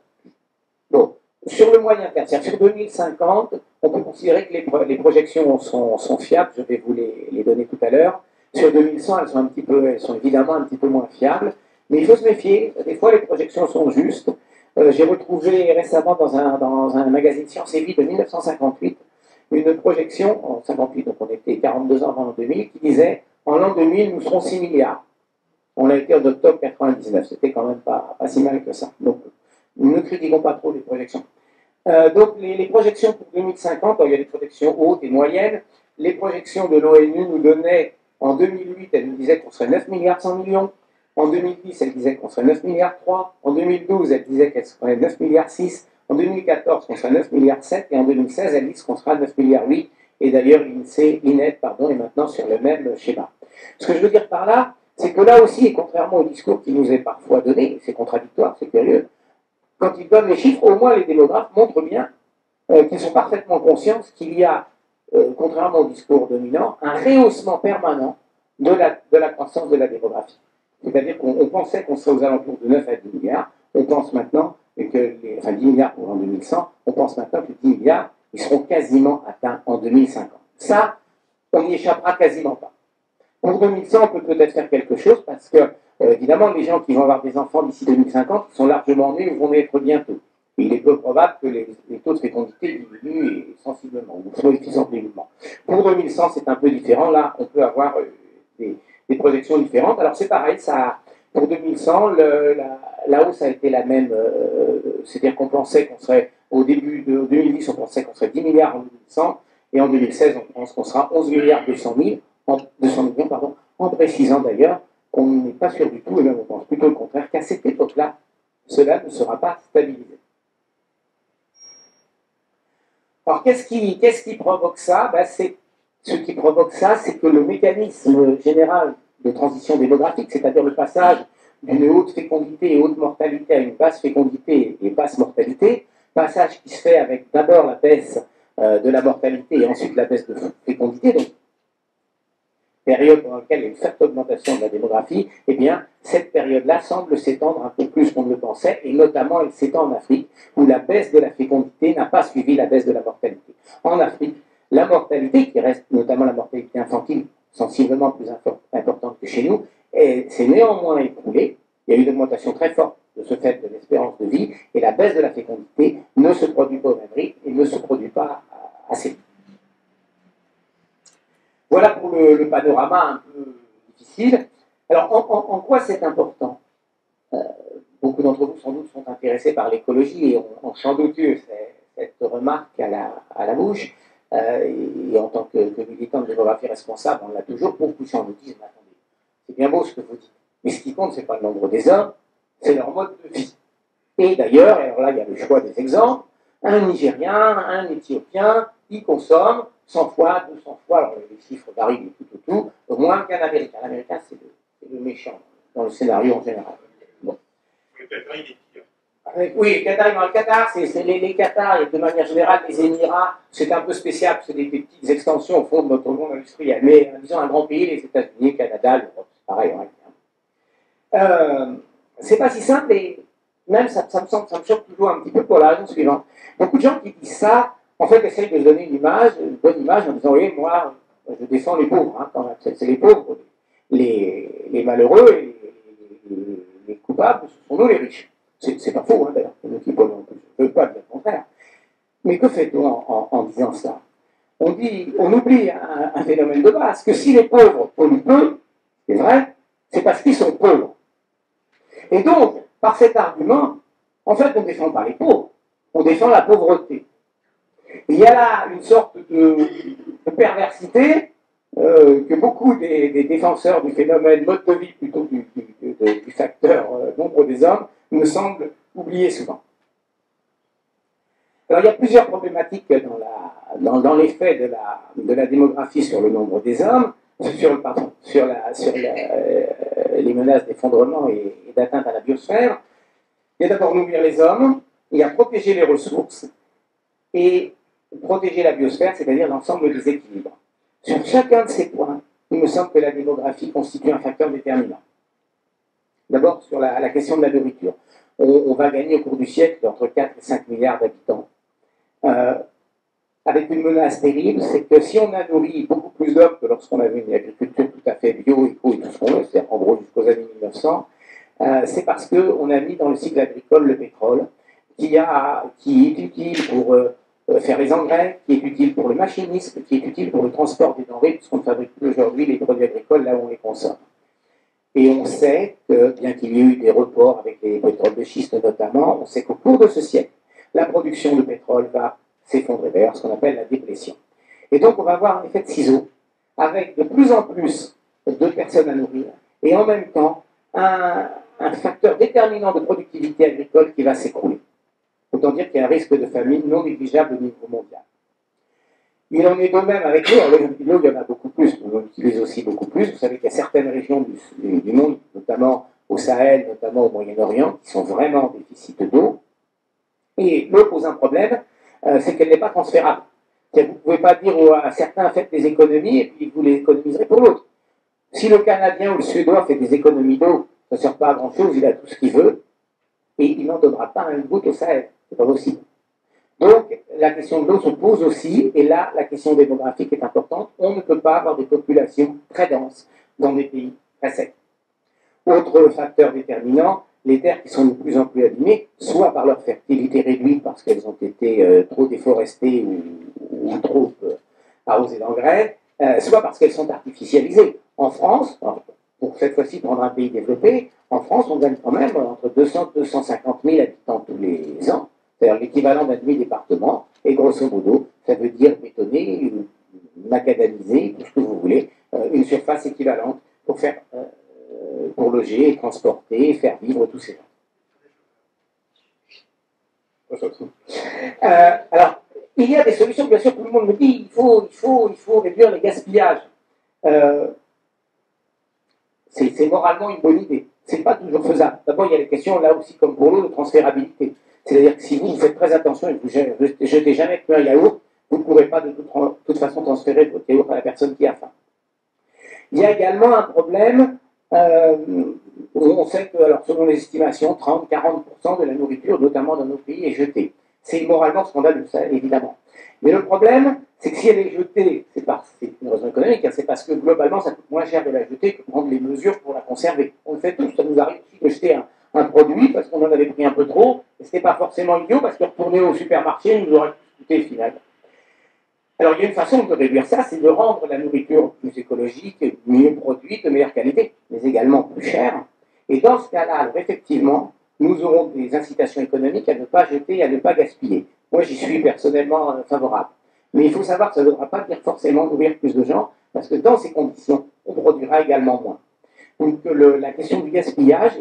Speaker 6: bon, sur le moyen terme, c'est-à-dire sur 2050, on peut considérer que les, projections sont, fiables, je vais vous les donner tout à l'heure. Sur 2100, elles sont, évidemment un petit peu moins fiables, mais il faut se méfier. Des fois, les projections sont justes. Euh, j'ai retrouvé récemment dans un, dans un magazine Science et Vie de 1958 une projection, en 58, donc on était 42 ans avant l'an 2000, qui disait en l'an 2000, nous serons 6 milliards. On l'a été en octobre 99, c'était quand même pas, pas si mal que ça. Donc, ne critiquons pas trop les projections. Euh, donc, les, les, projections pour 2050, il y a des projections hautes et moyennes. Les projections de l'ONU nous donnaient en 2008, elle nous disait qu'on serait 9 milliards 100 millions. En 2010, elle disait qu'on serait 9 milliards 3. En 2012, elle disait qu'elle serait 9 milliards 6. En 2014, qu'on serait 9 milliards 7. Et en 2016, elle dit qu'on sera 9 milliards 8. Et d'ailleurs, l'INET, pardon, est maintenant sur le même schéma. Ce que je veux dire par là, c'est que là aussi, et contrairement au discours qui nous est parfois donné, c'est contradictoire, c'est curieux, quand ils donnent les chiffres, au moins les démographes montrent bien euh, qu'ils sont parfaitement conscients qu'il y a euh, contrairement au discours dominant, un rehaussement permanent de la, croissance de la démographie. C'est-à-dire qu'on pensait qu'on serait aux alentours de 9 à 10 milliards, on pense maintenant que, les, enfin 10 milliards pour l'an 2100, on pense maintenant que 10 milliards, ils seront quasiment atteints en 2050. Ça, on n'y échappera quasiment pas. Pour 2100, on peut peut-être faire quelque chose parce que euh, évidemment, les gens qui vont avoir des enfants d'ici 2050 sont largement nés ou vont naître bientôt. Il est peu probable que les, taux de fécondité diminuent sensiblement ou modifient sensiblement. Pour 2100, c'est un peu différent. Là, on peut avoir euh, des, projections différentes. Alors c'est pareil, ça, pour 2100, la, hausse a été la même. Euh, c'est-à-dire qu'on pensait qu'on serait, au début de 2010, on pensait qu'on serait 10 milliards en 2100, et en 2016, on pense qu'on sera 11 milliards 200, 000, en, 200 millions, pardon, en précisant d'ailleurs qu'on n'est pas sûr du tout, et même on pense plutôt le contraire, qu'à cette époque-là, cela ne sera pas stabilisé. Alors, qu'est-ce qui, qui, provoque ça? Ben, Ce qui provoque ça, c'est que le mécanisme général de transition démographique, c'est-à-dire le passage d'une haute fécondité et haute mortalité à une basse fécondité et basse mortalité, passage qui se fait avec d'abord la baisse euh, de la mortalité et ensuite la baisse de fécondité, donc période dans laquelle il y a une forte augmentation de la démographie, eh bien, cette période-là semble s'étendre un peu plus qu'on ne le pensait, et notamment elle s'étend en Afrique, où la baisse de la fécondité n'a pas suivi la baisse de la mortalité. En Afrique, la mortalité, qui reste notamment la mortalité infantile, sensiblement plus importante que chez nous, s'est néanmoins écoulée. Il y a eu une augmentation très forte de ce fait de l'espérance de vie, et la baisse de la fécondité ne se produit pas au même rythme et ne se produit pas assez vite. Voilà pour le, panorama un peu difficile. Alors, en, quoi c'est important? Euh, Beaucoup d'entre vous, sans doute, sont intéressés par l'écologie et ont, sans doute cette remarque à la, bouche. Euh, et, en tant que, militant de démographie responsable, on l'a toujours. Gens nous disent, mais attendez, c'est bien beau ce que vous dites, mais ce qui compte, ce n'est pas le nombre des hommes, c'est leur mode de vie. Et d'ailleurs, alors là, il y a le choix des exemples, un Nigérien, un Éthiopien, ils consomment 100 fois, 200 fois, alors les chiffres varient du tout au tout, au moins qu'un Américain. L'Américain, c'est le, méchant dans le scénario en général. Bon. Oui, le Qatar, dans le Qatar, c'est les, les Qatars, et de manière générale, les Émirats, c'est un peu spécial, c'est des, petites extensions au fond de notre monde industriel. Mais disons un grand pays, les États-Unis, le Canada, l'Europe, c'est pareil. Euh, c'est pas si simple, et même ça, ça, me semble, ça me choque toujours un petit peu pour la raison suivante. Beaucoup de gens qui disent ça, en fait, essayent de donner une image, une bonne image, en disant, oui, moi, je défends les pauvres, hein, quand. C'est les pauvres, les, malheureux et les, les, coupables, ce sont nous les riches. C'est pas faux, hein, d'ailleurs, nous qui polluons Je ne veux pas dire le contraire. Mais que fait-on en, disant ça? On, dit, on oublie un, un, phénomène de base, que si les pauvres polluent peu, c'est vrai, c'est parce qu'ils sont pauvres. Et donc, par cet argument, en fait, on ne défend pas les pauvres, on défend la pauvreté. Il y a là une sorte de, perversité euh, que beaucoup des, défenseurs du phénomène mode de vie plutôt du, du, facteur euh, nombre des hommes me semblent oublier souvent. Alors il y a plusieurs problématiques dans, l'effet de la, démographie sur le nombre des hommes, sur, euh, les menaces d'effondrement et, et d'atteinte à la biosphère. Il y a d'abord nourrir les hommes, il y a protéger les ressources, et protéger la biosphère, c'est-à-dire l'ensemble des équilibres. Sur chacun de ces points, il me semble que la démographie constitue un facteur déterminant. D'abord, sur la, question de la nourriture. On, va gagner au cours du siècle entre 4 et 5 milliards d'habitants. Euh, avec une menace terrible, c'est que si on a nourri beaucoup plus d'hommes que lorsqu'on avait une agriculture tout à fait bio, éco et tout ce qu'on veut, c'est-à-dire en gros jusqu'aux années 1900, euh, c'est parce qu'on a mis dans le cycle agricole le pétrole, qui, est utile pour euh, faire les engrais, qui est utile pour le machinisme, qui est utile pour le transport des denrées, puisqu'on fabrique aujourd'hui les produits agricoles là où on les consomme. Et on sait que, bien qu'il y ait eu des reports avec les pétroles de schiste notamment, on sait qu'au cours de ce siècle, la production de pétrole va s'effondrer, d'ailleurs ce qu'on appelle la déplétion. Et donc on va avoir un effet de ciseau, avec de plus en plus de personnes à nourrir, et en même temps un facteur déterminant de productivité agricole qui va s'écrouler. Autant dire qu'il y a un risque de famine non négligeable au niveau mondial. Il en est de même avec l'eau. L'eau, il y en a beaucoup plus, on l'utilise aussi beaucoup plus. Vous savez qu'il y a certaines régions du, monde, notamment au Sahel, notamment au Moyen-Orient, qui sont vraiment en déficit d'eau. Et l'eau pose un problème, euh, c'est qu'elle n'est pas transférable. Vous ne pouvez pas dire à certains faites des économies et puis vous les économiserez pour l'autre. Si le Canadien ou le Suédois fait des économies d'eau, ça ne sert pas à grand chose, il a tout ce qu'il veut, et il n'en donnera pas un goutte au Sahel. C'est pas. Donc, la question de l'eau se pose aussi, et là, la question démographique est importante. On ne peut pas avoir des populations très denses dans des pays très secs. Autre facteur déterminant, les terres qui sont de plus en plus abîmées, soit par leur fertilité réduite parce qu'elles ont été euh, trop déforestées ou, trop euh, arrosées d'engrais, euh, soit parce qu'elles sont artificialisées. En France, pour cette fois-ci prendre un pays développé, en France, on gagne quand même entre 200 et 250 000 habitants tous les ans, c'est-à-dire l'équivalent d'un demi-département, et grosso modo, ça veut dire bétonner, macadamiser, tout ce que vous voulez, une surface équivalente pour faire pour loger, transporter, faire vivre tous ces gens. Euh, alors, il y a des solutions, bien sûr, tout le monde me dit il faut, il faut, il faut réduire les gaspillages. Euh, c'est moralement une bonne idée. C'est pas toujours faisable. D'abord, il y a les questions, là aussi, comme pour l'eau, de transférabilité. C'est-à-dire que si vous, faites très attention et que vous ne jetez jamais un yaourt, vous ne pourrez pas de toute, façon transférer votre yaourt à la personne qui a faim. Il y a également un problème euh, on sait que, alors, selon les estimations, 30-40% de la nourriture, notamment dans nos pays, est jetée. C'est moralement scandaleux, évidemment. Mais le problème, c'est que si elle est jetée, c'est une raison économique, hein, c'est parce que globalement, ça coûte moins cher de la jeter que de prendre les mesures pour la conserver. On le fait tous, ça nous arrive aussi de jeter un, produit parce qu'on en avait pris un peu trop, et ce n'est pas forcément idiot parce que retourner au supermarché nous aurait coûté finalement. Alors il y a une façon de réduire ça, c'est de rendre la nourriture plus écologique, mieux produite, de meilleure qualité, mais également plus chère. Et dans ce cas-là, effectivement, nous aurons des incitations économiques à ne pas jeter, et à ne pas gaspiller. Moi, j'y suis personnellement euh, favorable. Mais il faut savoir que ça ne devra pas dire forcément nourrir plus de gens, parce que dans ces conditions, on produira également moins. Donc la question du gaspillage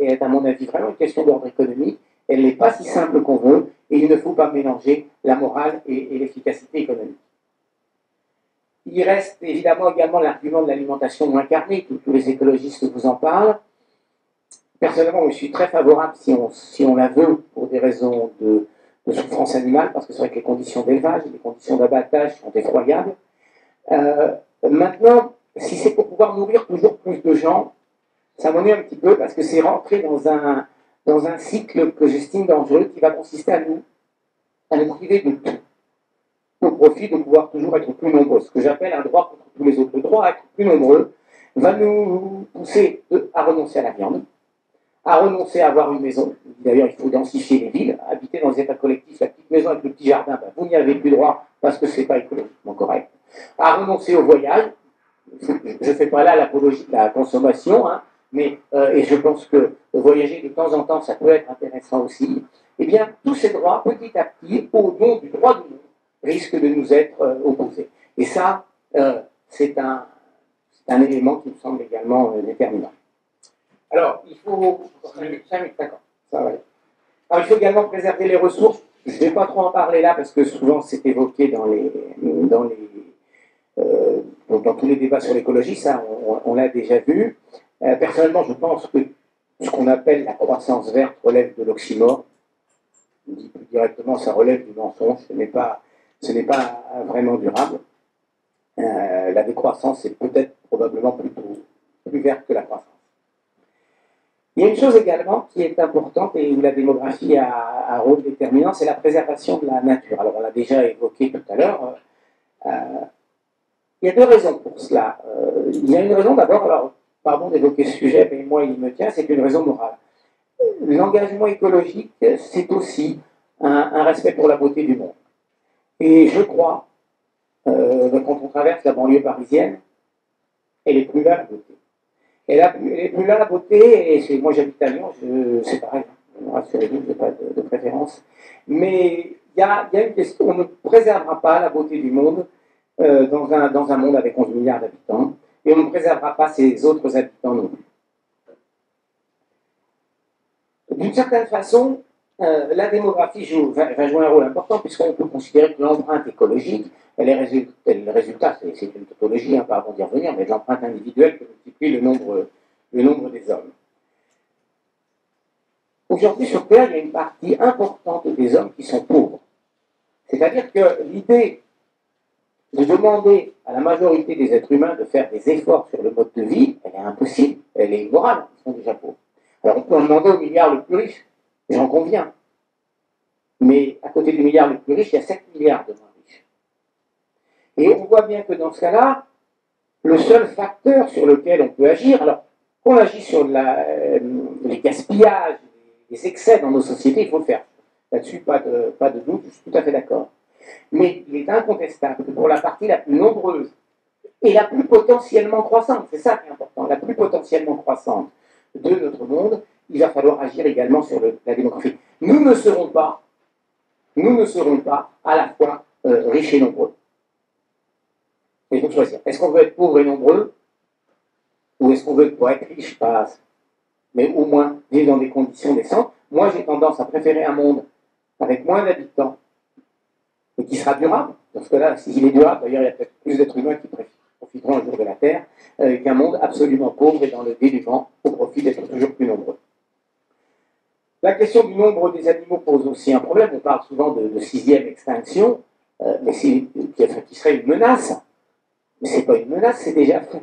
Speaker 6: est, à mon avis, vraiment une question d'ordre économique. Elle n'est pas si simple qu'on veut, et il ne faut pas mélanger la morale et l'efficacité économique. Il reste évidemment également l'argument de l'alimentation moins carnée, tous, les écologistes vous en parlent. Personnellement, je suis très favorable si on, la veut pour des raisons de, souffrance animale, parce que c'est vrai que les conditions d'élevage, les conditions d'abattage sont effroyables. Euh, maintenant, si c'est pour pouvoir nourrir toujours plus de gens, ça m'ennuie un petit peu parce que c'est rentrer dans un, dans un cycle que j'estime dangereux qui va consister à nous, à nous priver de tout au profit de pouvoir toujours être plus nombreux. Ce que j'appelle un droit contre tous les autres. Le droit à être plus nombreux va nous pousser à renoncer à la viande, à renoncer à avoir une maison. D'ailleurs, il faut densifier les villes, habiter dans les états collectifs, la petite maison avec le petit jardin, ben, vous n'y avez plus droit parce que ce n'est pas écologiquement correct. À renoncer au voyage, je ne fais pas là l'apologie de la consommation, hein, mais, euh, et je pense que voyager de temps en temps, ça peut être intéressant aussi. Eh bien, tous ces droits, petit à petit, au nom du droit du monde, risque de nous être euh, opposés. Et ça, euh, c'est un, élément qui me semble également déterminant. Alors, il faut. d'accord. Ça va. Alors, il faut également préserver les ressources. Je ne vais pas trop en parler là parce que souvent c'est évoqué dans les, dans les, dans tous les débats sur l'écologie. Ça, on, l'a déjà vu. personnellement, je pense que ce qu'on appelle la croissance verte relève de l'oxymore. Je dis plus directement, ça relève du mensonge. Ce n'est pas ce n'est pas vraiment durable. Euh, la décroissance est peut-être probablement plutôt plus verte que la croissance. Il y a une chose également qui est importante et où la démographie a un rôle déterminant, c'est la préservation de la nature. Alors on l'a déjà évoqué tout à l'heure. Euh, il y a deux raisons pour cela. Euh, il y a une raison d'abord, alors pardon d'évoquer ce sujet, mais moi il me tient, c'est une raison morale. L'engagement écologique, c'est aussi un respect pour la beauté du monde. Et je crois, euh, quand on traverse la banlieue parisienne, elle est plus là la beauté. Elle, est plus là la beauté, et moi j'habite à Lyon, c'est pareil, hein, rassurez-vous, je n'ai pas de, préférence. Mais il y a, y a, une question, on ne préservera pas la beauté du monde euh, dans, un, dans un monde avec 11 milliards d'habitants, et on ne préservera pas ses autres habitants non plus. D'une certaine façon, euh, la démographie va, jouer un rôle important puisqu'on peut considérer que l'empreinte écologique, elle est résultat, le résultat, c'est une tautologie, hein, pardon d'y revenir, mais l'empreinte individuelle qui multiplie le nombre, le nombre des hommes. Aujourd'hui sur Terre, il y a une partie importante des hommes qui sont pauvres. C'est-à-dire que l'idée de demander à la majorité des êtres humains de faire des efforts sur le mode de vie, elle est impossible, elle est immorale, ils sont déjà pauvres. Alors on peut en demander aux milliards le plus riches, J'en conviens. Mais à côté du milliard le plus riche, il y a 7 milliards de moins riches. Et on voit bien que dans ce cas-là, le seul facteur sur lequel on peut agir, alors qu'on agit sur euh, les gaspillages, les excès dans nos sociétés, il faut le faire. Là-dessus, pas de, pas de doute, je suis tout à fait d'accord. Mais il est incontestable que pour la partie la plus nombreuse et la plus potentiellement croissante, c'est ça qui est important, la plus potentiellement croissante de notre monde, il va falloir agir également sur la démographie. Nous ne serons pas, nous ne serons pas à la fois euh, riches et nombreux. Il faut choisir. Est-ce qu'on veut être pauvre et nombreux ou est-ce qu'on veut pas être riche, pas mais au moins vivre dans des conditions décentes? Moi, j'ai tendance à préférer un monde avec moins d'habitants et qui sera durable. Parce que là, s'il est durable, d'ailleurs, il y a peut-être plus d'êtres humains qui profiteront un jour de la Terre, euh, qu'un monde absolument pauvre et dans le délument au profit d'être toujours plus nombreux. La question du nombre des animaux pose aussi un problème. On parle souvent de, sixième extinction, euh, mais qui, qui serait une menace. Mais ce n'est pas une menace, c'est déjà fait.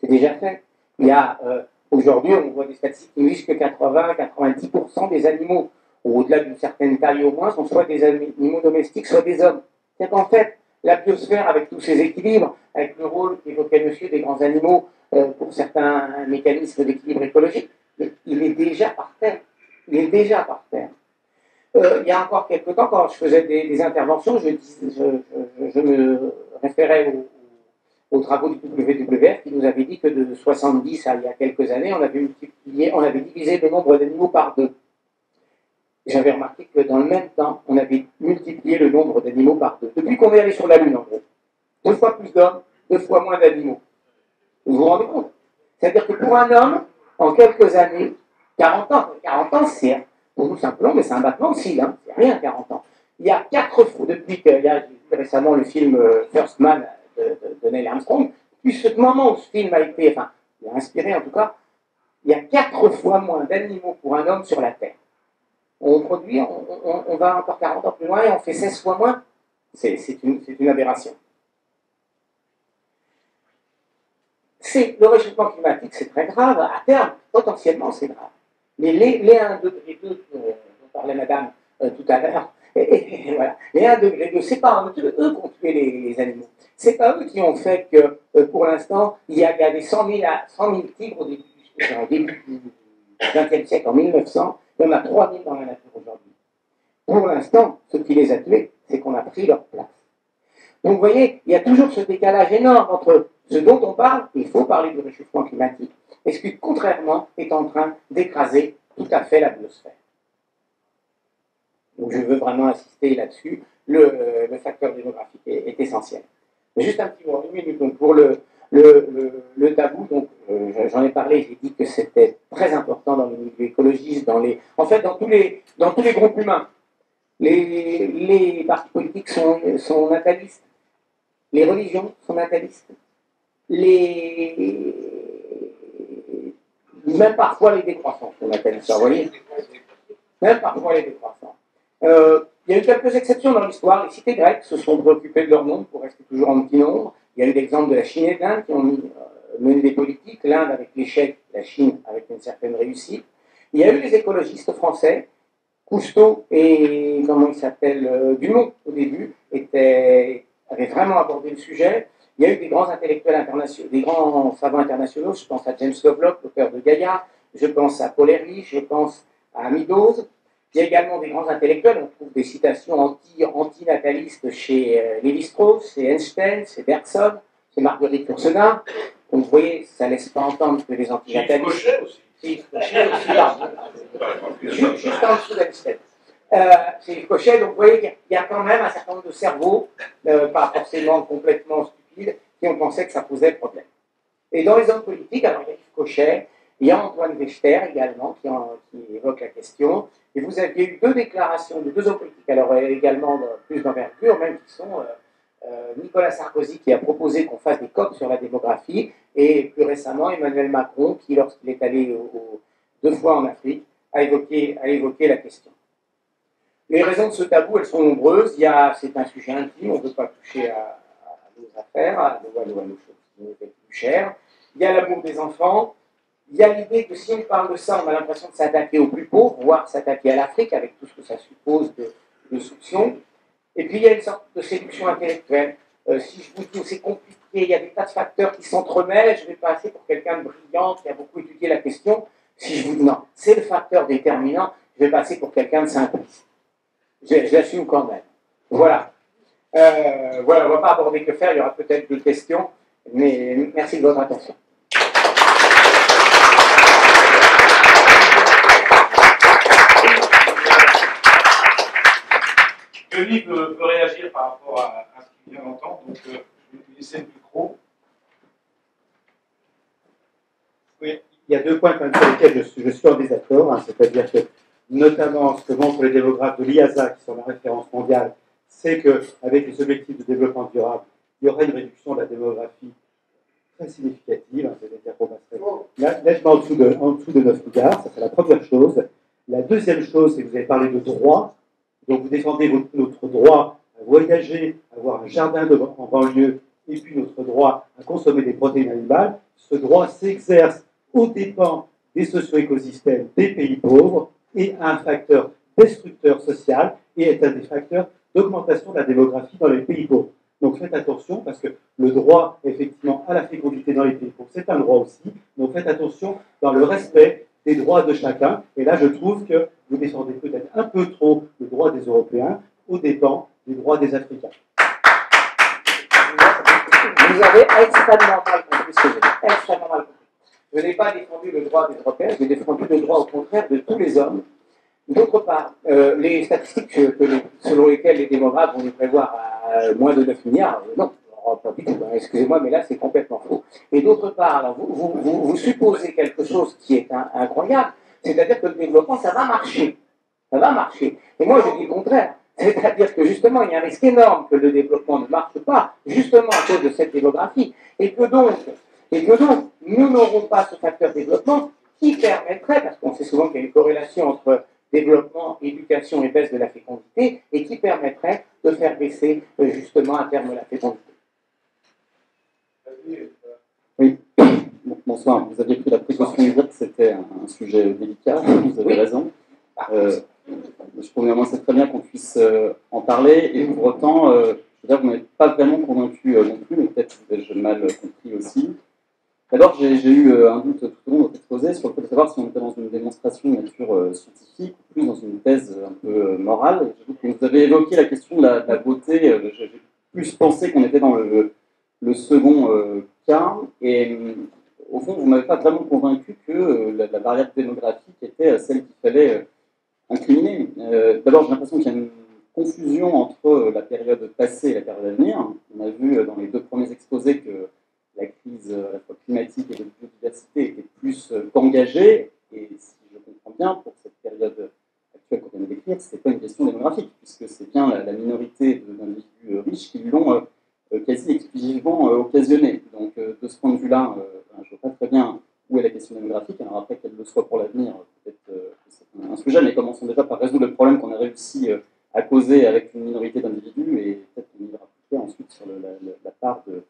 Speaker 6: C'est déjà fait. Il y a euh, aujourd'hui, on voit des statistiques qui disent que 80-90% des animaux, au-delà d'une certaine taille au moins, sont soit des animaux domestiques, soit des hommes. C'est qu'en fait, la biosphère, avec tous ses équilibres, avec le rôle qu'évoquait monsieur des grands animaux euh, pour certains mécanismes d'équilibre écologique, il est déjà par terre. Il est déjà par terre. Euh, il y a encore quelques temps, quand je faisais des, interventions, je, je, me référais aux, travaux du WWF qui nous avait dit que de 70 à il y a quelques années, on avait, multiplié, on avait divisé le nombre d'animaux par deux. J'avais remarqué que dans le même temps, on avait multiplié le nombre d'animaux par deux. Depuis qu'on est allé sur la Lune, en gros. Deux fois plus d'hommes, deux fois moins d'animaux. Vous vous rendez compte? C'est-à-dire que pour un homme, en quelques années, 40 ans, 40 ans, c'est pour nous simplement, mais c'est un battement aussi, hein, c'est rien 40 ans. Il y a quatre fois, depuis qu'il y a récemment le film euh, First Man de, de, Neil Armstrong, depuis ce moment où ce film a été, enfin, il a inspiré en tout cas, il y a quatre fois moins d'animaux pour un homme sur la Terre. On on, va encore 40 ans plus loin et on fait 16 fois moins. C'est une, aberration. Le réchauffement climatique, c'est très grave. À terme, potentiellement, c'est grave. Mais les, les 1 degré 2 dont parlait madame euh, tout à l'heure, voilà, les 1 degré 2, c'est pas eux, qui ont tué les, les animaux. C'est pas eux qui ont fait que, euh, pour l'instant, il y, avait 100 000, 100 000 tigres au début du XXe siècle, en 1900. Il y en a 3 000 dans la nature aujourd'hui. Pour l'instant, ce qui les a tués, c'est qu'on a pris leur place. Donc vous voyez, il y a toujours ce décalage énorme entre ce dont on parle, il faut parler du réchauffement climatique, et ce qui, contrairement, est en train d'écraser tout à fait la biosphère. Donc je veux vraiment insister là-dessus. Le, euh, facteur démographique est, essentiel. juste un petit mot, une minute. Donc pour le, le, tabou, donc euh, j'en ai parlé, j'ai dit que c'était très important dans le milieu écologiste, dans les, en fait dans tous les, dans tous les groupes humains. Les, les partis politiques sont, sont natalistes, les religions sont natalistes, les même parfois les décroissants, on appelle ça, vous voyez Même parfois les décroissants. Euh, il y a eu quelques exceptions dans l'histoire. Les cités grecques se sont préoccupées de leur nombre pour rester toujours en petit nombre. Il y a eu l'exemple de la Chine et de l'Inde qui ont euh, mené des politiques, l'Inde avec l'échec, la Chine avec une certaine réussite. Il y a eu les écologistes français, Cousteau et, comment il s'appelle, euh, Dumont au début, avaient vraiment abordé le sujet. Il y a eu des grands intellectuels internationaux, des grands savants internationaux, je pense à James Lovelock, l'auteur de Gaïa, je pense à Paul Ehrlich, je pense à Amidose. Il y a également des grands intellectuels, on trouve des citations anti, antinatalistes chez euh, Lévi-Strauss, c'est Einstein, c'est Bergson, c'est Marguerite Yourcenar. Donc vous voyez, ça ne laisse pas entendre que les antinatalistes...
Speaker 1: Cochet aussi.
Speaker 6: C'est Cochet aussi. Juste, juste en dessous d'Einstein. Euh, c'est le Cochet, donc vous voyez il y a quand même un certain nombre de cerveaux, euh, pas forcément complètement stupides, qui ont pensé que ça posait problème. Et dans les hommes politiques, alors il y a Yves Cochet, il y a Antoine Wechter également qui, évoque la question, et vous aviez eu deux déclarations de deux hommes politiques, alors euh, également plus d'envergure, même qui sont euh, euh, Nicolas Sarkozy qui a proposé qu'on fasse des COP sur la démographie, et plus récemment Emmanuel Macron qui, lorsqu'il est allé deux fois en Afrique, a évoqué, a évoqué la question. Les raisons de ce tabou, elles sont nombreuses. C'est un sujet intime, on ne peut pas toucher à, nos affaires, à nos choses qui nous plus chères. Il y a l'amour des enfants, il y a l'idée que si on parle de ça, on a l'impression de s'attaquer aux plus pauvres, voire s'attaquer à l'Afrique, avec tout ce que ça suppose de, de Et puis il y a une sorte de séduction intellectuelle. Euh, si je vous dis c'est compliqué il y a des tas de facteurs qui s'entremêlent, je vais passer pour quelqu'un de brillant qui a beaucoup étudié la question. Si je vous dis non, c'est le facteur déterminant, je vais passer pour quelqu'un de simpliste. J'assume quand même. Voilà. Euh, voilà, on ne va pas aborder que faire, il y aura peut-être deux questions, mais merci de votre attention.
Speaker 1: Denis peut, peut, réagir par rapport à, ce qu'il vient d'entendre, donc euh, je vais lui laisser le micro.
Speaker 2: Il y a deux points sur lesquels je suis, je suis en désaccord, hein, c'est-à-dire que notamment ce que montrent les démographes de l'IASA, qui sont la référence mondiale, c'est qu'avec les objectifs de développement durable, il y aurait une réduction de la démographie très significative, hein, c'est-à-dire qu'on passerait nettement en dessous, de, en dessous de 9 milliards, ça c'est la première chose. La deuxième chose, c'est que vous avez parlé de droit, donc vous défendez notre droit à voyager, à avoir un jardin de, en banlieue, et puis notre droit à consommer des protéines animales. Ce droit s'exerce aux dépens des socio-écosystèmes des pays pauvres et un facteur destructeur social et est un des facteurs d'augmentation de la démographie dans les pays pauvres. Donc faites attention parce que le droit effectivement à la fécondité dans les pays pauvres, c'est un droit aussi. Donc faites attention dans le respect des droits de chacun. Et là, je trouve que vous défendez peut-être un peu trop le droit des Européens aux dépens des droits des Africains.
Speaker 6: Vous avez extrêmement mal compris ce que je dis. Extrêmement mal compris. Je n'ai pas défendu le droit des Européens, j'ai défendu le droit au contraire de tous les hommes. D'autre part, euh, les statistiques selon lesquelles les démographes vont nous prévoir à moins de 9 milliards, euh, tout, excusez-moi, mais là c'est complètement faux. Et d'autre part, vous, supposez quelque chose qui est incroyable, c'est-à-dire que le développement, ça va marcher. Ça va marcher. Et moi, je dis le contraire. C'est-à-dire que justement, il y a un risque énorme que le développement ne marche pas, justement à cause de cette démographie. Et que donc, et que donc nous n'aurons pas ce facteur développement qui permettrait, parce qu'on sait souvent qu'il y a une corrélation entre développement, éducation et baisse de la fécondité, et qui permettrait de faire baisser euh, justement à terme la fécondité.
Speaker 10: Oui, bonsoir. Vous aviez pris la précaution de dire que c'était un, sujet délicat, vous avez raison. Euh, je premièrement, c'est très bien qu'on puisse euh, en parler, et pour autant, euh, je veux dire, vous n'êtes pas vraiment convaincu euh, non plus, mais peut-être que j'ai mal compris aussi. D'abord, j'ai eu un doute tout au long de votre exposé sur le fait de savoir si on était dans une démonstration de nature scientifique ou plus dans une thèse un peu morale. Vous avez évoqué la question de la, de la beauté. J'ai plus pensé qu'on était dans le, le second cas. Et au fond, vous ne m'avez pas vraiment convaincu que la, la, variable démographique était celle qu'il fallait incriminer. Euh, D'abord, j'ai l'impression qu'il y a une confusion entre la période passée et la période à venir. On a vu dans les deux premiers exposés que la crise climatique et de biodiversité était plus qu'engagée. Et si je comprends bien, pour cette période actuelle qu'on vient de décrire, ce n'est pas une question démographique, puisque c'est bien la, la minorité d'individus riches qui l'ont euh, exclusivement euh, occasionné. Donc, euh, de ce point de vue-là, je ne vois pas très bien où est la question démographique. Alors après, qu'elle le soit pour l'avenir, peut-être c'est un sujet, mais commençons déjà par résoudre le problème qu'on a réussi à causer avec une minorité d'individus, et peut-être qu'on ira plus ensuite sur la, part de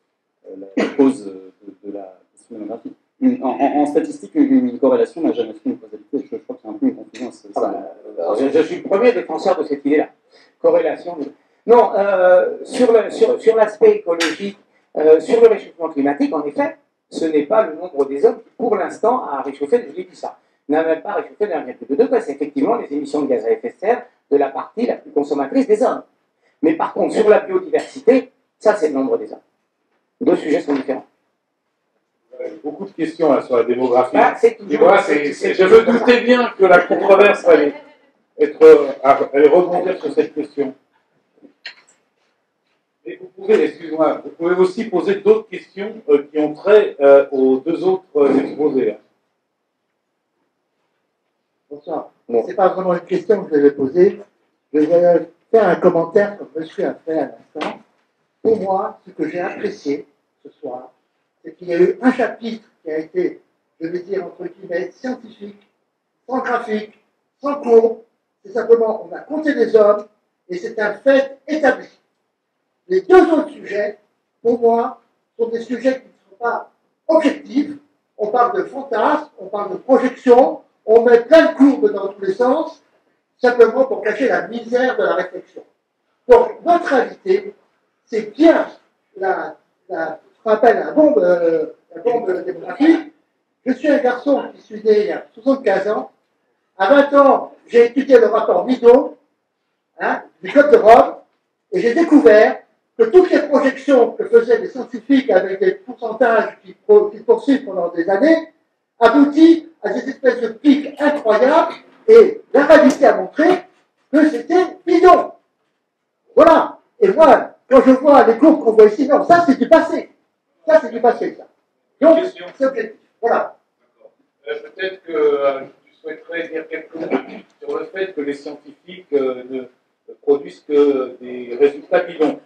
Speaker 10: la cause de, la question démographique. En, statistique, une, corrélation n'a jamais fait une causalité. Je, crois qu'il y a un peu une confusion.
Speaker 6: Ah bah, je, suis le premier défenseur de cette idée-là. Corrélation. Non, euh, sur l'aspect écologique, euh, sur le réchauffement climatique, en effet, ce n'est pas le nombre des hommes qui, pour l'instant, a réchauffé, je l'ai dit ça, n'a même pas réchauffé de 1,2 degré. C'est effectivement les émissions de gaz à effet de serre de la partie la plus consommatrice des hommes. Mais par contre, sur la biodiversité, ça, c'est le nombre des hommes. Deux sujets sont différents.
Speaker 1: Beaucoup de questions là, sur la démographie.
Speaker 6: Ah,
Speaker 1: moi, c est, c est, je me doutais bien que la controverse allait, être, allait rebondir sur cette question. Et vous pouvez, excuse-moi, vous pouvez aussi poser d'autres questions euh, qui ont trait euh, aux deux autres euh, exposés. Là.
Speaker 11: Bonsoir. Bon. Ce n'est pas vraiment une question que je vais poser. Je vais faire un commentaire comme monsieur a fait à l'instant. Pour moi, ce que j'ai apprécié ce soir, c'est qu'il y a eu un chapitre qui a été, je vais dire, entre guillemets, scientifique, sans graphique, sans cours. C'est simplement, on a compté des hommes et c'est un fait établi. Les deux autres sujets, pour moi, sont des sujets qui ne sont pas objectifs. On parle de fantasmes, on parle de projections, on met plein de courbes dans tous les sens, simplement pour cacher la misère de la réflexion. Donc, notre invité, c'est bien la, la qu'on appelle la bombe, euh, la démographique. Je suis un garçon qui suis né il y a 75 ans. À 20 ans, j'ai étudié le rapport Mido hein, du Code de Rome et j'ai découvert que toutes les projections que faisaient les scientifiques avec des pourcentages qui, qui poursuivent pendant des années aboutit à des espèces de pics incroyables et la réalité a montré que c'était bidon. Voilà. Et moi, quand je vois les courbes qu'on voit ici, non, ça c'est du passé. Ça c'est du passé, ça. Donc, c'est objectif. Voilà.
Speaker 1: Euh, Peut-être que euh, tu souhaiterais dire quelques mots sur le fait que les scientifiques euh, ne produisent que des résultats bidons.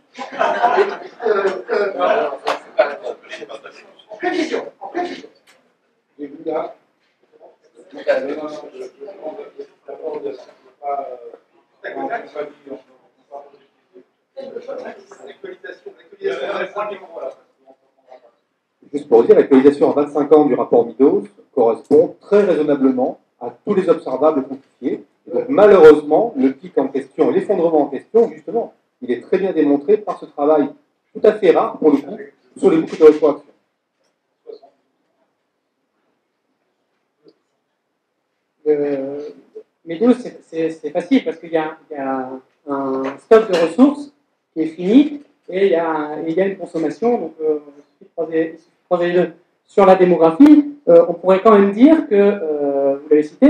Speaker 11: En prévision, en prévision.
Speaker 1: Là. Je- d'abord de- pas.
Speaker 12: Juste pour dire, l'actualisation à 25 ans du rapport Midos correspond très raisonnablement à tous les observables quantifiés. Donc, malheureusement, le pic en question, l'effondrement en question, justement, il est très bien démontré par ce travail tout à fait rare, pour le coup, sur les boucles de rétroaction.
Speaker 13: Euh, Meadows, c'est- c'est facile parce qu'il y, a un stock de ressources qui est fini et il y a, une consommation. Donc, euh, il suffit de croiser- les deux. Sur la démographie, euh, on pourrait quand même dire que,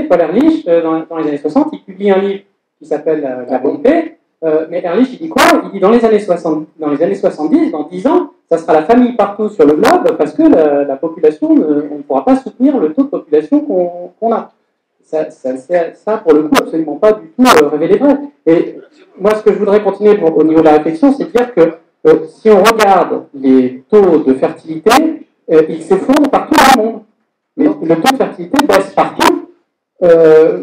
Speaker 13: Paul Ehrlich, euh, dans, dans les années 60, il publie un livre qui s'appelle euh, La bonne paix. Euh, mais Ehrlich, il dit quoi? Il dit dans les, années 60, dans les années 70, dans 10 ans, ça sera la famille partout sur le globe parce que la, la population, ne- on ne pourra pas soutenir le taux de population qu'on a ça, ça, ça, ça, pour le coup, absolument pas du tout euh, révélé vrai. Et moi, ce que je voudrais continuer pour- au niveau de la réflexion, c'est de dire que euh, si on regarde les taux de fertilité, ils s'effondrent partout dans le monde. Mais le taux de fertilité baisse partout. Euh,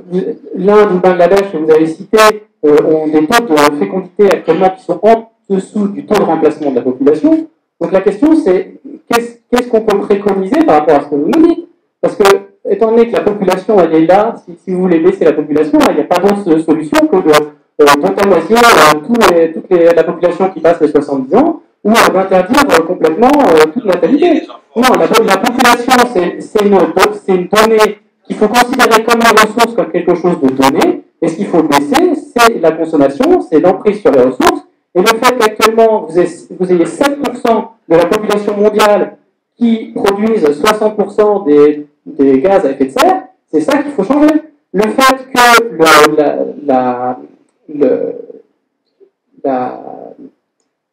Speaker 13: L'Inde ou le Bangladesh, que vous avez cité, euh, ont des taux de fécondité actuellement qui sont en dessous du taux de remplacement de la population. Donc la question, c'est qu'est-ce qu'on peut préconiser par rapport à ce que vous nous dites? Parce que étant donné que la population, elle est là, si, si vous voulez baisser la population, il n'y a pas d'autre solution que de, euh, euh, toute la population qui passe les 70 ans, ou euh, d'interdire euh, complètement euh, toute natalité. Non, la, la population, c'est, une, une donnée qu'il faut considérer comme une ressource, comme quelque chose de donné, et ce qu'il faut baisser, c'est la consommation, c'est l'emprise sur les ressources, et le fait qu'actuellement, vous ayez, vous ayez 7% de la population mondiale qui produisent 60% des, gaz à effet de serre, c'est ça qu'il faut changer. Le fait que la- la- la-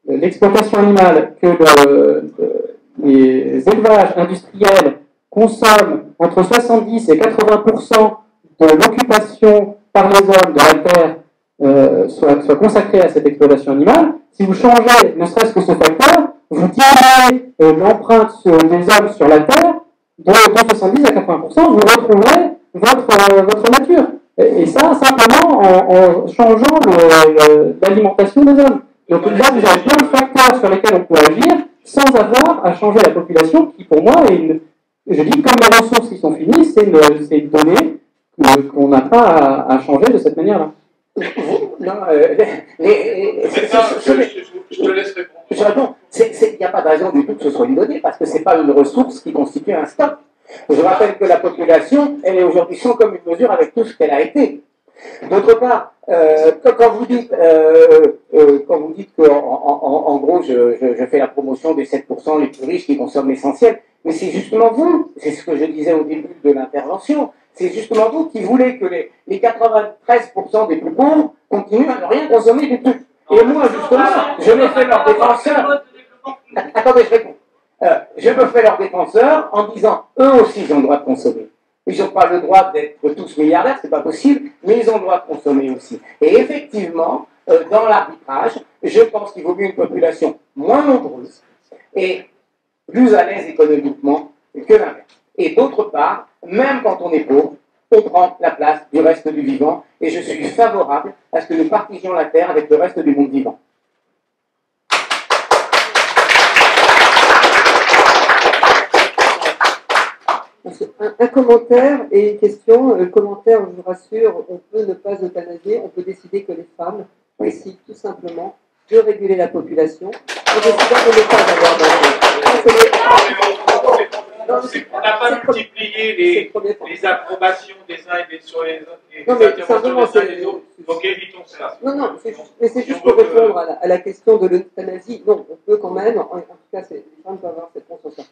Speaker 13: l'exploitation animale, que le- le- les élevages industriels consomment entre 70 et 80% de l'occupation par les hommes de la terre euh, soit, consacrée à cette exploitation animale, si vous changez ne serait-ce que ce facteur, vous diminuez euh, l'empreinte des hommes sur la terre de, de 70 à 80%, vous retrouverez votre, euh, votre nature. Et, ça, simplement en, changeant l'alimentation des hommes. Donc là, vous avez plein de facteurs sur lesquels on peut agir sans avoir à changer la population, qui pour moi est une. Je dis comme les ressources qui sont finies, c'est une, donnée que- qu'on n'a pas à, à changer de cette manière-là.
Speaker 6: Non, euh, les- c'est- c'est- ce n'est-
Speaker 1: Je te laisse répondre.
Speaker 6: Il n'y a pas de raison du tout que ce soit une donnée, parce que ce n'est pas une ressource qui constitue un stock. Je rappelle que la population, elle est aujourd'hui sans commune mesure avec tout ce qu'elle a été. D'autre part, euh, quand, vous dites, euh, euh, quand vous dites que, en, gros, je, je- je fais la promotion des 7% les plus riches qui consomment l'essentiel, mais c'est justement vous, c'est ce que je disais au début de l'intervention, c'est justement vous qui voulez que les, les 93% des plus pauvres continuent à ne rien consommer du tout. Et moi, justement, je me fais leur défenseur. Attendez, je réponds. Je me fais leur défenseur en disant, eux aussi, ils ont le droit de consommer. Ils n'ont pas le droit d'être tous milliardaires, c'est pas possible, mais ils ont le droit de consommer aussi. Et effectivement, euh, dans l'arbitrage, je pense qu'il vaut mieux une population moins nombreuse et plus à l'aise économiquement que l'inverse. Et d'autre part, même quand on est pauvre, on prend la place du reste du vivant, et je suis favorable à ce que nous partagions la Terre avec le reste du monde vivant.
Speaker 14: Un, un commentaire et une question. Le commentaire, je vous rassure, on peut ne pas euthanasier, on peut décider que les femmes décident tout simplement de réguler la population en décidant de ne pas avoir d'enfants.
Speaker 1: On n'a pas multiplié les, les approbations des uns et des, sur les, les
Speaker 14: Non, mais
Speaker 1: des uns et
Speaker 14: simplement,
Speaker 1: des autres. Donc évitons cela.
Speaker 14: Non, non, c'est juste, mais c'est juste pour répondre à la, à la question de l'euthanasie. Non, on peut quand même, en, en tout cas, c'est- les femmes peuvent avoir cette conscience-là.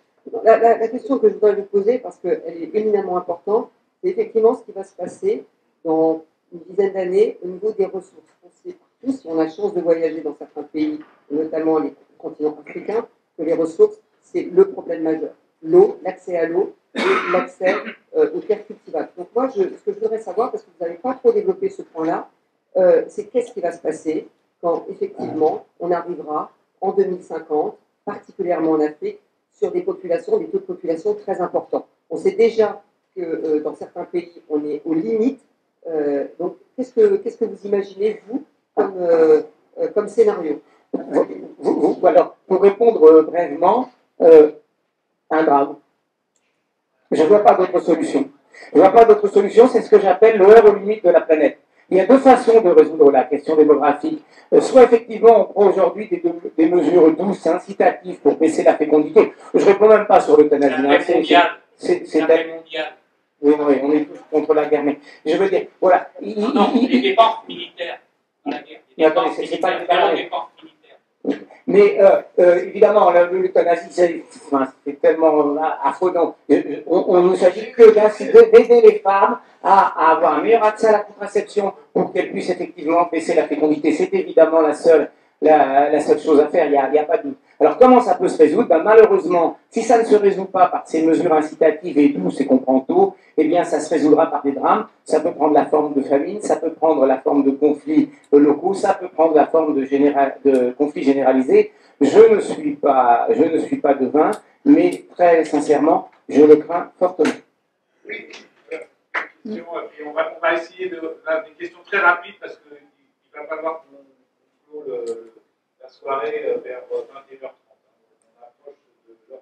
Speaker 14: La, question que je voudrais vous poser, parce qu'elle est éminemment importante, c'est effectivement ce qui va se passer dans une dizaine d'années au niveau des ressources. On sait tous, si on a la chance de voyager dans certains pays, notamment les continents africains, que les ressources, c'est le problème majeur. L'eau, l'accès à l'eau et l'accès euh, aux terres cultivables. Donc moi, ce que je voudrais savoir, parce que vous n'avez pas trop développé ce point-là, euh, c'est qu'est-ce qui va se passer quand effectivement on arrivera en 2050, particulièrement en Afrique, sur des populations, des taux de population très importants. On sait déjà que euh, dans certains pays, on est aux limites. Euh, donc, qu'est-ce que, vous imaginez, vous, comme, euh, comme scénario?
Speaker 6: Vous- vous- vous- alors, pour répondre brièvement, un drame. Je ne vois pas d'autre solution. Je ne vois pas d'autre solution, c'est ce que j'appelle l'heure aux limites de la planète. Il y a deux façons de résoudre la question démographique. Euh, soit effectivement, on prend aujourd'hui des, des mesures douces, incitatives pour baisser la fécondité. Je ne réponds même pas sur l'euthanasie. c'est-
Speaker 15: mondial.
Speaker 6: c'est-
Speaker 15: mondial.
Speaker 6: oui, oui, on est tous contre la guerre, mais je veux dire, voilà. il- il-
Speaker 15: Non,
Speaker 6: il-
Speaker 15: les dépenses militaires dans la guerre. Les dépenses
Speaker 6: pas
Speaker 15: militaires,
Speaker 6: Mais euh, euh, évidemment, l'euthanasie, c'est tellement euh, affreux. euh, On, ne s'agit que d'aider les femmes à avoir un meilleur accès à la contraception pour qu'elles puissent effectivement baisser la fécondité. C'est évidemment la seule, la, seule chose à faire, il n'y a, pas de doute. Alors comment ça peut se résoudre? Ben, Malheureusement, si ça ne se résout pas par ces mesures incitatives et douces et qu'on prend tôt, eh bien ça se résoudra par des drames. Ça peut prendre la forme de famine, ça peut prendre la forme de conflits euh, locaux, ça peut prendre la forme de, conflits généralisés. Je ne suis pas, je ne suis pas devin, mais très sincèrement, je le crains fortement.
Speaker 1: Oui. euh, et on, va, on va essayer de, là, des questions très rapides parce qu'il il va falloir qu'on la soirée euh, vers 21h30. On approche de l'heure.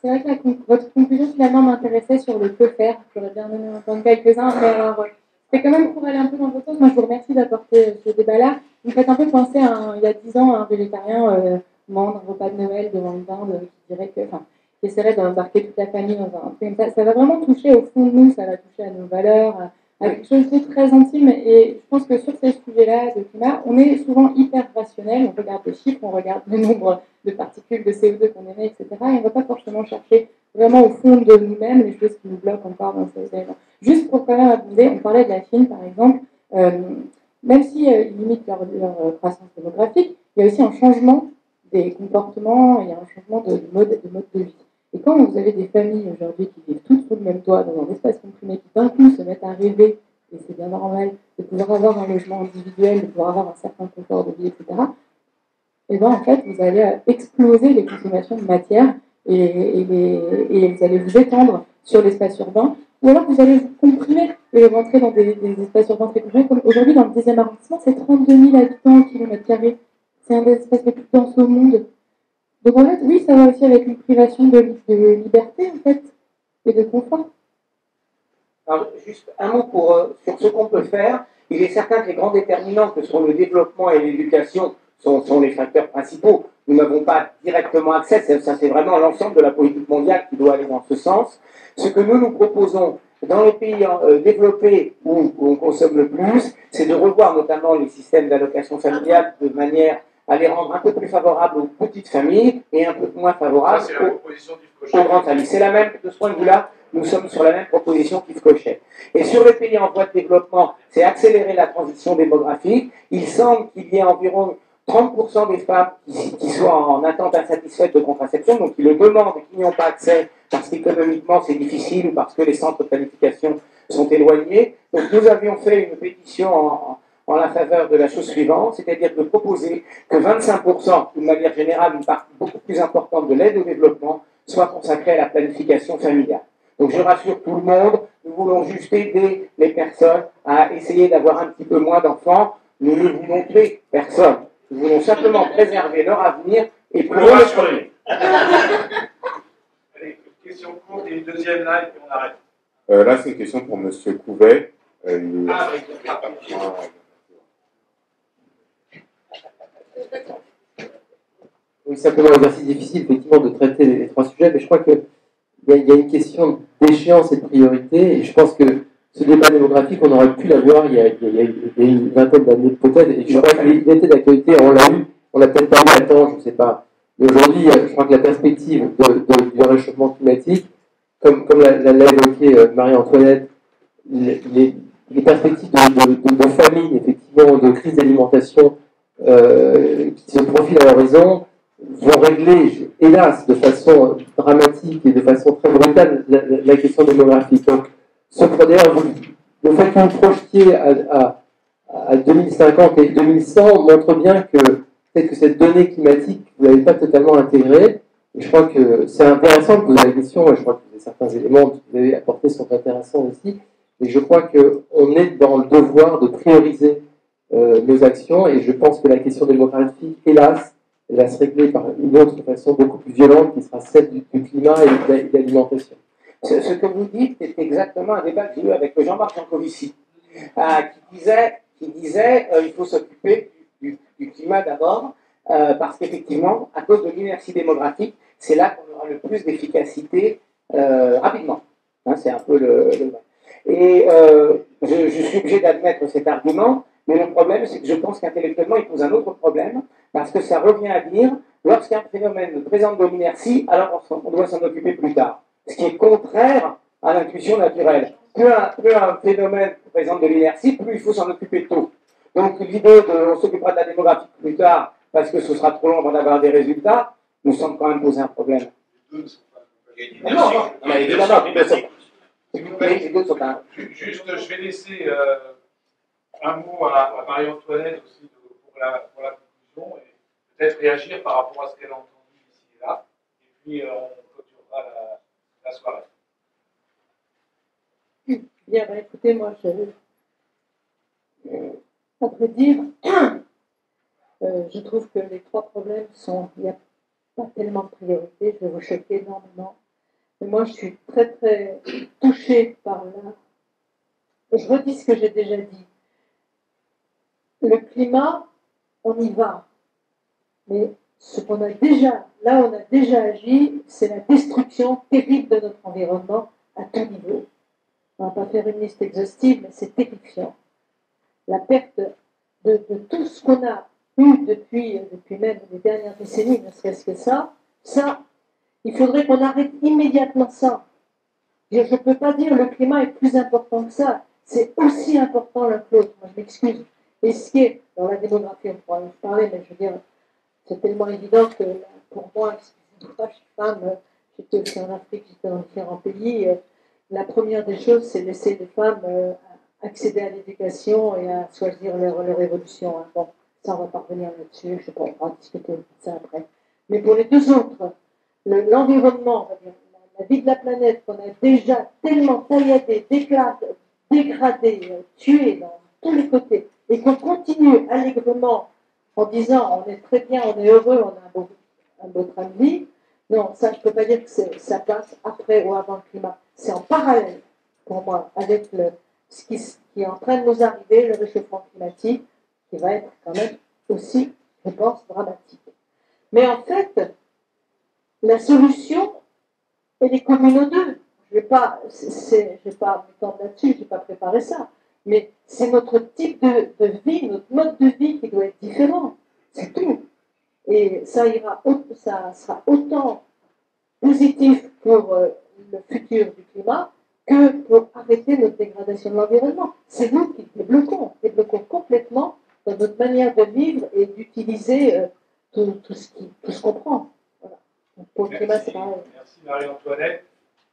Speaker 16: C'est vrai que votre conclusion finalement m'intéressait sur le que faire. J'aurais bien aimé en entendre quelques-uns, mais euh, c'est quand même pour aller un peu dans votre sens. Moi, je vous remercie d'apporter euh, ce débat-là. Vous me faites un peu penser à, il y a dix ans, à un végétarien euh, un repas de Noël devant une dinde euh, qui dirait que, enfin, qui essaierait d'embarquer toute la famille dans un truc comme ça. Ça va vraiment toucher au fond de nous, ça va toucher à nos valeurs, quelque chose de très intime. Et je pense que sur ces sujets-là de climat, on est souvent hyper rationnel. On regarde les chiffres, on regarde le nombre de particules de CO2 qu'on émet, etc. Et on ne va pas forcément chercher vraiment au fond de nous-mêmes les choses qui nous bloquent encore dans ces éléments. Juste pour quand même abuser, on parlait de la Chine, par exemple. Euh, même si euh, limitent leur, euh, croissance démographique, il y a aussi un changement des comportements, il y a un changement de mode de vie. Et quand vous avez des familles aujourd'hui qui vivent toutes sous le même toit, dans un espace comprimé, qui d'un coup se mettent à rêver, et c'est bien normal, de pouvoir avoir un logement individuel, de pouvoir avoir un certain confort de vie, etc., et bien en fait, vous allez exploser les consommations de matière et, vous allez vous étendre sur l'espace urbain, ou alors vous allez vous comprimer et rentrer dans des, des espaces urbains très comprimés, comme aujourd'hui dans le 10e arrondissement, c'est 32 000 habitants au kilomètre carré. C'est un des espaces les plus denses au monde. Donc en fait, oui, ça va aussi avec une privation de, li- de liberté, en fait, et de confort.
Speaker 6: Alors, juste un mot pour, euh, sur ce qu'on peut faire. Il est certain que les grands déterminants que sont le développement et l'éducation sont, les facteurs principaux. Nous n'avons pas directement accès, c'est vraiment l'ensemble de la politique mondiale qui doit aller dans ce sens. Ce que nous nous proposons dans les pays euh, développés où on consomme le plus, c'est de revoir notamment les systèmes d'allocation familiale de manière à les rendre un peu plus favorables aux petites familles et un peu moins favorables aux grandes familles. C'est la même, de ce point de vue-là, nous sommes sur la même proposition qu'Yves Cochet. Et sur les pays en voie de développement, c'est accélérer la transition démographique. Il semble qu'il y ait environ 30% des femmes qui, qui soient en attente insatisfaite de contraception, donc qui le demandent et qui n'y ont pas accès parce qu'économiquement c'est difficile ou parce que les centres de planification sont éloignés. Donc nous avions fait une pétition en, en la faveur de la chose suivante, c'est-à-dire de proposer que 25%, d'une manière générale, une partie beaucoup plus importante de l'aide au développement, soit consacrée à la planification familiale. Donc je rassure tout le monde, nous voulons juste aider les personnes à essayer d'avoir un petit peu moins d'enfants. Nous ne voulons tuer personne. Nous voulons simplement préserver leur avenir et pour
Speaker 1: Le rassurer. Allez, une question courte et une deuxième là, et puis on arrête.
Speaker 17: Euh, là, c'est une question pour Monsieur Couvet. Euh,
Speaker 1: Ah, oui.
Speaker 18: Oui, simplement un exercice difficile, effectivement, de traiter les, trois sujets, mais je crois qu'il y, a, une question d'échéance et de priorité, et je pense que ce débat démographique, on aurait pu l'avoir il, y a une vingtaine d'années peut-être, et je crois qu'il était d'actualité, on l'a eu, on l'a peut-être eu à temps, je ne sais pas. Mais aujourd'hui, je crois que la perspective du réchauffement climatique, comme, l'a évoqué euh, Marie-Antoinette, les, perspectives de, de, famine, effectivement, de crise d'alimentation euh, qui se profilent à l'horizon, vont régler, hélas, de façon dramatique et de façon très brutale, la, question démographique. Donc, ce d'ailleurs, le fait que vous projetiez à, à, 2050 et 2100 montre bien que peut-être que cette donnée climatique, vous ne l'avez pas totalement intégrée. Je crois que c'est intéressant de poser la question, et je crois que certains éléments que vous avez apportés sont intéressants aussi, et je crois qu'on est dans le devoir de prioriser euh, nos actions, et je pense que la question démographique, hélas, elle va se régler par une autre façon beaucoup plus violente qui sera celle du, climat et de l'alimentation.
Speaker 6: Ce, que vous dites est exactement un débat que j'ai eu avec Jean-Marc Jancovici, euh, qui disait, qui disait euh, il faut s'occuper du, climat d'abord, euh, parce qu'effectivement, à cause de l'inertie démographique, c'est là qu'on aura le plus d'efficacité rapidement. Hein, c'est un peu le. Et je, suis obligé d'admettre cet argument, mais le problème, c'est que je pense qu'intellectuellement, il pose un autre problème, parce que ça revient à dire, lorsqu'un phénomène présente de l'inertie, alors on doit s'en occuper plus tard. Ce qui est contraire à l'intuition naturelle. Plus un, phénomène présente de l'inertie, plus il faut s'en occuper tôt. Donc l'idée de on s'occupera de la démographie plus tard, parce que ce sera trop long avant d'avoir des résultats, nous semble quand même poser un problème.
Speaker 1: Non, non, non, évidemment, les deux sont un... Juste, je vais laisser euh, un mot à, Marie-Antoinette aussi pour, la, conclusion et peut-être réagir par rapport à ce qu'elle a entendu ici et là. Et puis, euh, on clôturera la, soirée.
Speaker 5: Bien, bah, écoutez, moi, je. À vrai dire, euh, je trouve que les trois problèmes sont. Il n'y a pas tellement de priorité, je vais vous choquer énormément. Mais moi, je suis très, très touchée par là. Je redis ce que j'ai déjà dit le climat, on y va. Mais ce qu'on a déjà, là on a déjà agi, c'est la destruction terrible de notre environnement à tout niveau. On ne va pas faire une liste exhaustive, mais c'est terrifiant. La perte de, tout ce qu'on a eu depuis, même les dernières décennies, ne serait-ce que ça, ça, il faudrait qu'on arrête immédiatement ça. Je ne peux pas dire le climat est plus important que ça. C'est aussi important l'un que l'autre. Je m'excuse. Est, dans la démographie, on pourra en parler, mais je veux dire, c'est tellement évident que pour moi, je suis femme, j'étais aussi en Afrique, j'étais dans différents pays. Euh, la première des choses, c'est laisser les femmes euh, accéder à l'éducation et à choisir leur, leur évolution. Hein. Bon, ça, on va pas revenir là-dessus, je sais pas, on va discuter de ça après. Mais pour les deux autres, l'environnement, la, vie de la planète qu'on a déjà tellement tailladé, dégradé, euh, tué dans tous les côtés, et qu'on continue allègrement en disant on est très bien, on est heureux, on a un beau, un beau train de vie, non, ça je ne peux pas dire que ça passe après ou avant le climat. C'est en parallèle, pour moi, avec ce qui, est en train de nous arriver, le réchauffement climatique, qui va être quand même aussi, je pense, dramatique. Mais en fait, la solution, elle est commune aux deux. Je ne vais pas, vais pas m'étendre là-dessus, je n'ai pas préparé ça mais c'est notre type de, vie, notre mode de vie qui doit être différent. C'est tout. Et ça, ira, ça sera autant positif pour euh, le futur du climat que pour arrêter notre dégradation de l'environnement. C'est nous qui débloquons, débloquons complètement dans notre manière de vivre et d'utiliser euh, tout, ce qui, tout ce qu'on prend. Voilà.
Speaker 1: pour le climat, c'est pareil. Merci Marie-Antoinette.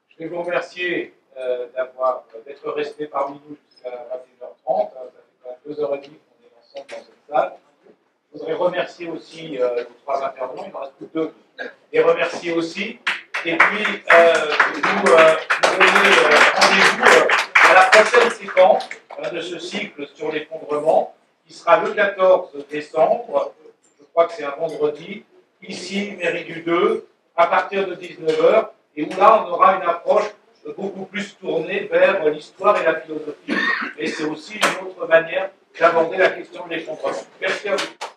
Speaker 1: Je vais vous remercier euh, d'avoir, d'être resté parmi nous à 21h30. Ça fait quand même deux heures et demie qu'on est ensemble dans cette salle. Je voudrais remercier aussi euh, les trois intervenants, il en reste que deux. Et remercier aussi. Et puis, euh, vous, euh, euh, rendez-vous à la prochaine séquence de ce cycle sur l'effondrement, qui sera le 14 décembre. Je crois que c'est un vendredi, ici, mairie du 2, à partir de 19h, et où là, on aura une approche beaucoup plus tourné vers l'histoire et la philosophie. Et c'est aussi une autre manière d'aborder la question de l'effondrement. Merci à vous.